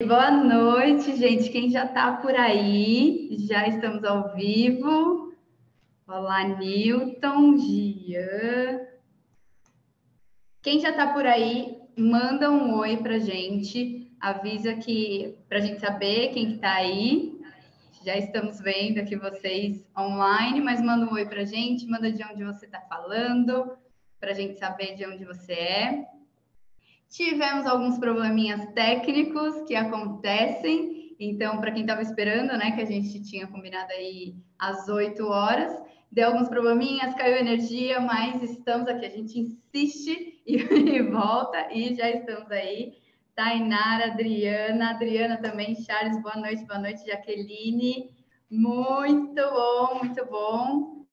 Boa noite, gente. Quem já está por aí? Já estamos ao vivo. Olá, Newton, Gian. Quem já está por aí, manda um oi para gente. Avisa que para a gente saber quem está aí. Já estamos vendo aqui vocês online, mas manda um oi para gente, manda de onde você está falando, para a gente saber de onde você é. Tivemos alguns probleminhas técnicos que acontecem, então, para quem estava esperando, né, que a gente tinha combinado aí às 8 horas, deu alguns probleminhas, caiu energia, mas estamos aqui, a gente insiste e, e volta e já estamos aí. Tainara, Adriana, Adriana também, Charles, boa noite, boa noite, Jaqueline, muito bom, muito bom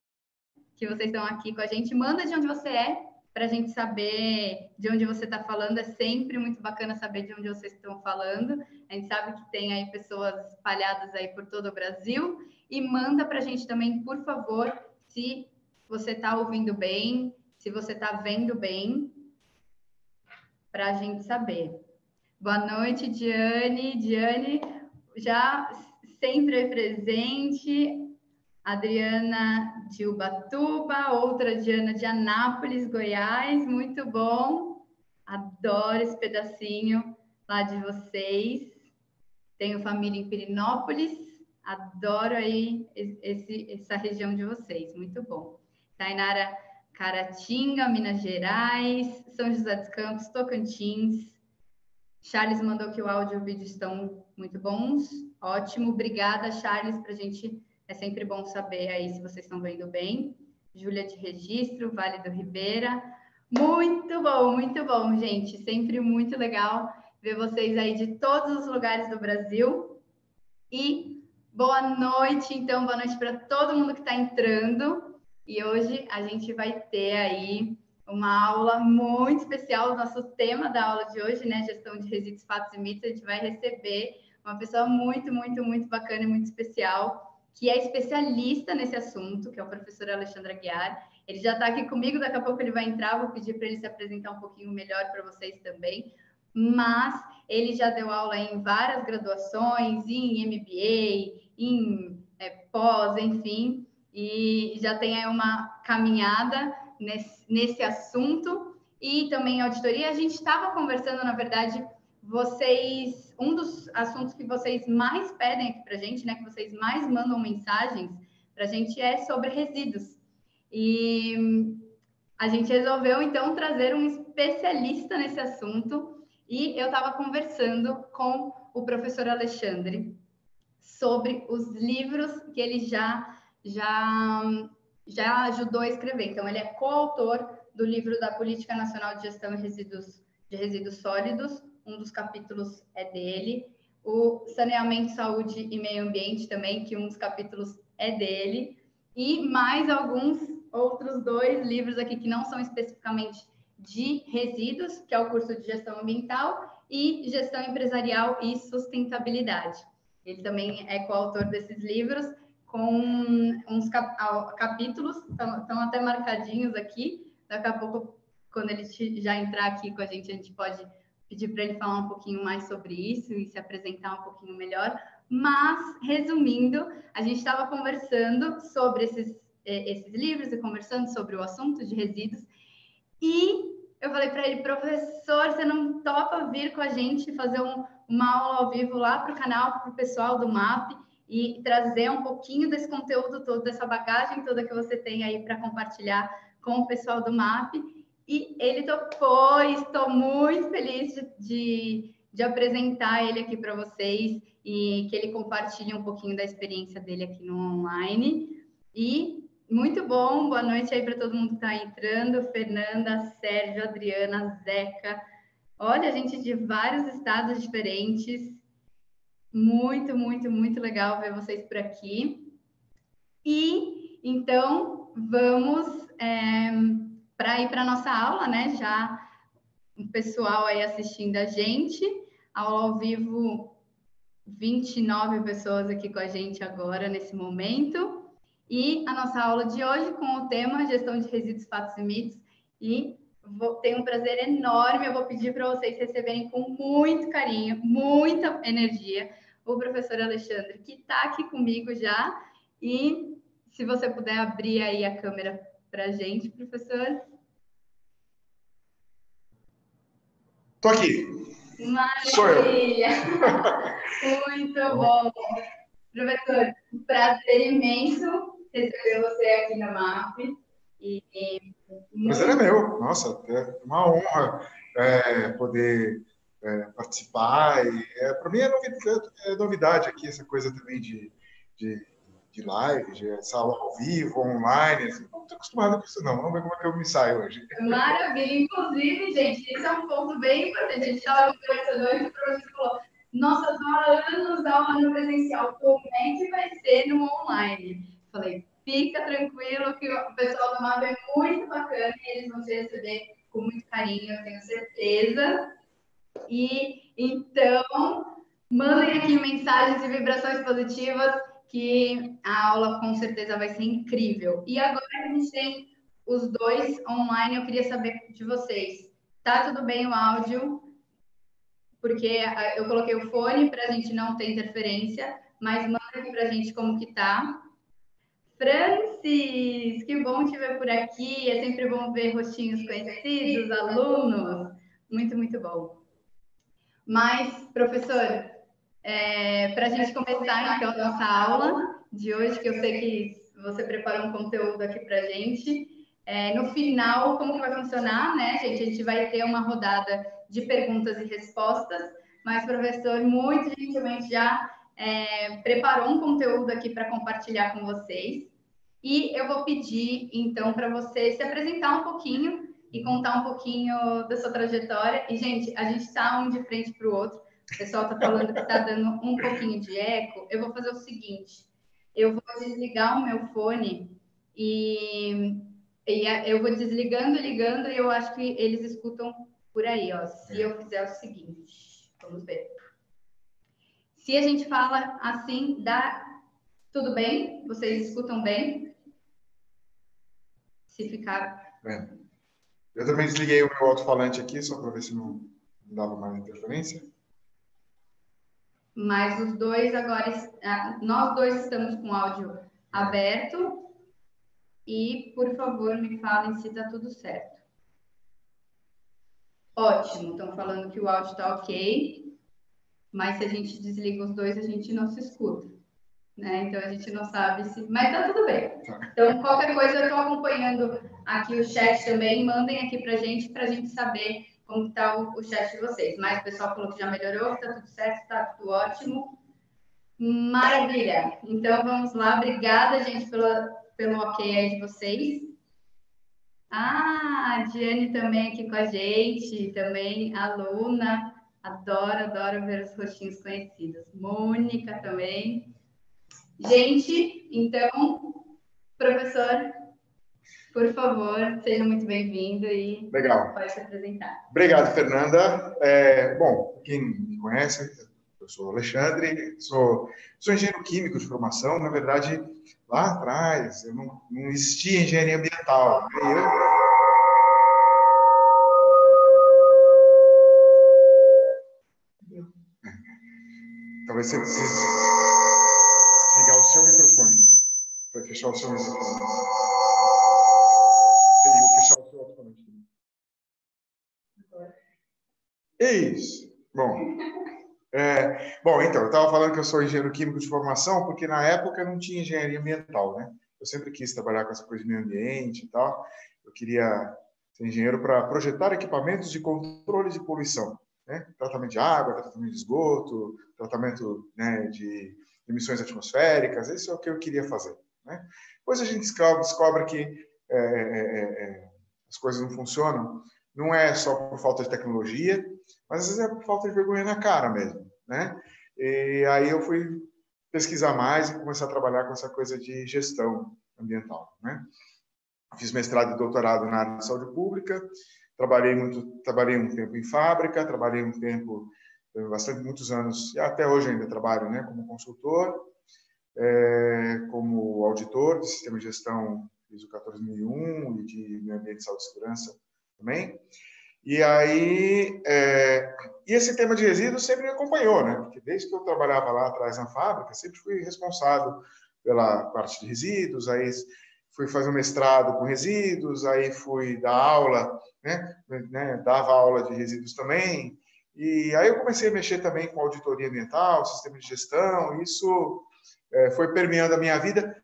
que vocês estão aqui com a gente. Manda de onde você é, para a gente saber de onde você está falando. É sempre muito bacana saber de onde vocês estão falando. A gente sabe que tem aí pessoas espalhadas aí por todo o Brasil. E manda para a gente também, por favor, se você está ouvindo bem, se você está vendo bem, para a gente saber. Boa noite, Diane. Diane, já sempre presente. Adriana de Ubatuba, outra Diana de Anápolis, Goiás, muito bom. Adoro esse pedacinho lá de vocês. Tenho família em Pirinópolis, adoro aí esse, essa região de vocês, muito bom. Tainara Caratinga, Minas Gerais, São José dos Campos, Tocantins. Charles mandou que o áudio e o vídeo estão muito bons. Ótimo, obrigada, Charles, para a gente é sempre bom saber aí se vocês estão vendo bem. Júlia de Registro, Vale do Ribeira. Muito bom, muito bom, gente. Sempre muito legal ver vocês aí de todos os lugares do Brasil. E boa noite, então, boa noite para todo mundo que está entrando. E hoje a gente vai ter aí uma aula muito especial. O nosso tema da aula de hoje, né? Gestão de resíduos, fatos e mitos. A gente vai receber uma pessoa muito, muito, muito bacana e muito especial que é especialista nesse assunto, que é o professor Alexandre Aguiar. Ele já está aqui comigo, daqui a pouco ele vai entrar, vou pedir para ele se apresentar um pouquinho melhor para vocês também. Mas ele já deu aula em várias graduações, em MBA, em é, pós, enfim, e já tem aí uma caminhada nesse, nesse assunto. E também auditoria, a gente estava conversando, na verdade, vocês, um dos assuntos que vocês mais pedem aqui para a gente, né, que vocês mais mandam mensagens para a gente é sobre resíduos. E a gente resolveu então trazer um especialista nesse assunto e eu estava conversando com o professor Alexandre sobre os livros que ele já já já ajudou a escrever. Então ele é coautor do livro da Política Nacional de Gestão de Resíduos de Resíduos Sólidos, um dos capítulos é dele. O Saneamento, Saúde e Meio Ambiente também, que um dos capítulos é dele. E mais alguns outros dois livros aqui que não são especificamente de resíduos, que é o curso de Gestão Ambiental, e Gestão Empresarial e Sustentabilidade. Ele também é coautor desses livros, com uns cap capítulos, estão até marcadinhos aqui. Daqui a pouco, quando ele já entrar aqui com a gente, a gente pode pedir para ele falar um pouquinho mais sobre isso e se apresentar um pouquinho melhor. Mas, resumindo, a gente estava conversando sobre esses, eh, esses livros e conversando sobre o assunto de resíduos. E eu falei para ele, professor, você não topa vir com a gente fazer um, uma aula ao vivo lá para o canal, para o pessoal do MAP e trazer um pouquinho desse conteúdo todo, dessa bagagem toda que você tem aí para compartilhar com o pessoal do MAP. E ele topou, estou muito feliz de, de, de apresentar ele aqui para vocês e que ele compartilhe um pouquinho da experiência dele aqui no online. E muito bom, boa noite aí para todo mundo que está entrando, Fernanda, Sérgio, Adriana, Zeca. Olha, gente de vários estados diferentes. Muito, muito, muito legal ver vocês por aqui. E então vamos é, para ir para a nossa aula, né? Já o pessoal aí assistindo a gente, aula ao vivo, 29 pessoas aqui com a gente agora nesse momento. E a nossa aula de hoje com o tema Gestão de Resíduos, Fatos e Mitos. E vou, tenho um prazer enorme. Eu vou pedir para vocês receberem com muito carinho, muita energia, o professor Alexandre, que está aqui comigo já. E se você puder abrir aí a câmera para a gente, professor. Estou aqui. Maravilha! Muito bom. Professor, um prazer imenso receber você aqui na MAP. E, e prazer é meu. Nossa, é uma honra é, poder é, participar. E, é, Para mim é novidade, é novidade, aqui, essa coisa também de, de, de live, de sala ao vivo, online. Assim, não estou acostumado com isso, não. Vamos ver como é que eu me saio hoje. Maravilha. Inclusive, gente, isso é um ponto bem importante. A gente estava conversando hoje o professor falou nossa, adoro anos aula no presencial, como é que vai ser no online? Falei, fica tranquilo que o pessoal do MAP é muito bacana e eles vão te receber com muito carinho, eu tenho certeza. E então, mandem aqui mensagens e vibrações positivas que a aula com certeza vai ser incrível. E agora a gente tem os dois online, eu queria saber de vocês. Tá tudo bem o áudio? porque eu coloquei o fone para a gente não ter interferência, mas manda aqui para a gente como que tá. Francis, que bom te ver por aqui. É sempre bom ver rostinhos conhecidos, alunos. Muito, muito bom. Mas, professor, é, para a gente começar então a nossa aula de hoje, que eu sei que você preparou um conteúdo aqui para a gente. É, no final, como que vai funcionar, né, gente? A gente vai ter uma rodada de perguntas e respostas, mas professor muito gentilmente já é, preparou um conteúdo aqui para compartilhar com vocês. E eu vou pedir, então, para você se apresentar um pouquinho e contar um pouquinho da sua trajetória. E, gente, a gente está um de frente para o outro. O pessoal está falando que está dando um pouquinho de eco. Eu vou fazer o seguinte: eu vou desligar o meu fone e, e eu vou desligando, ligando, e eu acho que eles escutam por aí, ó. Se eu fizer o seguinte, vamos ver. Se a gente fala assim, dá tudo bem? Vocês escutam bem? Se ficar. É. Eu também desliguei o meu alto-falante aqui, só para ver se não dava mais interferência. Mas os dois agora, nós dois estamos com o áudio aberto. E, por favor, me falem se está tudo certo. Ótimo, estão falando que o áudio está ok, mas se a gente desliga os dois, a gente não se escuta. Né? Então a gente não sabe se. Mas tá tudo bem. Tá. Então, qualquer coisa, eu estou acompanhando aqui o chat também. Mandem aqui para a gente, para a gente saber como está o, o, chat de vocês. Mas o pessoal falou que já melhorou, está tudo certo, está tudo ótimo. Maravilha! Então vamos lá. Obrigada, gente, pelo, pelo ok aí de vocês. Ah, a Diane também aqui com a gente, também aluna. Adoro, adoro ver os rostinhos conhecidos. Mônica também. Gente, então, professor, por favor, seja muito bem-vindo e Legal. pode se apresentar. Obrigado, Fernanda. É, bom, quem me conhece, eu sou Alexandre, sou, sou engenheiro químico de formação. Na verdade, lá atrás, eu não, não existia engenharia ambiental. Né? Eu, Talvez você precise desligar o seu microfone. Vai fechar o seu microfone. E fechar o seu alto Isso. Bom. É, bom, então, eu estava falando que eu sou engenheiro químico de formação, porque na época não tinha engenharia ambiental, né? Eu sempre quis trabalhar com essa coisa de meio ambiente e tal. Eu queria ser engenheiro para projetar equipamentos de controle de poluição né? tratamento de água, tratamento de esgoto, tratamento né, de emissões atmosféricas, isso é o que eu queria fazer. Né? Depois a gente descobre que é, é, é, é, as coisas não funcionam, não é só por falta de tecnologia, mas às vezes é por falta de vergonha na cara mesmo. Né? E aí eu fui pesquisar mais e começar a trabalhar com essa coisa de gestão ambiental. Né? Fiz mestrado e doutorado na área de saúde pública, Trabalhei muito, trabalhei um tempo em fábrica, trabalhei um tempo, bastante muitos anos, e até hoje ainda trabalho, né, como consultor, é, como auditor de sistema de gestão ISO 14001 e de meio ambiente, saúde e segurança também. E aí, é, e esse tema de resíduos sempre me acompanhou, né? Porque desde que eu trabalhava lá atrás na fábrica, sempre fui responsável pela parte de resíduos, aí fui fazer um mestrado com resíduos, aí fui dar aula, né? né? Dava aula de resíduos também. E aí eu comecei a mexer também com auditoria ambiental, sistema de gestão, isso é, foi permeando a minha vida,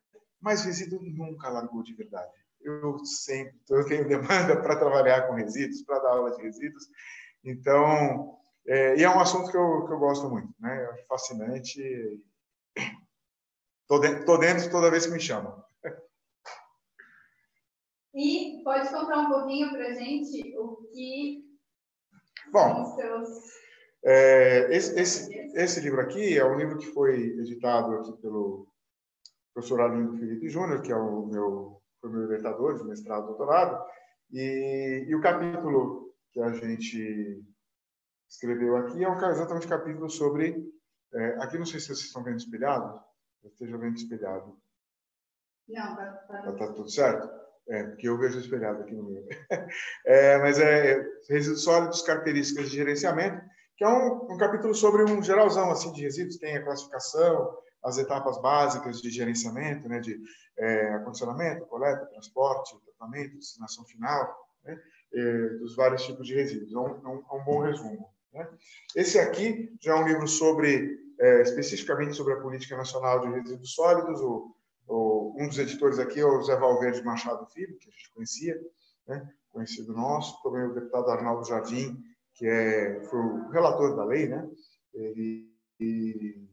mas resíduo nunca largou de verdade eu sempre eu tenho demanda para trabalhar com resíduos, para dar aula de resíduos. Então, é, e é um assunto que eu, que eu gosto muito, né? É fascinante. Estou dentro, dentro toda vez que me chamam. E pode contar um pouquinho para a gente o que Bom. É, esse, esse, esse livro aqui é um livro que foi editado aqui pelo professor Arlindo Felipe Júnior, que é o meu foi meu orientador de mestrado doutorado, e, e, o capítulo que a gente escreveu aqui é um, exatamente um capítulo sobre. É, aqui não sei se vocês estão vendo espelhado, esteja vendo espelhado. Não, tá, tá, tá, tá tudo certo? É, porque eu vejo espelhado aqui no meu. É, mas é resíduos sólidos, características de gerenciamento, que é um, um capítulo sobre um geralzão assim de resíduos, tem a classificação, as etapas básicas de gerenciamento, né, de é, acondicionamento, coleta, transporte, tratamento, destinação final, né, é, dos vários tipos de resíduos. É um, é um, é bom resumo. Né? Esse aqui já é um livro sobre, é, especificamente sobre a Política Nacional de Resíduos Sólidos. O, o, um dos editores aqui é o Zé Valverde Machado Filho, que a gente conhecia, né, conhecido nosso, também o deputado Arnaldo Jardim, que é, foi o relator da lei, né? Ele, ele,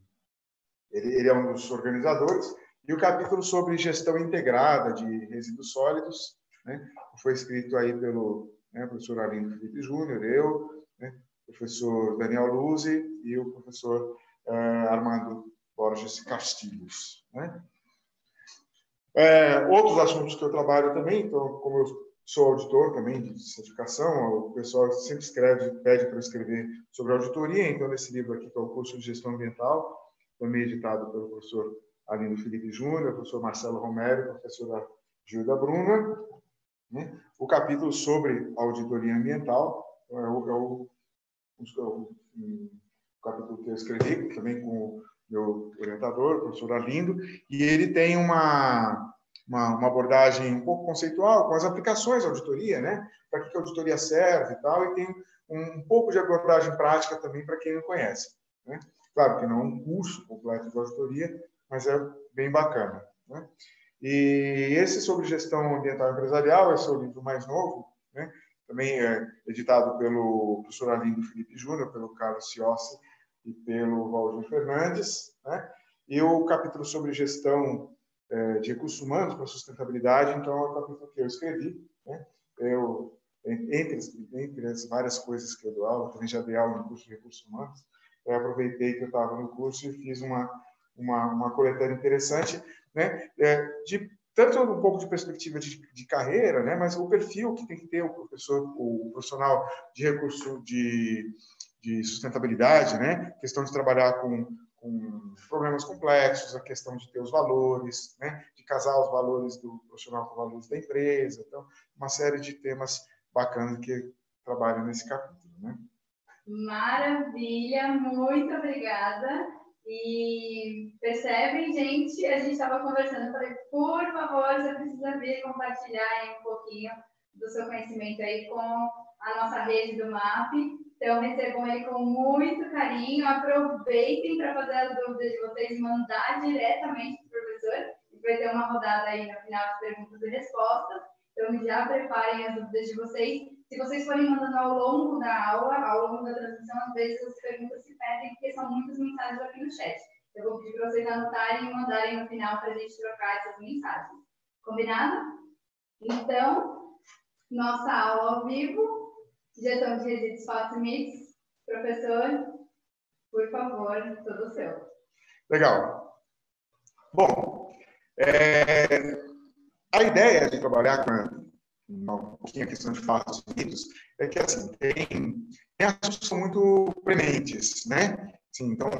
ele é um dos organizadores. E o capítulo sobre gestão integrada de resíduos sólidos, né, foi escrito aí pelo né, professor Arlindo Felipe Júnior, eu, né, professor Daniel Luzi e o professor uh, Armando Borges Castilhos. Né? É, outros assuntos que eu trabalho também, então, como eu sou auditor também de certificação, o pessoal sempre escreve, pede para escrever sobre auditoria, então nesse livro aqui, que é o curso de gestão ambiental, também editado pelo professor Alindo Felipe Júnior, professor Marcelo Romero, professora Gilda Bruna. Né? O capítulo sobre auditoria ambiental é o, é o, é o, um capítulo que eu escrevi, também com o meu orientador, o professor Alindo, e ele tem uma, uma, uma, abordagem um pouco conceitual com as aplicações da auditoria, né? Para que a auditoria serve e tal, e tem um, um pouco de abordagem prática também para quem não conhece. Né? Claro que não é um curso completo de auditoria, mas é bem bacana. Né? E esse sobre gestão ambiental empresarial, esse é o livro mais novo, né? também é editado pelo professor Alindo Felipe Júnior, pelo Carlos Ciossi e pelo Valdir Fernandes. Né? E o capítulo sobre gestão é, de recursos humanos para sustentabilidade, então é o capítulo que eu escrevi. Né? Eu, entre, entre as várias coisas que eu dou aula, também já dei aula no curso de recursos humanos, eu aproveitei que eu estava no curso e fiz uma, uma, uma coletânea interessante, né? É, de tanto um pouco de perspectiva de, de, carreira, né? Mas o perfil que tem que ter o professor, o profissional de recurso de, de sustentabilidade, né? Questão de trabalhar com, com problemas complexos, a questão de ter os valores, né? De casar os valores do profissional com os valores da empresa, então uma série de temas bacanas que trabalham nesse capítulo, né? Maravilha, muito obrigada. E percebem, gente, a gente estava conversando, eu falei, por favor, você precisa vir compartilhar um pouquinho do seu conhecimento aí com a nossa rede do MAP. Então, recebam ele com muito carinho, aproveitem para fazer as dúvidas de vocês, mandar diretamente para o professor, vai ter uma rodada aí no final de perguntas e respostas. Então, já preparem as dúvidas de vocês se vocês forem mandando ao longo da aula, ao longo da transmissão, às vezes as perguntas se perdem, porque são muitas mensagens aqui no chat. Eu vou pedir para vocês anotarem e mandarem no final para a gente trocar essas mensagens. Combinado? Então, nossa aula ao vivo, gestão de resíduos fáceis. Professor, por favor, todo seu. Legal. Bom, é, a ideia de trabalhar com um pouquinho a questão de fatos unidos, é que assim, tem, tem assuntos que são muito prementes, né? Assim, então,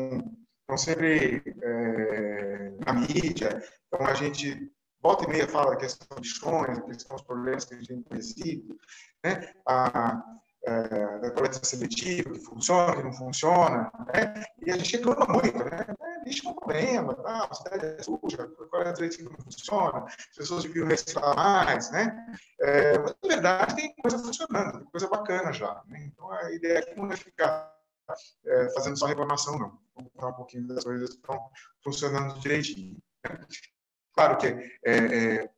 sempre é, na mídia, então a gente volta e meia fala da questão de lixões, que são os problemas que a gente tem conhecido, né? A, é, da coleta seletiva, que funciona, que não funciona, né? E a gente reclama muito, né? É, é um problema, tá? a cidade é suja, a coleta seletiva não funciona, as pessoas deviam reciclar mais, né? É, mas, na verdade, tem coisa funcionando, tem coisa bacana já, né? Então, a ideia aqui não é ficar é, fazendo só reclamação, não. Vamos falar um pouquinho das coisas que estão funcionando direitinho. Né? Claro que é, é,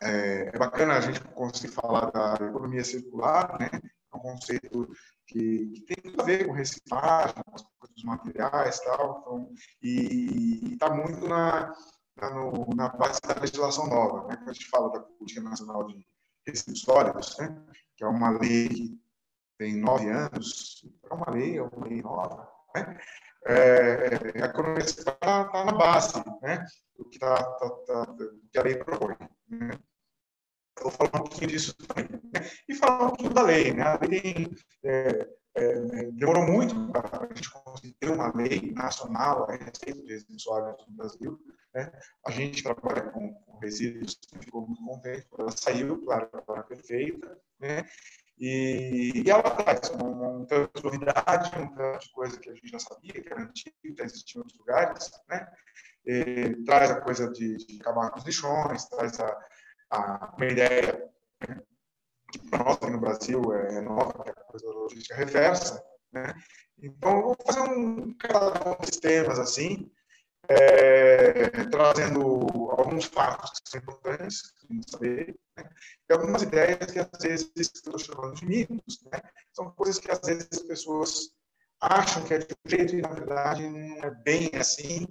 é, é, bacana a gente conseguir falar da economia circular, né? É um conceito que, que, tem a ver com reciclagem, com dos materiais tal, então, e está muito na, na, no, na, base da legislação nova. Né? Quando a gente fala da Política Nacional de Resíduos Sólidos, né? que é uma lei que tem nove anos, é uma lei, é uma lei nova. Né? É, a economia está tá na base né? do que, tá, tá, tá, que a lei propõe. Né? Vou falar um pouquinho disso também. Né? E falar um pouquinho da lei. Né? A lei tem, é, é, demorou muito para a gente conseguir ter uma lei nacional a respeito de resíduos no Brasil. Né? A gente trabalha com, com resíduos, ficou muito contente ela saiu, claro, ela perfeita. Né? E, e ela traz um, um tanto de novidade, um tanto de coisa que a gente já sabia, que era antigo, já existia em outros lugares. Né? E, traz a coisa de, de acabar com os lixões, traz a a, uma ideia que para nós aqui no Brasil é nova, que é a coisa da logística reversa. Né? Então, vou fazer um cada um desses temas assim, é, trazendo alguns fatos que são importantes saber, né? e algumas ideias que às vezes estou chamando de mitos, né? são coisas que às vezes as pessoas acham que é de um jeito e na verdade não é bem assim.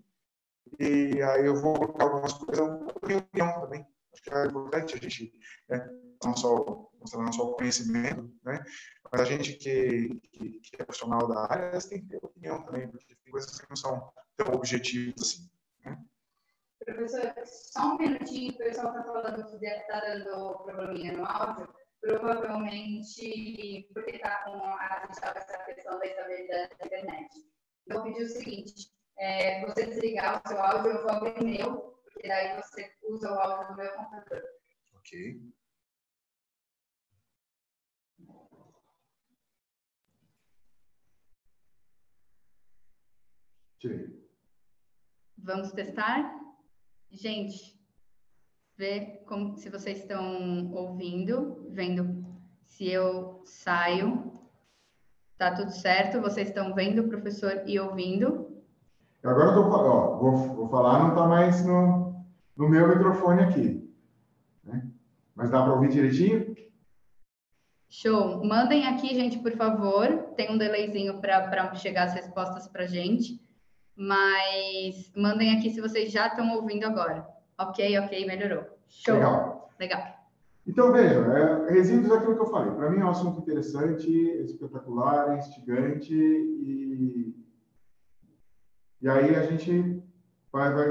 E aí eu vou colocar algumas coisas, minha opinião também, Acho que é importante a gente né, não só mostrar não só o conhecimento, né, mas a gente que, que, que, é profissional da área tem que ter opinião também, porque tem coisas que não são tão objetivas assim. Né? Professor, só um minutinho, o pessoal está falando que está dando probleminha no áudio, provavelmente porque está com a gente está essa questão da estabilidade da internet. Vou pedir o seguinte, é, você desligar o seu áudio, eu vou abrir o meu, e daí você usa o áudio do meu computador. Ok. Tirei. Vamos testar? Gente, ver como, se vocês estão ouvindo, vendo se eu saio. Tá tudo certo? Vocês estão vendo, professor, e ouvindo? Agora eu tô, ó, vou, vou falar, não está mais no, no meu microfone aqui. Né? Mas dá para ouvir direitinho? Show. Mandem aqui, gente, por favor. Tem um delayzinho para chegar as respostas para gente. Mas mandem aqui se vocês já estão ouvindo agora. Ok, ok, melhorou. Show. Legal. Legal. Então, vejam, é, resíduos é aquilo que eu falei. Para mim é um assunto interessante, espetacular, instigante e, e aí a gente vai, vai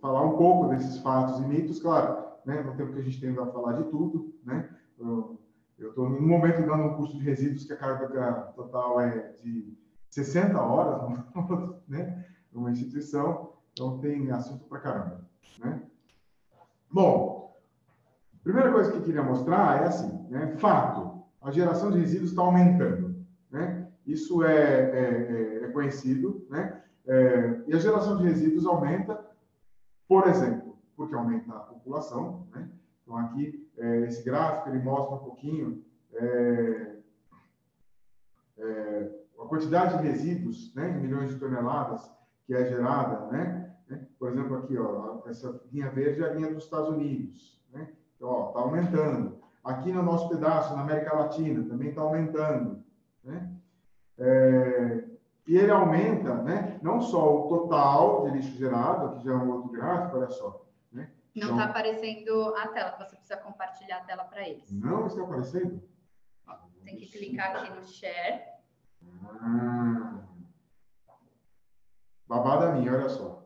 falar um pouco desses fatos e mitos, claro, né? No tempo que a gente tem para falar de tudo, né? Eu estou no momento dando um curso de resíduos que a carga total é de 60 horas, né? Numa instituição, então tem assunto para caramba, né? Bom, primeira coisa que eu queria mostrar é assim, né? Fato, a geração de resíduos está aumentando, né? Isso é, é, é, é conhecido, né? É, e a geração de resíduos aumenta por exemplo, porque aumenta a população, né? Então, aqui, é, esse gráfico, ele mostra um pouquinho é, é, a quantidade de resíduos, né, em milhões de toneladas, que é gerada, né? Por exemplo, aqui, ó, essa linha verde é a linha dos Estados Unidos, né? Então, está aumentando. Aqui no nosso pedaço, na América Latina, também está aumentando, né? É, e ele aumenta, né, não só o total de lixo gerado, que já é um outro gráfico, olha só. Né? Não está então, aparecendo a tela, você precisa compartilhar a tela para eles. Não está aparecendo? Tem que clicar aqui no share. Ah, babada minha, olha só.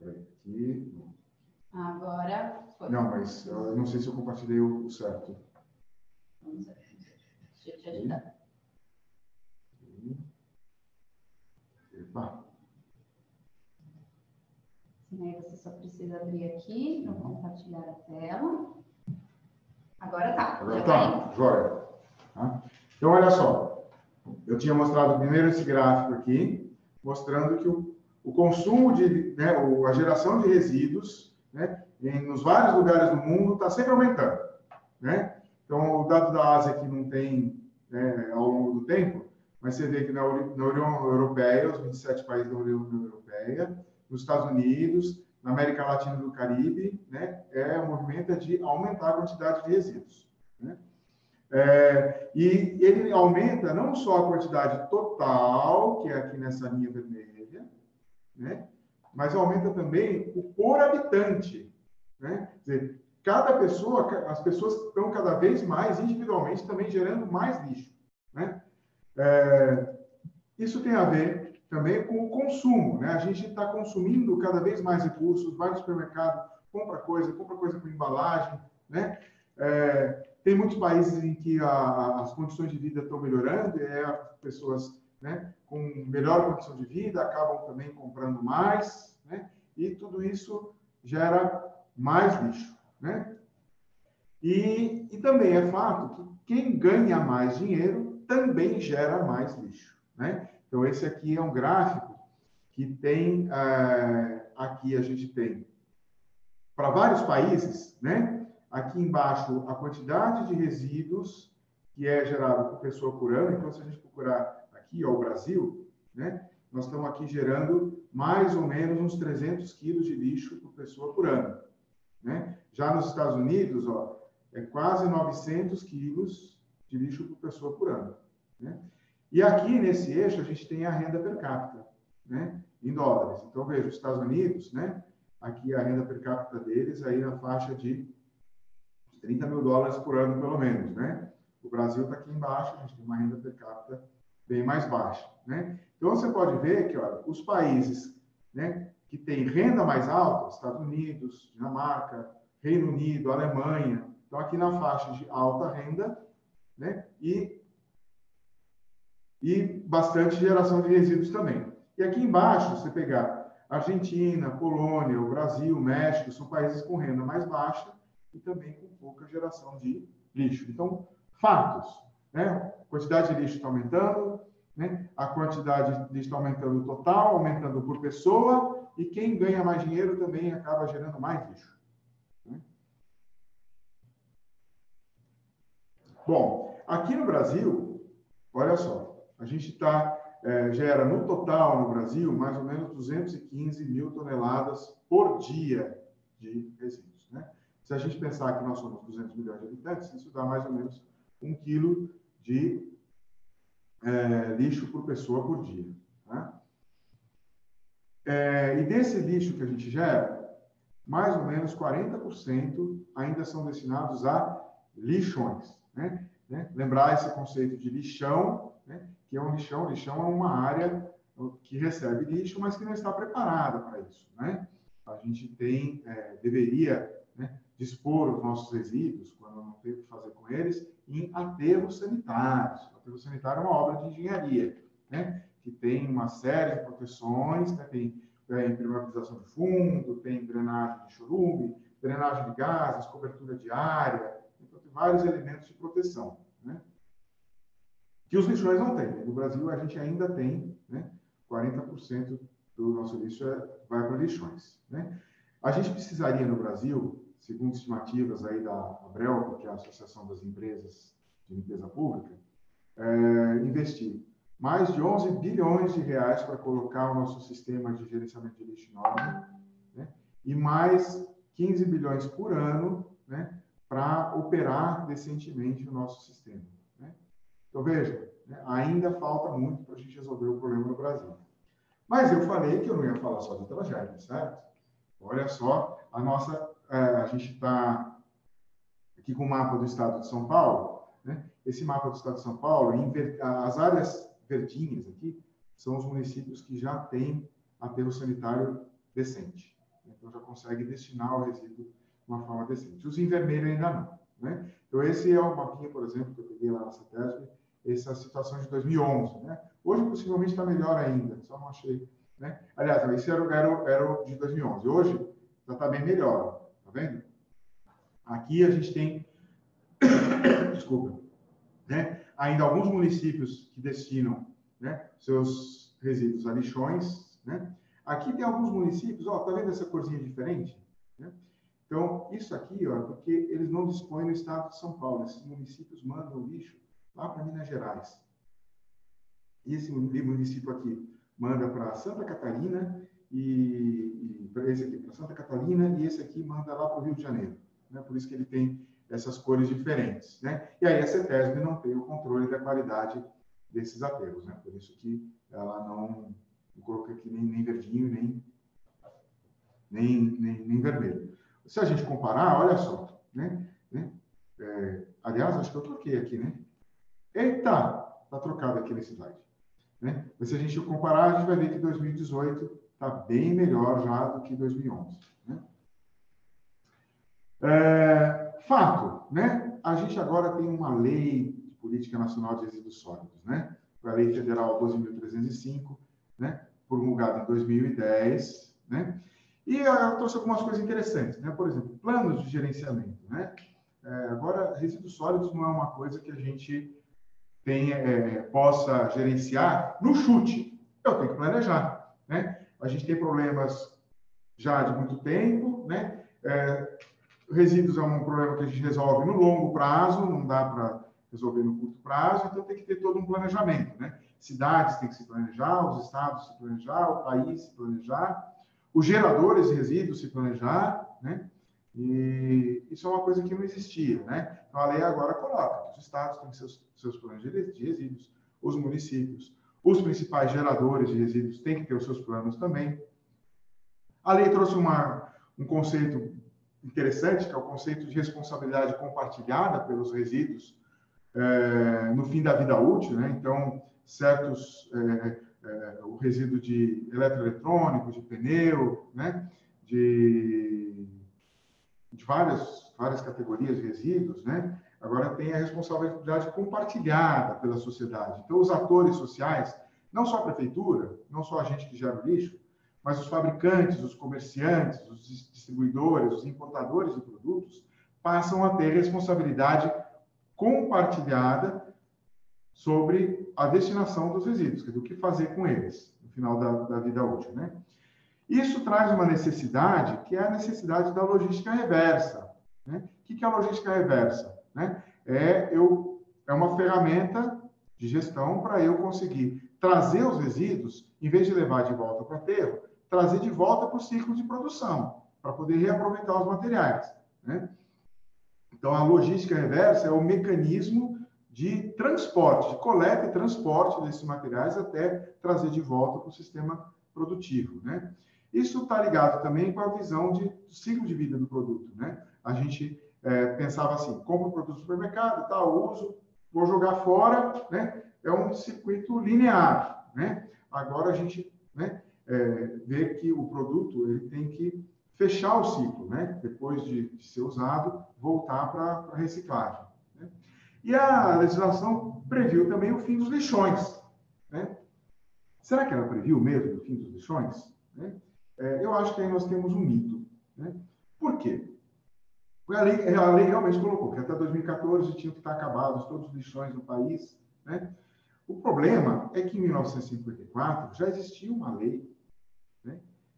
Aqui. Agora. Foi. Não, mas eu não sei se eu compartilhei o certo. Vamos ver. Deixa eu te ajudar. Né? Você só precisa abrir aqui para compartilhar a tela. Agora tá. Agora tá, joia. Tá? Então, olha só. Eu tinha mostrado primeiro esse gráfico aqui, mostrando que o, o consumo de, né, a geração de resíduos, né, em, nos vários lugares do mundo está sempre aumentando, né? Então, o dado da Ásia aqui não tem né, ao longo do tempo, mas você vê que na, na União Europeia, os 27 países da União Europeia, nos Estados Unidos, na América Latina e do Caribe, né, é o movimento de aumentar a quantidade de resíduos. Né? É, e ele aumenta não só a quantidade total, que é aqui nessa linha vermelha, né, mas aumenta também o por habitante. Né? Quer dizer, cada pessoa, as pessoas estão cada vez mais individualmente também gerando mais lixo. Né? É, isso tem a ver também com o consumo, né? A gente está consumindo cada vez mais recursos, vai no supermercado, compra coisa, compra coisa com embalagem, né? É, tem muitos países em que a, as condições de vida estão melhorando, é, as pessoas né, com melhor condição de vida acabam também comprando mais, né? E tudo isso gera mais lixo, né? E, e também é fato que quem ganha mais dinheiro também gera mais lixo, né? Então, esse aqui é um gráfico que tem, uh, aqui a gente tem, para vários países, né? Aqui embaixo, a quantidade de resíduos que é gerado por pessoa por ano. Então, se a gente procurar aqui, ó, o Brasil, né? Nós estamos aqui gerando mais ou menos uns 300 quilos de lixo por pessoa por ano, né? Já nos Estados Unidos, ó, é quase 900 quilos de lixo por pessoa por ano, né? E aqui nesse eixo a gente tem a renda per capita, né, em dólares. Então veja, os Estados Unidos, né, aqui a renda per capita deles aí na faixa de 30 mil dólares por ano pelo menos, né? O Brasil está aqui embaixo, a gente tem uma renda per capita bem mais baixa, né? Então você pode ver que, olha, os países, né, que têm renda mais alta, Estados Unidos, Dinamarca, Reino Unido, Alemanha, estão aqui na faixa de alta renda, né? E e bastante geração de resíduos também. E aqui embaixo, você pegar Argentina, Polônia, o Brasil, México, são países com renda mais baixa e também com pouca geração de lixo. Então, fatos, né? A quantidade de lixo está aumentando, né? A quantidade de lixo está aumentando total, aumentando por pessoa, e quem ganha mais dinheiro também acaba gerando mais lixo. Né? Bom, aqui no Brasil, olha só, a gente está, é, gera no total no Brasil mais ou menos 215 mil toneladas por dia de resíduos. Né? Se a gente pensar que nós somos 200 milhões de habitantes, isso dá mais ou menos um quilo de é, lixo por pessoa por dia. Né? É, e desse lixo que a gente gera, mais ou menos 40% ainda são destinados a lixões. Né? Né? Lembrar esse conceito de lixão, né? Que é um lixão. O lixão é uma área que recebe lixo, mas que não está preparada para isso. Né? A gente tem, é, deveria né, dispor os nossos resíduos, quando não tem o que fazer com eles, em aterros sanitários. O aterro sanitário é uma obra de engenharia, né? que tem uma série de proteções, né? tem é, impermeabilização de fundo, tem drenagem de chorume, drenagem de gases, cobertura de área, então tem vários elementos de proteção que os lixões não têm. No Brasil, a gente ainda tem né, 40% do nosso lixo é, vai para lixões. Né? A gente precisaria no Brasil, segundo estimativas aí da Abrel, que é a Associação das Empresas de Limpeza Pública, é, investir mais de 11 bilhões de reais para colocar o nosso sistema de gerenciamento de lixo enorme, né? e mais 15 bilhões por ano né, para operar decentemente o nosso sistema. Então, veja, né, ainda falta muito para a gente resolver o problema no Brasil. Mas eu falei que eu não ia falar só de tragédia, certo? Olha só, a nossa, é, a gente está aqui com o mapa do estado de São Paulo, né? Esse mapa do estado de São Paulo, as áreas verdinhas aqui, são os municípios que já têm aterro sanitário decente. Então, já consegue destinar o resíduo de uma forma decente. Os em vermelho ainda não. Né? Então, esse é o mapinha, por exemplo, que eu peguei lá na CETESB, essa situação de 2011. Né? Hoje, possivelmente, está melhor ainda, só não achei Né? Aliás, esse era, era, era de 2011. Hoje já está bem melhor, tá vendo? Aqui a gente tem, desculpa, né? ainda alguns municípios que destinam né, seus resíduos a lixões. Né? Aqui tem alguns municípios, ó, tá vendo essa corzinha diferente? Né? Então, isso aqui, ó, é porque eles não dispõem no estado de São Paulo. Esses municípios mandam lixo lá para Minas Gerais. Esse município aqui manda para Santa Catarina e, e esse aqui para Santa Catarina e esse aqui manda lá para o Rio de Janeiro. Né? Por isso que ele tem essas cores diferentes. Né? E aí a CETESB não tem o controle da qualidade desses aterros. Né? Por isso que ela não, não coloca aqui nem, nem verdinho, nem, nem, nem, nem, vermelho. Se a gente comparar, olha só. Né? né? É, aliás, acho que eu troquei aqui, né? Eita! Está trocado aqui nesse slide. Né? Mas se a gente comparar, a gente vai ver que 2018 está bem melhor já do que 2011. Né? É, fato, né? A gente agora tem uma lei de política nacional de resíduos sólidos, né? A lei federal 12.305, né? Promulgada em 2010, né? E eu trouxe algumas coisas interessantes, né? Por exemplo, planos de gerenciamento, né? É, agora, resíduos sólidos não é uma coisa que a gente tem, é, possa gerenciar no chute. Eu tenho que planejar, né? A gente tem problemas já de muito tempo, né? É, resíduos é um problema que a gente resolve no longo prazo, não dá para resolver no curto prazo, então tem que ter todo um planejamento, né? Cidades têm que se planejar, os estados se planejar, o país se planejar, os geradores de resíduos se planejar, né? E isso é uma coisa que não existia, né? Então, a lei agora coloca que os estados têm seus, seus planos de resíduos, os municípios, os principais geradores de resíduos têm que ter os seus planos também. A lei trouxe uma, um conceito interessante, que é o conceito de responsabilidade compartilhada pelos resíduos é, no fim da vida útil, né? Então, certos, é, é, o resíduo de eletroeletrônico, de pneu, né? De, de várias, várias categorias de resíduos, né? Agora tem a responsabilidade compartilhada pela sociedade. Então, os atores sociais, não só a prefeitura, não só a gente que gera o lixo, mas os fabricantes, os comerciantes, os distribuidores, os importadores de produtos passam a ter responsabilidade compartilhada sobre a destinação dos resíduos, quer dizer, o que fazer com eles no final da, da vida útil, né? Isso traz uma necessidade que é a necessidade da logística reversa. Né? O que é a logística reversa? Né? É, eu, é uma ferramenta de gestão para eu conseguir trazer os resíduos, em vez de levar de volta para o aterro, trazer de volta para o ciclo de produção, para poder reaproveitar os materiais. Né? Então, a logística reversa é o mecanismo de transporte, de coleta e transporte desses materiais até trazer de volta para o sistema produtivo. Né? Isso está ligado também com a visão de ciclo de vida do produto. Né? A gente é, pensava assim, compro o produto no supermercado, tal, uso, vou jogar fora, né? é um circuito linear. Né? Agora a gente né, é, ver que o produto ele tem que fechar o ciclo, né? Depois de, de ser usado, voltar para a reciclagem. Né? E a legislação previu também o fim dos lixões, né? Será que ela previu mesmo o fim dos lixões? Né? É, eu acho que aí nós temos um mito, né? Por quê? A lei, a lei realmente colocou que até 2014 tinham que estar acabados todos os lixões no país, né? O problema é que em 1954 já existia uma lei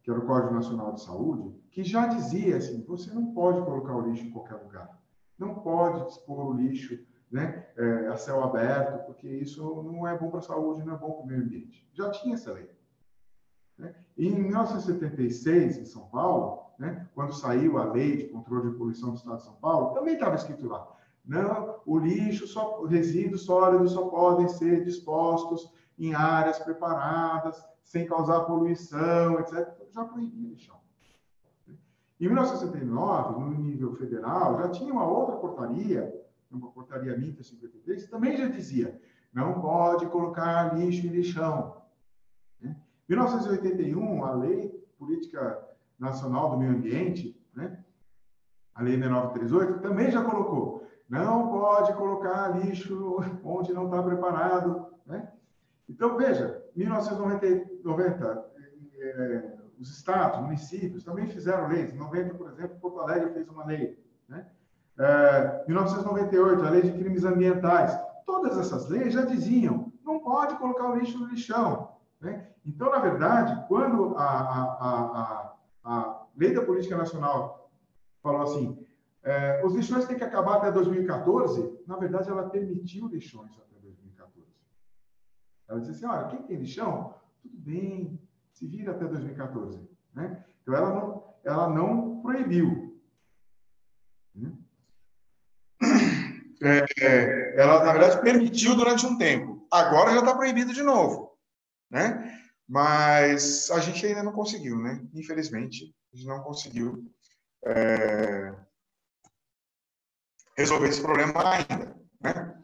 que era o Código Nacional de Saúde, que já dizia assim: você não pode colocar o lixo em qualquer lugar, não pode dispor o lixo né, é, a céu aberto, porque isso não é bom para a saúde, não é bom para o meio ambiente. Já tinha essa lei. Né? Em 1976, em São Paulo, né, quando saiu a lei de controle de poluição do Estado de São Paulo, também estava escrito lá: não, o lixo, só, resíduos sólidos só podem ser dispostos em áreas preparadas sem causar poluição, etc., já proibia lixão. Em 1969, no nível federal, já tinha uma outra portaria, uma portaria MITA 53, que também já dizia não pode colocar lixo em lixão. Em 1981, a Lei Política Nacional do Meio Ambiente, né? a Lei 6938, também já colocou não pode colocar lixo onde não está preparado. Né? Então, veja, 1990, é, os estados, municípios, também fizeram leis. Em 90, por exemplo, Porto Alegre fez uma lei. Né? É, 1998, a lei de crimes ambientais. Todas essas leis já diziam, não pode colocar o lixo no lixão. Né? Então, na verdade, quando a, a, a, a, lei da política nacional falou assim, é, os lixões têm que acabar até 2014, na verdade, ela permitiu lixões até 2014. Ela disse assim, olha, quem tem lixão, tudo bem, se vira até 2014. Né? Então, ela não, ela não proibiu. Né? É, é, ela, na verdade, permitiu durante um tempo. Agora já está proibido de novo. Né? Mas a gente ainda não conseguiu, né? Infelizmente, a gente não conseguiu é, resolver esse problema ainda. Né?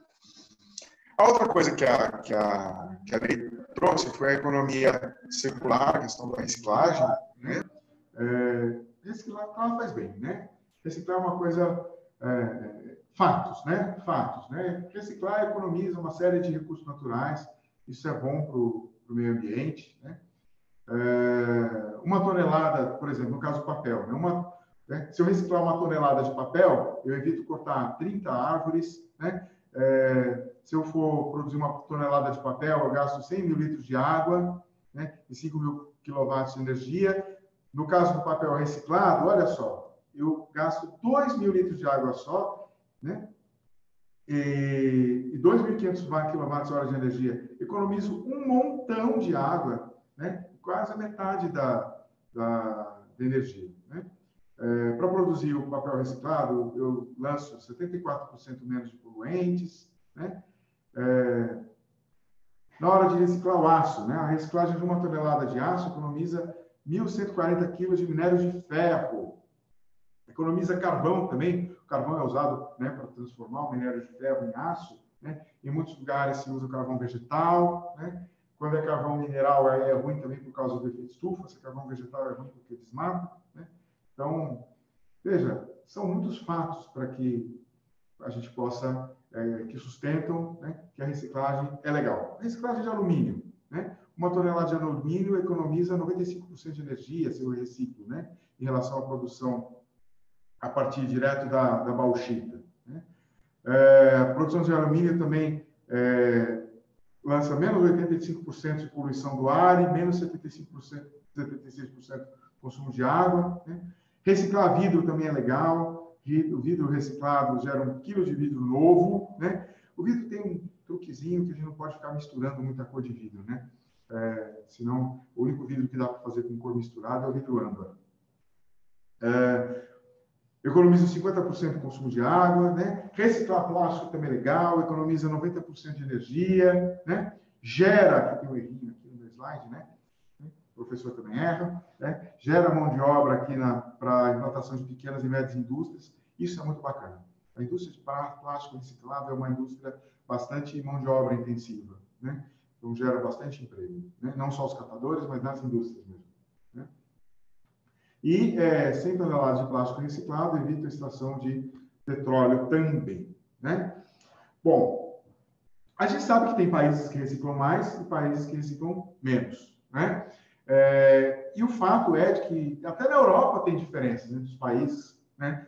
A outra coisa que a, que a, que a lei trouxe foi a economia circular, a questão da reciclagem. Né? É, reciclar faz bem, né? Reciclar é uma coisa... É, fatos, né? Fatos, né? Reciclar economiza uma série de recursos naturais, isso é bom para o meio ambiente, né? É, uma tonelada, por exemplo, no caso do papel, né? Uma, né? se eu reciclar uma tonelada de papel, eu evito cortar 30 árvores, né? É, se eu for produzir uma tonelada de papel, eu gasto 100 mil litros de água né, e 5 mil quilowatts de energia. No caso do papel reciclado, olha só, eu gasto 2 mil litros de água só, né? E, e 2.500 kWh de energia. Economizo um montão de água, né? Quase a metade da, da, da energia, né? É, Para produzir o papel reciclado, eu lanço 74% menos de poluentes. Né? É, na hora de reciclar o aço, né? a reciclagem de uma tonelada de aço economiza 1.140 quilos de minério de ferro. Economiza carvão também. O carvão é usado né, para transformar o minério de ferro em aço. Né? Em muitos lugares se usa carvão vegetal. Né? Quando é carvão mineral, é ruim também por causa do efeito estufa. Se carvão vegetal é ruim porque desmata. Né? Então, veja, são muitos fatos para que a gente possa, é, que sustentam né, que a reciclagem é legal. A reciclagem de alumínio, né? Uma tonelada de alumínio economiza 95% de energia se eu reciclo, né? Em relação à produção a partir direto da, da bauxita. Né? É, a produção de alumínio também é, lança menos 85% de poluição do ar e menos 75%, 76% consumo de água. Né? Reciclar vidro também é legal. O vidro reciclado gera um quilo de vidro novo, né? O vidro tem um truquezinho que a gente não pode ficar misturando muita cor de vidro, né? É, senão, o único vidro que dá para fazer com cor misturada é o vidro âmbar. É, economiza 50% do consumo de água, né? Reciclar plástico também é legal, economiza 90% de energia, né? Gera, aqui tem um errinho aqui no slide, né? o professor também erra, né? gera mão de obra aqui para a implantação de pequenas e médias indústrias, isso é muito bacana. A indústria de plástico reciclado é uma indústria bastante mão de obra intensiva, né? então gera bastante emprego, né? não só os catadores, mas nas indústrias mesmo. E é, 100 toneladas de plástico reciclado evita a extração de petróleo também. Né? Bom, a gente sabe que tem países que reciclam mais e países que reciclam menos. Né? É, e o fato é de que até na Europa tem diferenças entre os países, né,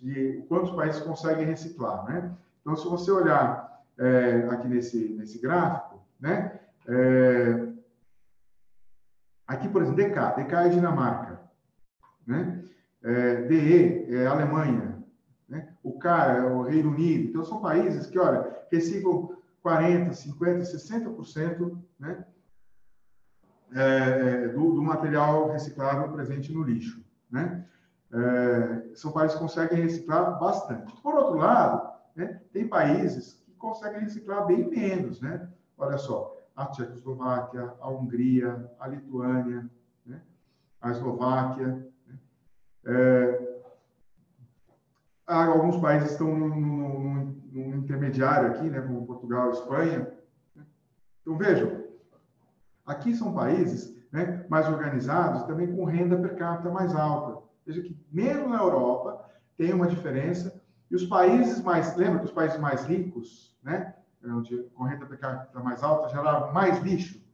de quantos países conseguem reciclar, né? Então, se você olhar é, aqui nesse nesse gráfico, né, é, aqui por exemplo, DK, DK é Dinamarca, né? É, DE é Alemanha, né? O K é o Reino Unido. Então, são países que, olha, reciclam 40, 50, 60%, né? é, do, do, material reciclável presente no lixo. Né? É, são países que conseguem reciclar bastante. Por outro lado, né, tem países que conseguem reciclar bem menos. Né? Olha só, a Tchecoslováquia, a Hungria, a Lituânia, né? a Eslováquia. É, alguns países estão no, intermediário aqui, né, como Portugal e Espanha. Então, vejam, Aqui são países né, mais organizados, também com renda per capita mais alta. Veja que, mesmo na Europa, tem uma diferença. E os países mais, lembra que os países mais ricos, né, onde com renda per capita mais alta, geravam mais lixo.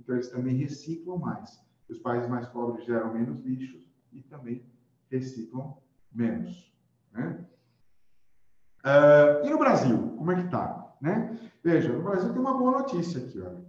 Então, eles também reciclam mais. Os países mais pobres geram menos lixos e também reciclam menos. Né? Uh, e no Brasil, como é que está? Né? Veja, no Brasil tem uma boa notícia aqui. Olha.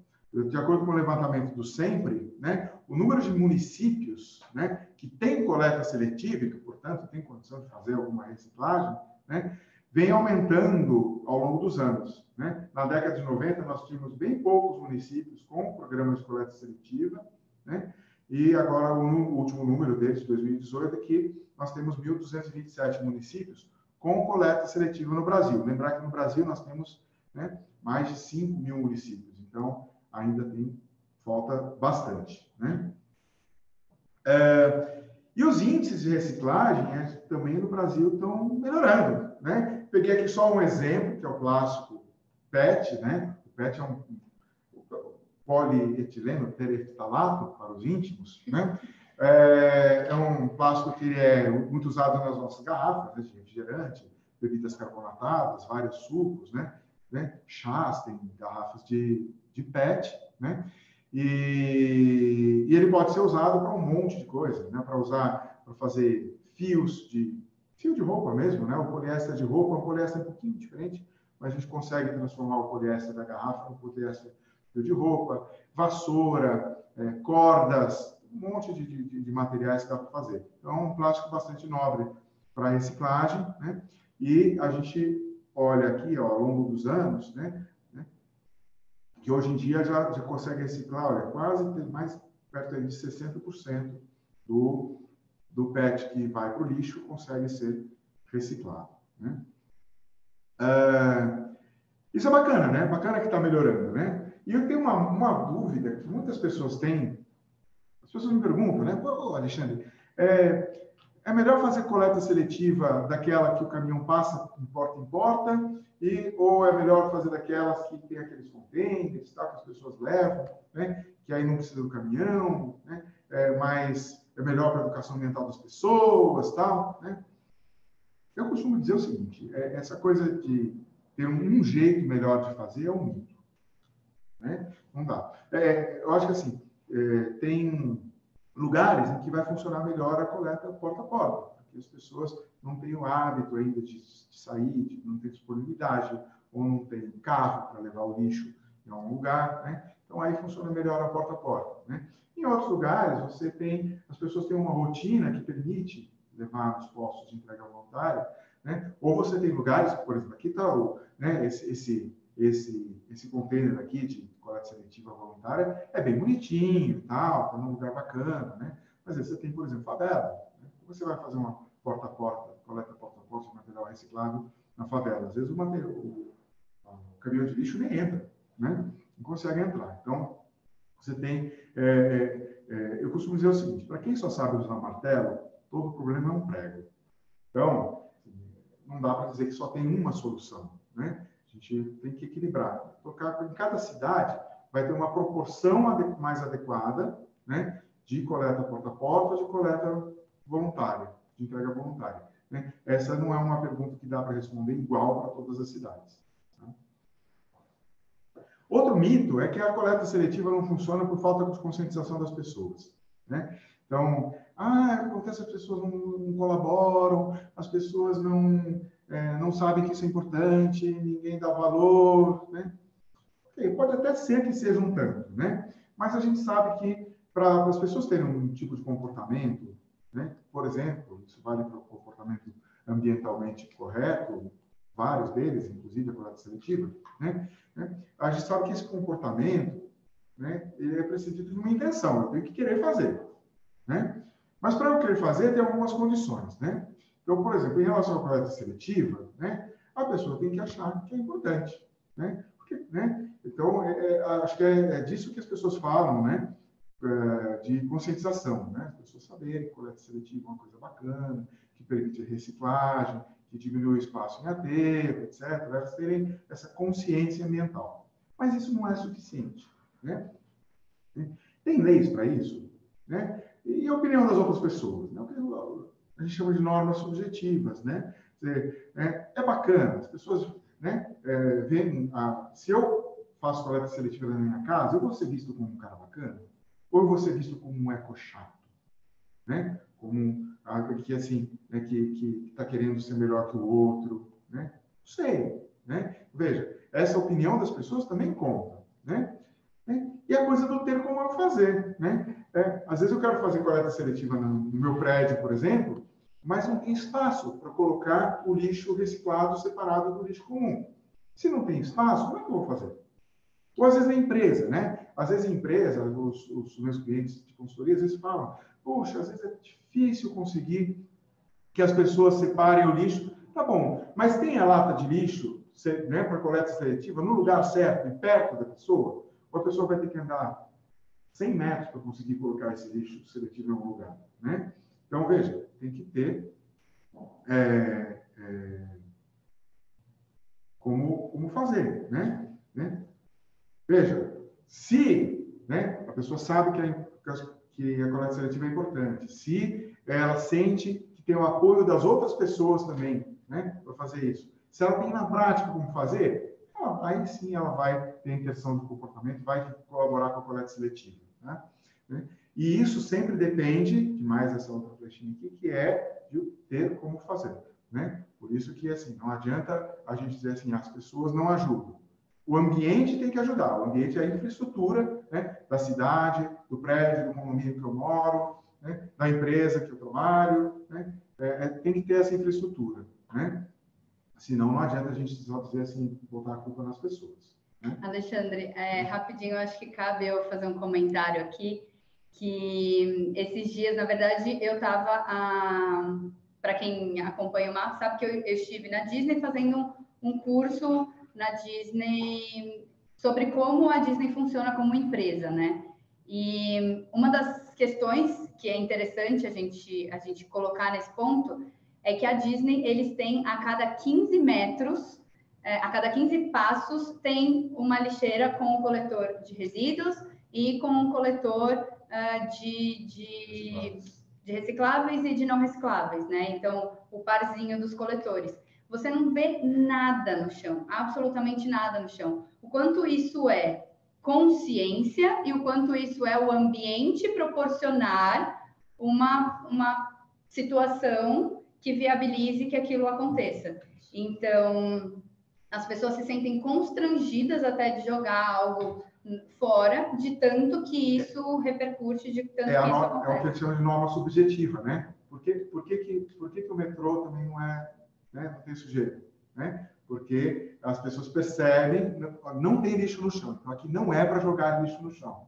De acordo com o levantamento do Sempre, né, o número de municípios né, que tem coleta seletiva e que, portanto, tem condição de fazer alguma reciclagem, né, vem aumentando ao longo dos anos. Né? Na década de 90, nós tínhamos bem poucos municípios com programas de coleta seletiva, né? E agora o, último número deles, de 2018, é que nós temos 1.227 municípios com coleta seletiva no Brasil. Lembrar que no Brasil nós temos né, mais de 5 mil municípios, então ainda tem falta bastante. Né? É, e os índices de reciclagem né, também no Brasil estão melhorando. Né? Peguei aqui só um exemplo, que é o plástico PET. Né? O PET é um polietileno tereftalato para os íntimos. Né? É, é, um plástico que é muito usado nas nossas garrafas, né, de refrigerante, bebidas carbonatadas, vários sucos, né? né? Chás, tem garrafas de, de PET, né? E, e ele pode ser usado para um monte de coisa, né? Para usar, para fazer fios de fio de roupa mesmo, né? O poliéster de roupa é um poliéster um pouquinho diferente, mas a gente consegue transformar o poliéster da garrafa no poliéster fio de roupa, vassoura, é, cordas, um monte de, de, de materiais que dá para fazer. Então, é um plástico bastante nobre para reciclagem, né? E a gente olha aqui, ó, ao longo dos anos, né? né que hoje em dia já, já consegue reciclar, olha, quase mais perto de 60% do, do PET que vai para o lixo consegue ser reciclado, né? Uh, isso é bacana, né? Bacana que está melhorando, né? E eu tenho uma, uma dúvida que muitas pessoas têm as pessoas me perguntam, né? Pô, Alexandre, é, é melhor fazer coleta seletiva daquela que o caminhão passa de porta em porta, e, ou é melhor fazer daquelas que tem aqueles contêineres tá, que as pessoas levam, né? que aí não precisa do caminhão, né? é, mas é melhor para a educação ambiental das pessoas, tal, né? Eu costumo dizer o seguinte, é, essa coisa de ter um, um, jeito melhor de fazer é um mito. Né? Não dá. É, eu acho que assim, é, tem lugares em que vai funcionar melhor a coleta porta a porta, porque as pessoas não têm o hábito ainda de, de sair, de não ter disponibilidade, ou não tem carro para levar o lixo em algum lugar, né? Então aí funciona melhor a porta a porta, né? Em outros lugares você tem, as pessoas têm uma rotina que permite levar nos postos de entrega voluntária, né? Ou você tem lugares, por exemplo, aqui está né, esse, esse, esse, esse container aqui de coleta seletiva voluntária é bem bonitinho, tal, está num lugar bacana, né? Mas aí você tem, por exemplo, favela. Né? Você vai fazer uma porta a porta, coleta porta a porta de material reciclável na favela. Às vezes o, material, o, o caminhão de lixo nem entra, né? Não consegue entrar. Então, você tem. É, é, é eu costumo dizer o seguinte: para quem só sabe usar martelo, todo problema é um prego. Então, não dá para dizer que só tem uma solução, né? Gente tem que equilibrar. Em cada cidade vai ter uma proporção mais adequada, né, de coleta porta a porta, de coleta voluntária, de entrega voluntária. Né? Essa não é uma pergunta que dá para responder igual para todas as cidades. Tá? Outro mito é que a coleta seletiva não funciona por falta de conscientização das pessoas. Né? Então, ah, acontece as pessoas não, não colaboram, as pessoas não é, não sabem que isso é importante, ninguém dá valor, né? Okay, pode até ser que seja um tanto, né? Mas a gente sabe que para as pessoas terem um tipo de comportamento, né? Por exemplo, isso vale para o comportamento ambientalmente correto, vários deles, inclusive a coleta seletiva, né? né? A gente sabe que esse comportamento, né? Ele é precedido de uma intenção. Eu tenho que querer fazer, né? Mas para eu querer fazer, tem algumas condições, né? Então, por exemplo, em relação à coleta seletiva, né, a pessoa tem que achar que é importante, né? Porque, né? Então, é, é, acho que é, é, disso que as pessoas falam, né? É, de conscientização, né? As pessoas saberem que coleta seletiva é uma coisa bacana, que permite reciclagem, que diminui o espaço em aterro, etc. Elas terem essa consciência ambiental. Mas isso não é suficiente, né? Tem leis para isso, né? E a opinião das outras pessoas? Né? A gente chama de normas subjetivas, né? Dizer, é, é, bacana, as pessoas né, é, a, se eu faço coleta seletiva na minha casa, eu vou ser visto como um cara bacana? ou eu vou ser visto como um eco-chato, né? Como algo que, assim, né, que está querendo ser melhor que o outro, né? Não sei, né? Veja, essa opinião das pessoas também conta, né? E a coisa do ter como eu fazer, né? É, às vezes eu quero fazer coleta seletiva no meu prédio, por exemplo, mas não tem espaço para colocar o lixo reciclado separado do lixo comum. Se não tem espaço, como é que eu vou fazer? Ou às vezes na empresa, né? Às vezes a empresa, os, os meus clientes de consultoria, às vezes falam, poxa, às vezes é difícil conseguir que as pessoas separem o lixo. Tá bom, mas tem a lata de lixo né, para coleta seletiva no lugar certo e perto da pessoa? Ou a pessoa vai ter que andar 100 metros para conseguir colocar esse lixo seletivo em algum lugar, né? Então, veja, tem que ter é, é, como, como fazer, né? né? Veja, se né, a pessoa sabe que a, que a coleta seletiva é importante, se ela sente que tem o apoio das outras pessoas também né, para fazer isso, se ela tem na prática como fazer, aí sim ela vai ter intenção do comportamento, vai colaborar com a coleta seletiva. Né? E isso sempre depende de mais essa outra flechinha aqui, que é de ter como fazer. Né? Por isso que assim, não adianta a gente dizer assim, as pessoas não ajudam. O ambiente tem que ajudar. O ambiente é a infraestrutura né, da cidade, do prédio, do condomínio que eu moro, né, da empresa que eu trabalho. Né, é, é, tem que ter essa infraestrutura. Né? Senão não adianta a gente só dizer assim, botar a culpa nas pessoas. Alexandre, é, rapidinho, eu acho que cabe eu fazer um comentário aqui, que esses dias, na verdade, eu estava, para quem acompanha o Marco, sabe que eu, eu estive na Disney fazendo um curso na Disney sobre como a Disney funciona como empresa, né? E uma das questões que é interessante a gente, a gente colocar nesse ponto é que a Disney, eles têm a cada 15 metros, é, a cada 15 passos, tem uma lixeira com um coletor de resíduos e com um coletor uh, de, de, de recicláveis e de não recicláveis, né? Então, o parzinho dos coletores você não vê nada no chão, absolutamente nada no chão. O quanto isso é consciência e o quanto isso é o ambiente proporcionar uma, uma situação que viabilize que aquilo aconteça. Então, as pessoas se sentem constrangidas até de jogar algo fora, de tanto que isso repercute, de tanto é que isso acontece. É uma questão de norma subjetiva, né? Por que, por que, que, por que, que o metrô também não é né? não tem sujeira, né? Porque as pessoas percebem, não, não tem lixo no chão, então aqui não é para jogar lixo no chão.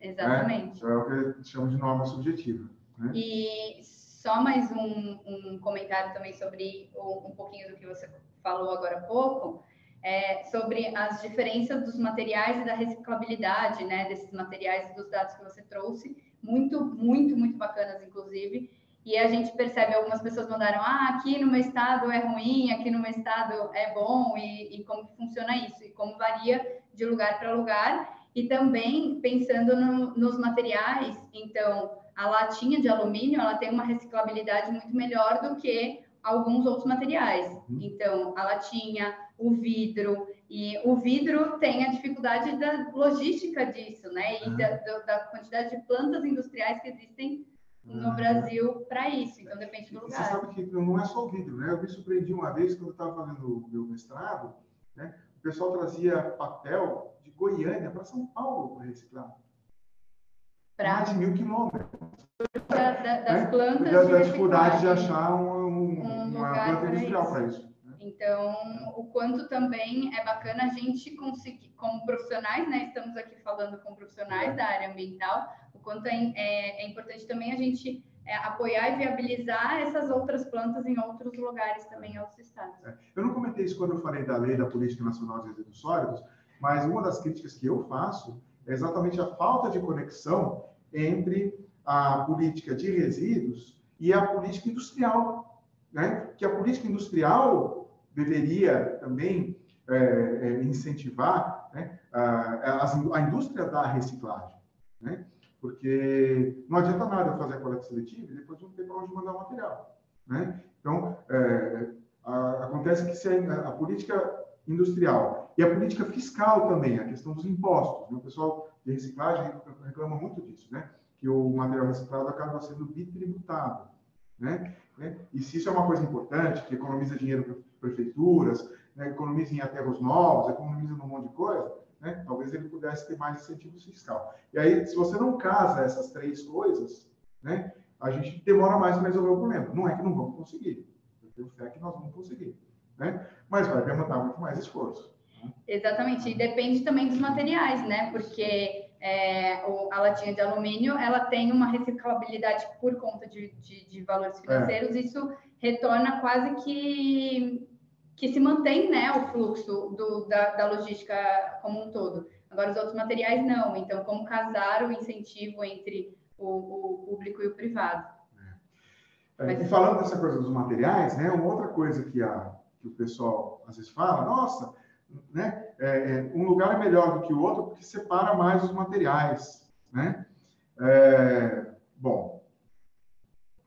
Exatamente. Né? é o que chamamos de norma subjetiva. Né? E só mais um, um comentário também sobre um, um pouquinho do que você falou agora há pouco, é, sobre as diferenças dos materiais e da reciclabilidade, né, desses materiais e dos dados que você trouxe, muito, muito, muito bacanas, inclusive. E a gente percebe, algumas pessoas mandaram, ah, aqui no meu estado é ruim, aqui no meu estado é bom, e, e como funciona isso, e como varia de lugar para lugar. E também pensando no, nos materiais, então, a latinha de alumínio, ela tem uma reciclabilidade muito melhor do que alguns outros materiais. Uhum. Então, a latinha, o vidro, e o vidro tem a dificuldade da logística disso, né? E da, da quantidade de plantas industriais que existem no ah. Brasil para isso, então depende do lugar. Você sabe que não é só o vidro, né? Eu me surpreendi uma vez quando eu estava fazendo o meu mestrado, né? O pessoal trazia papel de Goiânia para São Paulo para reciclar. Pra... Mais mil quilômetros. Da, da, das né? plantas. Da, da dificuldade de achar um, um, uma planta industrial para isso. Né? Então, o quanto também é bacana a gente conseguir, como profissionais, né? Estamos aqui falando com profissionais é. da área ambiental, quanto é, é, é importante também a gente é, apoiar e viabilizar essas outras plantas em outros lugares também, em outros estados. É. Eu não comentei isso quando eu falei da lei da Política Nacional de Resíduos Sólidos, mas uma das críticas que eu faço é exatamente a falta de conexão entre a política de resíduos e a política industrial, né? Que a política industrial deveria também é, é incentivar né, a, a, indústria da reciclagem, né? porque não adianta nada fazer a coleta seletiva e depois não ter para onde mandar o material. Né? Então, é, a, acontece que se a, a, política industrial e a política fiscal também, a questão dos impostos, né? o pessoal de reciclagem reclama muito disso, né? Que o material reciclado acaba sendo bitributado, né? E se isso é uma coisa importante, que economiza dinheiro para prefeituras, né? economiza em aterros novos, economiza num monte de coisa, né? Talvez ele pudesse ter mais incentivo fiscal. E aí, se você não casa essas três coisas, né? A gente demora mais para resolver o problema. Não é que não vamos conseguir. Eu tenho fé que nós vamos conseguir, né? Mas vai demandar muito mais esforço. Exatamente, e depende também dos materiais, né? Porque é, a latinha de alumínio ela tem uma reciclabilidade por conta de, de, de valores financeiros, é. isso retorna quase que que se mantém né, o fluxo do, da, da logística como um todo. Agora, os outros materiais não. Então, como casar o incentivo entre o, o público e o privado? É. Mas... E falando dessa coisa dos materiais, né, uma outra coisa que, a, que o pessoal às vezes fala, nossa, né? É, é, um lugar é melhor do que o outro porque separa mais os materiais, né? É, bom,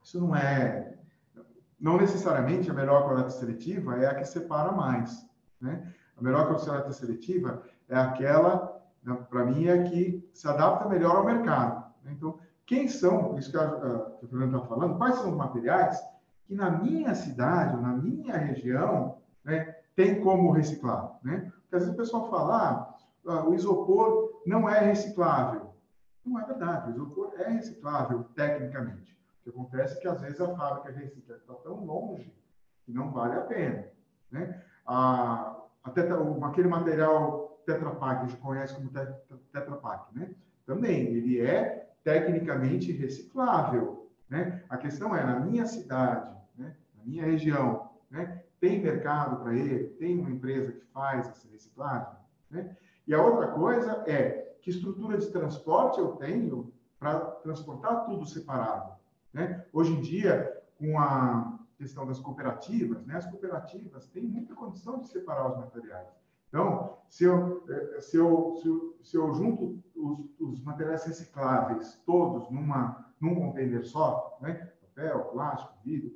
isso não é, não necessariamente a melhor coleta seletiva é a que separa mais, né? A melhor coleta seletiva é aquela, né, para mim, é que se adapta melhor ao mercado. Né? Então, quem são, isso que a, a, a Fernanda está falando, quais são os materiais que na minha cidade, ou na minha região, né, tem como reciclar, né? Porque às vezes o pessoal fala, ah, ah, o isopor não é reciclável. Não é verdade, o isopor é reciclável tecnicamente. O que acontece é que às vezes a fábrica recicla está tão longe que não vale a pena, né? A, tetra, aquele material Tetra Pak, a gente conhece como Tetra Pak, né? Também, ele é tecnicamente reciclável, né? A questão é, na minha cidade? Na minha região, né? tem mercado para ele, tem uma empresa que faz essa reciclagem. Né? E a outra coisa é que estrutura de transporte eu tenho para transportar tudo separado. Né? Hoje em dia, com a questão das cooperativas, né? as cooperativas têm muita condição de separar os materiais. Então, se eu, eh, se eu, se eu, se eu junto os, os, materiais recicláveis todos numa, num container só, né? papel, plástico, vidro,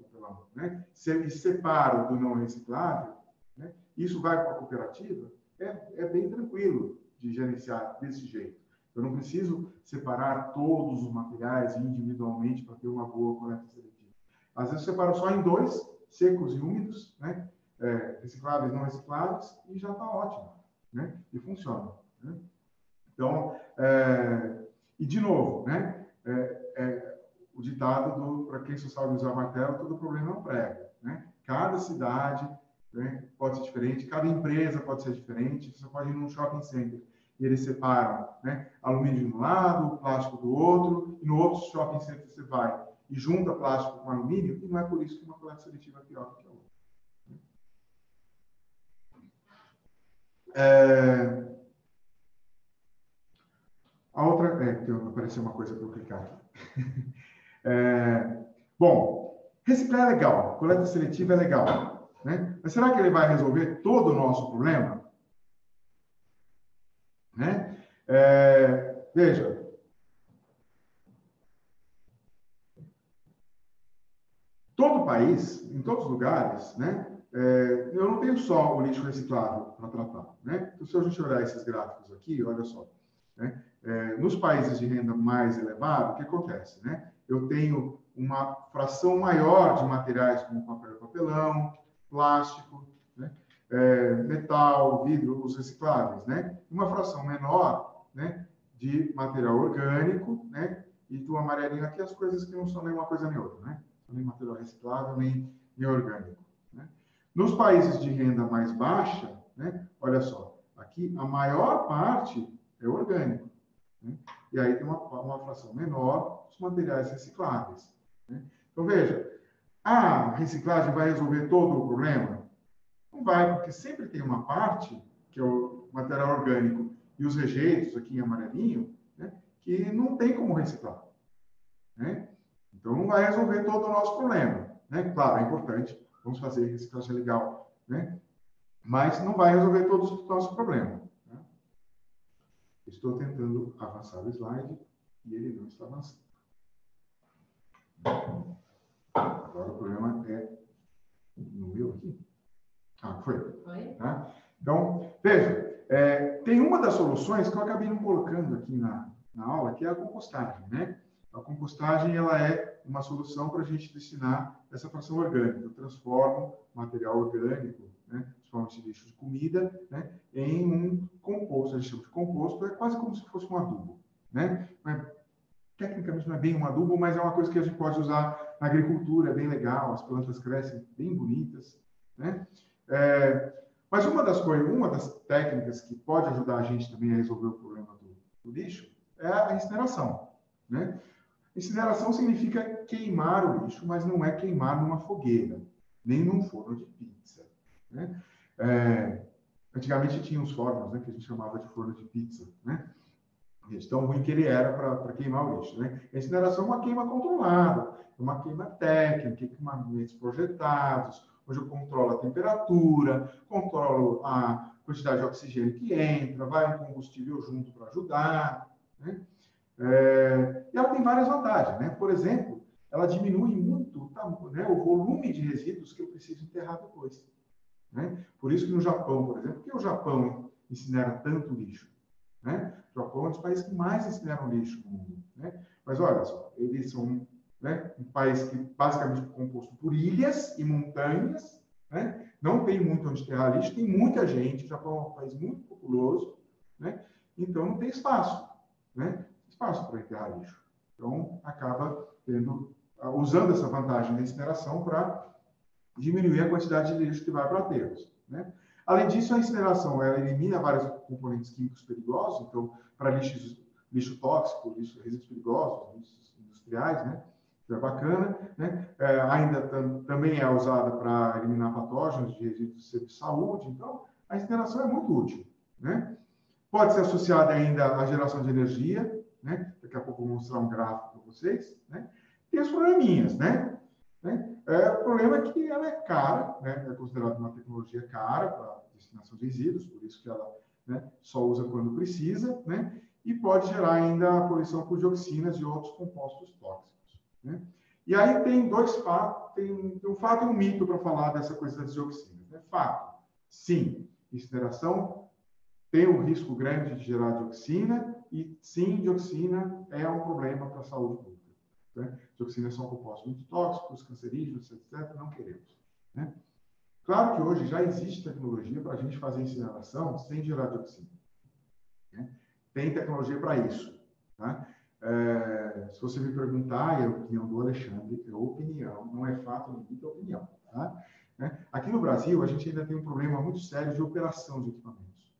né? se separa do não reciclável, né? isso vai para a cooperativa, é, é bem tranquilo de gerenciar desse jeito. Eu não preciso separar todos os materiais individualmente para ter uma boa coleta seletiva. Às vezes eu separo só em dois, secos e úmidos, né? É, recicláveis não recicláveis, e já está ótimo, né? E funciona. Né? Então, é, e de novo, né? É, é o ditado do para quem só sabe usar martelo, todo problema é um prego. Né? Cada cidade né, pode ser diferente, cada empresa pode ser diferente. Você pode ir num shopping center e eles separam né, alumínio de um lado, plástico do outro, e no outro shopping center você vai e junta plástico com alumínio, e não é por isso que uma coleta seletiva é pior do que a outra. É... A outra. É, apareceu uma coisa para eu clicar aqui. É, bom, reciclar é legal, coleta seletiva é legal, né? Mas será que ele vai resolver todo o nosso problema? Né? É, veja, todo país, em todos os lugares, né? É, eu não tenho só o lixo reciclável para tratar, né? Então, se a gente olhar esses gráficos aqui, olha só, né? É, nos países de renda mais elevada, o que acontece, né? Eu tenho uma fração maior de materiais como papel e papelão, plástico, né? é, metal, vidro, os recicláveis, né? Uma fração menor, né? De material orgânico, né? E do amarelinho aqui as coisas que não são nem uma coisa nem outra, né? Nem material reciclável, nem, nem orgânico. Né? Nos países de renda mais baixa, né? Olha só, aqui a maior parte é orgânico. Né? E aí tem uma, uma fração menor dos materiais recicláveis. Né? Então, veja, a reciclagem vai resolver todo o problema? Não vai, porque sempre tem uma parte, que é o material orgânico, e os rejeitos, aqui em amarelinho, né? que não tem como reciclar. Né? Então, não vai resolver todo o nosso problema. Né? Claro, é importante, vamos fazer reciclagem legal, né? mas não vai resolver todos os nossos problemas. Estou tentando avançar o slide e ele não está avançando. Agora o problema é no meu aqui. Ah, foi. Tá? Então, veja, é, tem uma das das soluções que eu acabei não colocando aqui na, na aula, que é a compostagem, né? A compostagem ela é uma solução para a gente destinar essa fração orgânica. Eu transformo material orgânico, né, principalmente lixo de comida, né, em um composto. A gente chama de composto, é quase como se fosse um adubo. Né? Mas, tecnicamente não é bem um adubo, mas é uma coisa que a gente pode usar na agricultura, é bem legal, as plantas crescem bem bonitas. Né? É, mas uma das coisas, uma das técnicas que pode ajudar a gente também a resolver o problema do, do lixo é a incineração. Né? Incineração significa queimar o lixo, mas não é queimar numa fogueira, nem num forno de pizza. Né? É, antigamente tinha os fornos, né, que a gente chamava de forno de pizza, né? Tão ruim que ele era para queimar o lixo, né? A incineração é uma queima controlada, uma queima técnica, equipamentos projetados, onde eu controlo a temperatura, controlo a quantidade de oxigênio que entra, vai um combustível junto para ajudar, né? É, e ela tem várias vantagens, né? Por exemplo, ela diminui muito né, o volume de resíduos que eu preciso enterrar depois. Né? Por isso que no Japão, por exemplo, por que o Japão incinera tanto lixo? Né? O Japão é um dos países que mais incineram lixo no mundo. Né? Mas olha só, eles são né, um país que basicamente é composto por ilhas e montanhas, né? não tem muito onde enterrar lixo, tem muita gente, o Japão é um país muito populoso, né? então não tem espaço. Né? espaço para enterrar lixo. Então, acaba tendo, usando essa vantagem da incineração para diminuir a quantidade de lixo que vai para aterros. Né? Além disso, a incineração ela elimina vários componentes químicos perigosos, então, para lixo, lixo tóxico, lixo, resíduos perigosos, lixos industriais, né? Isso é bacana. Né? É, ainda tam, também é usada para eliminar patógenos de resíduos de saúde, então, a incineração é muito útil. Né? Pode ser associada ainda à geração de energia, né? Daqui a pouco vou mostrar um gráfico para vocês, né? Tem os probleminhas, né? né? É, o problema é que ela é cara, né? É considerada uma tecnologia cara para destinação de resíduos, por isso que ela né, só usa quando precisa, né? E pode gerar ainda a poluição por dioxinas e outros compostos tóxicos, né? E aí tem dois fatos, tem, um fato e um mito para falar dessa coisa das dioxinas. Né? Fato, sim, incineração tem um risco grande de gerar dioxina, e sim, dioxina é um problema para a saúde pública. Né? Dioxinas são compostos muito tóxicos, cancerígenos, etc. Não queremos. Né? Claro que hoje já existe tecnologia para a gente fazer incineração sem gerar dioxina. Né? Tem tecnologia para isso. Tá? É, se você me perguntar, é a opinião do Alexandre, é opinião, não é fato, nem é opinião. Tá? Né? Aqui no Brasil, a gente ainda tem um problema muito sério de operação de equipamentos.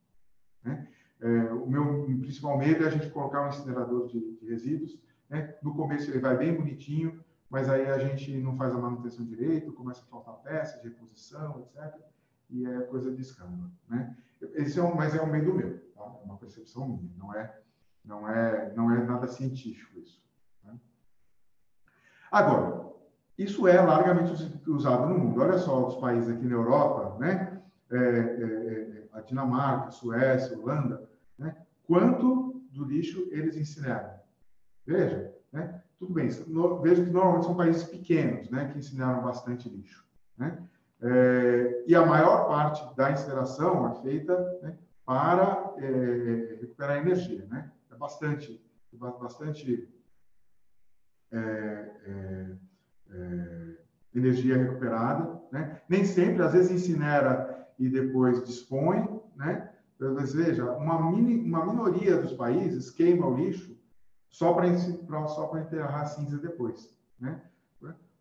Né? É, o meu principal medo é a gente colocar um incinerador de, de resíduos. Né? No começo ele vai bem bonitinho, mas aí a gente não faz a manutenção direito, começa a faltar peças de reposição, etc. E é coisa de escândalo. Né? Esse é um, mas é um medo meu, tá? é uma percepção minha, não é, não é, não é nada científico isso. Né? Agora, isso é largamente usado no mundo. Olha só os países aqui na Europa, né? É, é, é a Dinamarca, Suécia, Holanda, né? quanto do lixo eles incineram. Veja, né? tudo bem, veja que normalmente são países pequenos né, que incineraram bastante lixo. Né? É, e a maior parte da incineração é feita né, para é, recuperar energia. Né? É bastante, bastante é, é, é, energia recuperada. Né? Nem sempre, às vezes incinera e depois dispõe, né? Mas veja, uma, mini, uma minoria dos países queima o lixo só para só para enterrar cinza depois, né?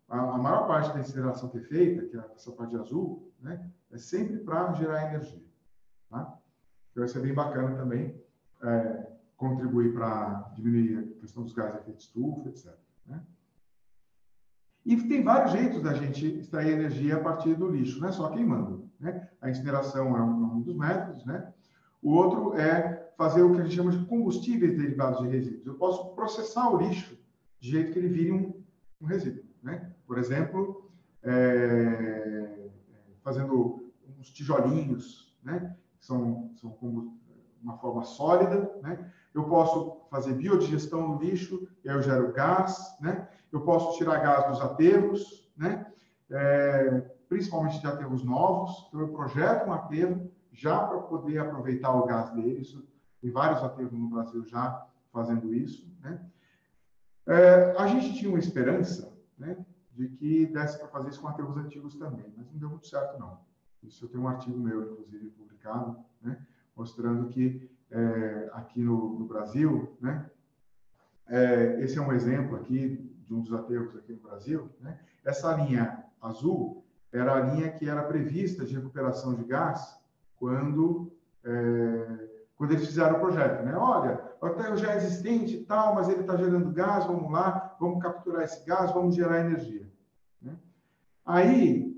A, a, maior parte da incineração que é feita, que é essa parte azul, né, é sempre para gerar energia, tá? Então isso é bem bacana também, é, contribuir para diminuir a questão dos gases de efeito estufa, etc. Né? E tem vários jeitos da gente extrair energia a partir do lixo, não é só queimando. Né? A incineração é um, é um dos métodos, né? O outro é fazer o que a gente chama de combustíveis derivados de resíduos. Eu posso processar o lixo de jeito que ele vire um, um resíduo. Né? Por exemplo, é, fazendo uns tijolinhos, né? são, são uma forma sólida. Né? Eu posso fazer biodigestão no lixo, e aí eu gero gás. Né? Eu posso tirar gás dos aterros, né? É, principalmente de aterros novos. Então, eu projeto um aterro já para poder aproveitar o gás dele. Isso Tem vários aterros no Brasil já fazendo isso. Né? É, a gente tinha uma esperança né, de que desse para fazer isso com aterros antigos também, mas não deu muito certo, não. Isso eu tenho um artigo meu, inclusive, publicado, né, mostrando que é, aqui no, no, Brasil, né, é, esse é um exemplo aqui de um dos aterros aqui no Brasil, né, essa linha azul era a linha que era prevista de recuperação de gás quando é, quando eles fizeram o projeto, né? Olha, o aterro já é existente e tal, mas ele está gerando gás, vamos lá, vamos capturar esse gás, vamos gerar energia. Né? Aí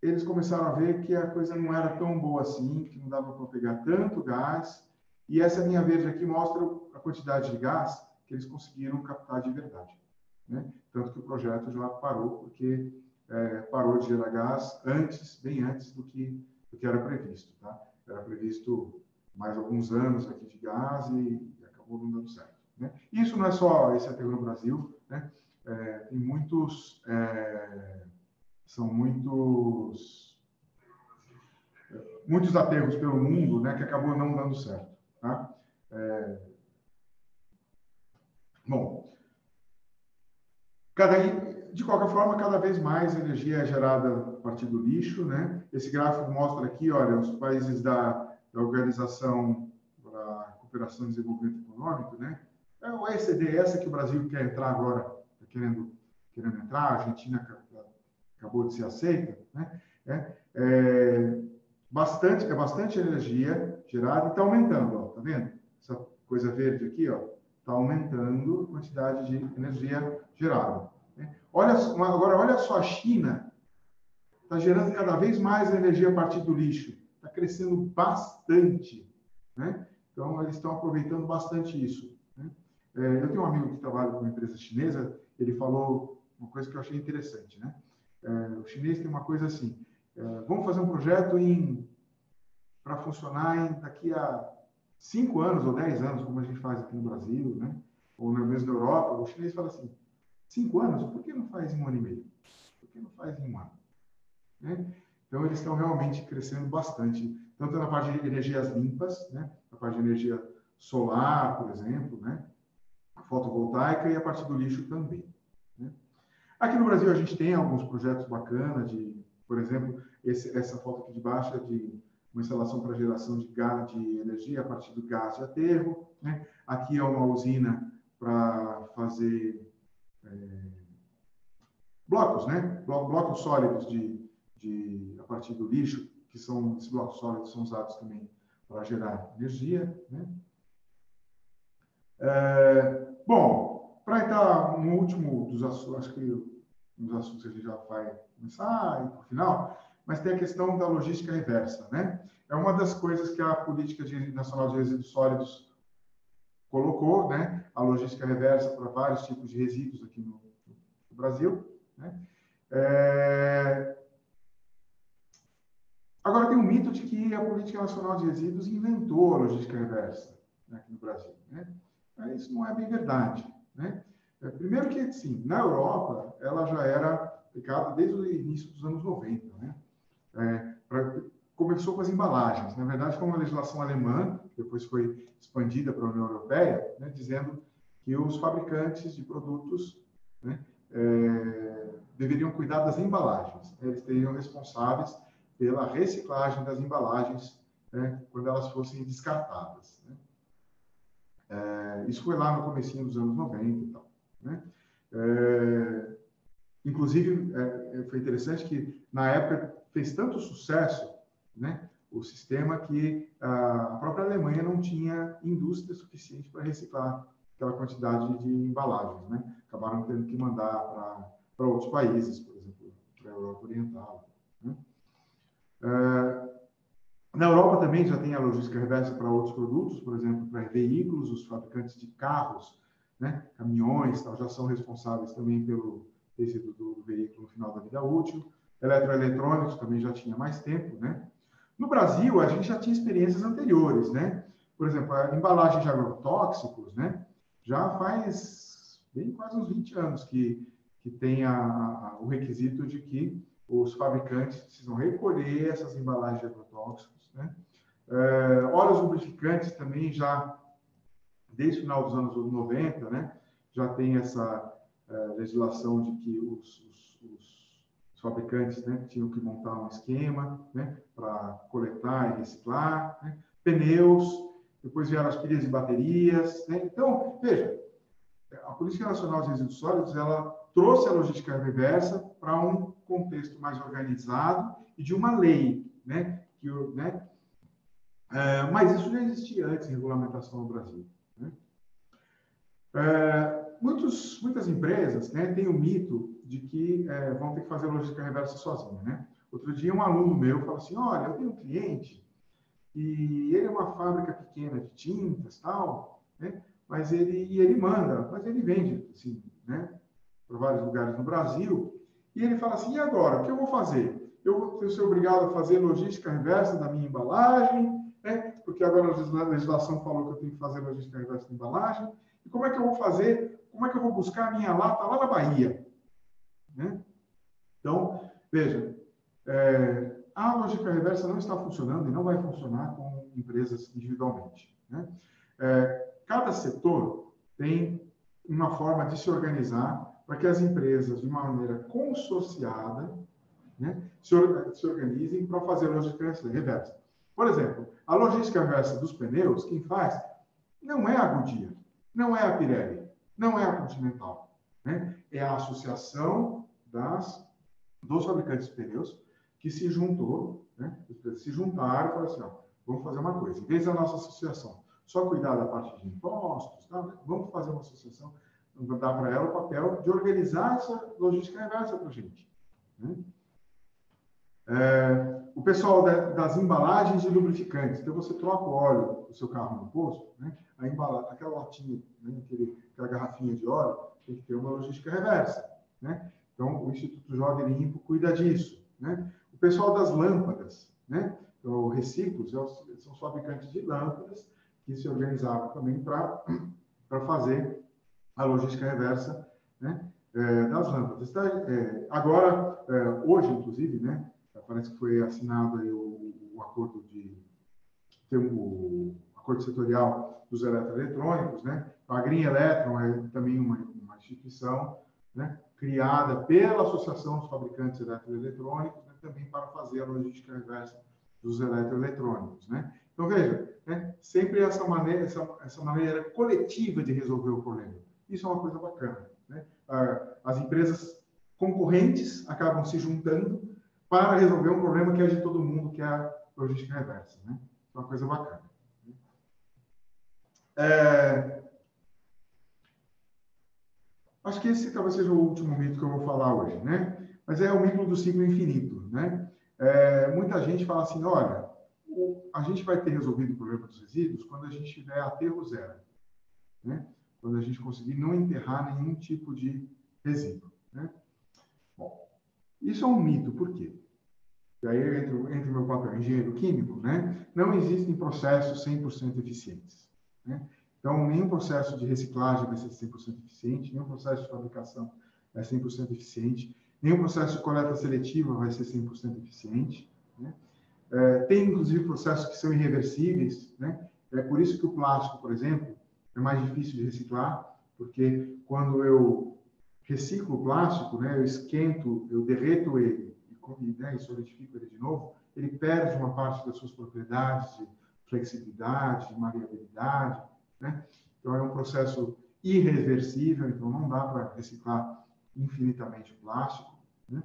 eles começaram a ver que a coisa não era tão boa assim, que não dava para pegar tanto gás, e essa linha verde aqui mostra a quantidade de gás que eles conseguiram captar de verdade. Né? Tanto que o projeto já parou, porque é, parou de gerar gás antes, bem antes do que, do que era previsto. Tá? Era previsto mais alguns anos aqui de gás e, acabou não dando certo. Né? Isso não é só esse aterro no Brasil, né? É, tem muitos, é, são muitos, muitos aterros pelo mundo, né, que acabou não dando certo. Tá? É, bom, cada, de qualquer forma, cada vez mais energia é gerada a partir do lixo, né? Esse gráfico mostra aqui, olha, os países da da Organização para Cooperação e Desenvolvimento Econômico, né? É o OECD, essa que o Brasil quer entrar agora, está querendo, querendo entrar, a Argentina acabou de ser aceita, né? É, é, bastante, é bastante energia gerada e está aumentando, ó, tá vendo? Essa coisa verde aqui, ó, está aumentando a quantidade de energia gerada. Né? Olha, agora olha só a China, está gerando cada vez mais energia a partir do lixo crescendo bastante. Né? Então, eles estão aproveitando bastante isso. Né? É, eu tenho um amigo que trabalha com uma empresa chinesa, ele falou uma coisa que eu achei interessante. Né? É, o chinês tem uma coisa assim: é, vamos fazer um projeto para funcionar em, daqui a cinco anos ou dez anos, como a gente faz aqui no Brasil, né? ou mesmo na Europa. O chinês fala assim: cinco anos? Por que não faz em um ano e meio? Por que não faz em um ano? Né? Então, eles estão realmente crescendo bastante, tanto na parte de energias limpas, né? na parte de energia solar, por exemplo, né? fotovoltaica e a parte do lixo também. Né? Aqui no Brasil, a gente tem alguns projetos bacanas de, por exemplo, esse, essa foto aqui de baixo é de uma instalação para geração de, gás, de energia a partir do gás de aterro. Né? Aqui é uma usina para fazer é, blocos, né? blocos sólidos de, de a partir do lixo, que são esses blocos sólidos são usados também para gerar energia. Né? É, bom, para entrar no último dos assuntos, acho que nos assuntos que a gente já vai começar e para o final, mas tem a questão da logística reversa. Né? É uma das coisas que a Política de, Nacional de Resíduos Sólidos colocou, né? a logística reversa para vários tipos de resíduos aqui no, no Brasil. Né? É, Agora, tem um mito de que a Política Nacional de Resíduos inventou a logística reversa né, aqui no Brasil. Né? Isso não é bem verdade. Né? É, primeiro que, sim, na Europa, ela já era aplicada desde o início dos anos 90. Né? É, pra, começou com as embalagens. Na verdade, foi uma legislação alemã, que depois foi expandida para a União Europeia, né, dizendo que os fabricantes de produtos né, é, deveriam cuidar das embalagens. Eles seriam responsáveis pela reciclagem das embalagens né, quando elas fossem descartadas. Né? É, isso foi lá no começo dos anos 90 e tal. Né? É, inclusive, é, é, foi interessante que, na época, fez tanto sucesso né, o sistema que a própria Alemanha não tinha indústria suficiente para reciclar aquela quantidade de embalagens. Né? Acabaram tendo que mandar para outros países, por exemplo, para a Europa Oriental. É, na Europa também já tem a logística reversa para outros produtos, por exemplo, para veículos, os fabricantes de carros, né, caminhões, tal, já são responsáveis também pelo resíduo do veículo no final da vida útil. Eletroeletrônicos também já tinha mais tempo, né? No Brasil, a gente já tinha experiências anteriores, né? Por exemplo, a embalagem de agrotóxicos, né? Já faz bem quase uns 20 anos que, que tem a, a, o requisito de que os fabricantes precisam recolher essas embalagens de agrotóxicos, né? É, óleos lubrificantes também já, desde o final dos anos 90, né, já tem essa é, legislação de que os, os, os fabricantes né, tinham que montar um esquema né, para coletar e reciclar. Né, pneus, depois vieram as pilhas e baterias. Né? Então, veja, a Polícia Nacional de Resíduos Sólidos, ela trouxe a logística reversa para um contexto mais organizado e de uma lei, né? Que, né? É, mas isso já existia antes em regulamentação no Brasil. Né? É, muitos, muitas empresas né, têm o mito de que é, vão ter que fazer logística reversa sozinha. Né? Outro dia, um aluno meu falou assim: Olha, eu tenho um cliente e ele é uma fábrica pequena de tintas tal, né? mas ele, ele manda, mas ele vende assim, né? para vários lugares no Brasil. E ele fala assim: e agora? O que eu vou fazer? Eu vou ser obrigado a fazer logística reversa da minha embalagem, né? porque agora a legislação falou que eu tenho que fazer logística reversa da embalagem. E como é que eu vou fazer? Como é que eu vou buscar a minha lata lá na Bahia? Né? Então, veja, é, a logística reversa não está funcionando e não vai funcionar com empresas individualmente. Né? É, cada setor tem uma forma de se organizar para que as empresas, de uma maneira consorciada, né, se, organizem para fazer logística reversa. Por exemplo, a logística reversa dos pneus, quem faz não é a Goodyear, não é a Pirelli, não é a Continental. Né? É a associação das, dos fabricantes de pneus que se juntou, né? se juntaram e falaram assim, ó, vamos fazer uma coisa, em vez da nossa associação só cuidar da parte de impostos, tá? vamos fazer uma associação dar para ela o papel de organizar essa logística reversa para a gente. Né? É, o pessoal da, das embalagens de lubrificantes, então você troca o óleo do seu carro no posto, né? a embala, aquela latinha, né? Aquele, aquela garrafinha de óleo, tem que ter uma logística reversa. Né? Então, o Instituto Jovem Limpo cuida disso. Né? O pessoal das lâmpadas, né? então, o Reciclos, é são os fabricantes de lâmpadas que se organizavam também para fazer a logística reversa né, é, das lâmpadas. Então, é, agora, é, hoje, inclusive, né, parece que foi assinado o, o, acordo de tem o acordo setorial dos eletroeletrônicos, né? A Green Electron é também uma, uma instituição, né, criada pela Associação dos Fabricantes Eletroeletrônicos, né, também para fazer a logística reversa dos eletroeletrônicos, né? Então veja, né, sempre essa maneira, essa, essa maneira coletiva de resolver o problema. Isso é uma coisa bacana. Né? As empresas concorrentes acabam se juntando para resolver um problema que é de todo mundo, que é a logística reversa. Né? É uma coisa bacana. É... Acho que esse talvez seja o último mito que eu vou falar hoje, né? Mas é o mito do ciclo infinito, né? É, muita gente fala assim, olha, a gente vai ter resolvido o problema dos resíduos quando a gente tiver aterro zero, né? Quando a gente conseguir não enterrar nenhum tipo de resíduo. Né? Bom, isso é um mito, por quê? E aí entra, o meu papel, engenheiro químico, né? não existem processos 100% eficientes. Né? Então, nenhum processo de reciclagem vai ser 100% eficiente, nenhum processo de fabricação é 100% eficiente, nenhum processo de coleta seletiva vai ser 100% eficiente. Né? É, tem, inclusive, processos que são irreversíveis. Né? É por isso que o plástico, por exemplo, é mais difícil de reciclar, porque quando eu reciclo o plástico, né, eu esquento, eu derreto ele e, né, e solidifico ele de novo, ele perde uma parte das suas propriedades de flexibilidade, de maleabilidade, né? Então é um processo irreversível, então não dá para reciclar infinitamente o plástico, né?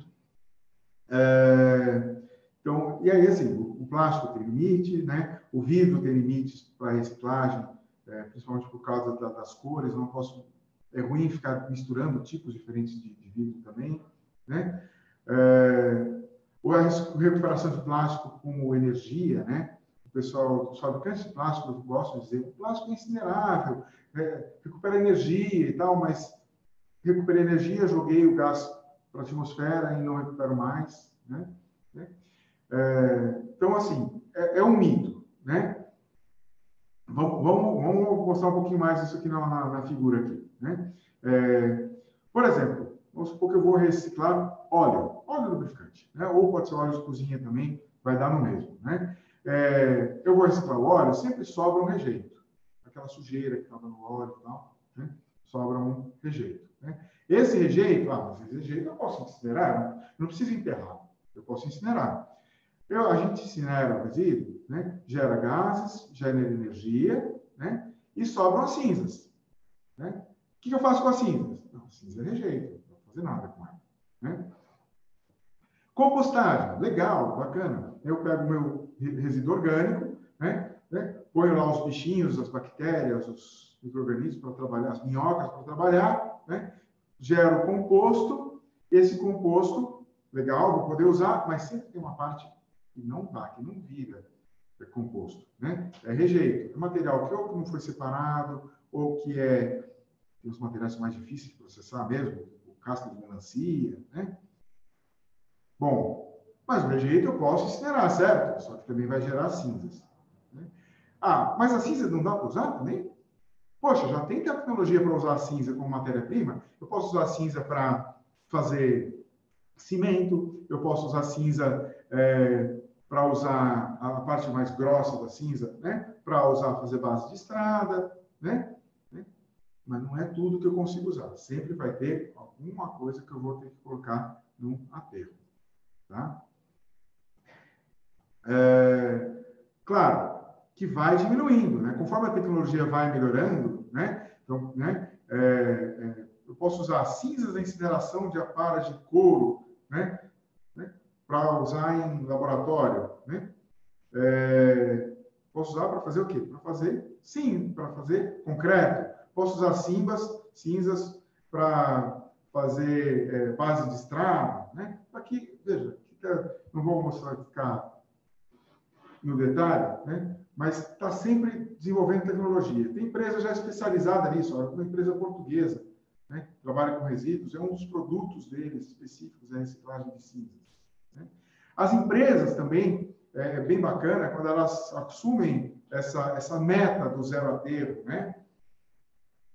É, então, e aí assim, o, o, plástico tem limite, né? O vidro tem limites para reciclagem, é, principalmente por causa da, das cores, não posso é ruim ficar misturando tipos diferentes de, de vidro também, né? É, ou a recuperação de plástico como energia, né? O pessoal, os fabricantes de plástico gostam de dizer, o plástico é incinerável, é, recupera energia e tal, mas recuperei energia, joguei o gás para a atmosfera e não recupero mais, né? É, então, assim, é, é um mito, né? Vamos, vamos, mostrar um pouquinho mais isso aqui na, na, na figura aqui. Né? É, por exemplo, vamos supor que eu vou reciclar óleo, óleo lubrificante, né? ou pode ser óleo de cozinha também, vai dar no mesmo. Né? É, eu vou reciclar o óleo, sempre sobra um rejeito. Aquela sujeira que estava no óleo e tal, né? sobra um rejeito. Né? Esse rejeito, ah, mas esse rejeito eu posso incinerar, não preciso enterrar, eu posso incinerar. Eu, a gente incinera o resíduo, né? gera gases, gera energia, né? e sobram as cinzas. Né? O que eu faço com as cinzas? Não, cinza é rejeito, não vou fazer nada com ela. Né? Compostagem, legal, bacana. Eu pego meu resíduo orgânico, né? né? ponho lá os bichinhos, as bactérias, os micro-organismos para trabalhar, as minhocas para trabalhar, né? gero composto, esse composto, legal, vou poder usar, mas sempre tem uma parte que não dá, que não vira composto, né? É rejeito. É material que ou não foi separado, ou que é tem os materiais mais difíceis de processar mesmo, o casca de melancia, né? Bom, mas o rejeito eu posso incinerar, certo? Só que também vai gerar cinzas. Né? Ah, mas a cinza não dá para usar também? Poxa, já tem tecnologia para usar a cinza como matéria-prima? Eu posso usar a cinza para fazer cimento, eu posso usar cinza é, para usar a parte mais grossa da cinza, né? Para usar fazer base de estrada, né? Mas não é tudo que eu consigo usar. Sempre vai ter alguma coisa que eu vou ter que colocar no aterro. Tá? É, claro que vai diminuindo, né? Conforme a tecnologia vai melhorando, né? Então, né? É, é, eu posso usar cinzas da incineração de aparas de couro, né? Para usar em laboratório, né? É, posso usar para fazer o quê? Para fazer, sim, para fazer concreto. Posso usar cinzas, cinzas para fazer é, base de estrada, né? Aqui, veja, é, não vou mostrar ficar no detalhe, né? mas está sempre desenvolvendo tecnologia. Tem empresa já especializada nisso, uma empresa portuguesa, né? trabalha com resíduos, é um dos produtos deles específicos, é a reciclagem de cinzas. Né? As empresas também, é, é bem bacana quando elas assumem essa, essa meta do zero aterro, né?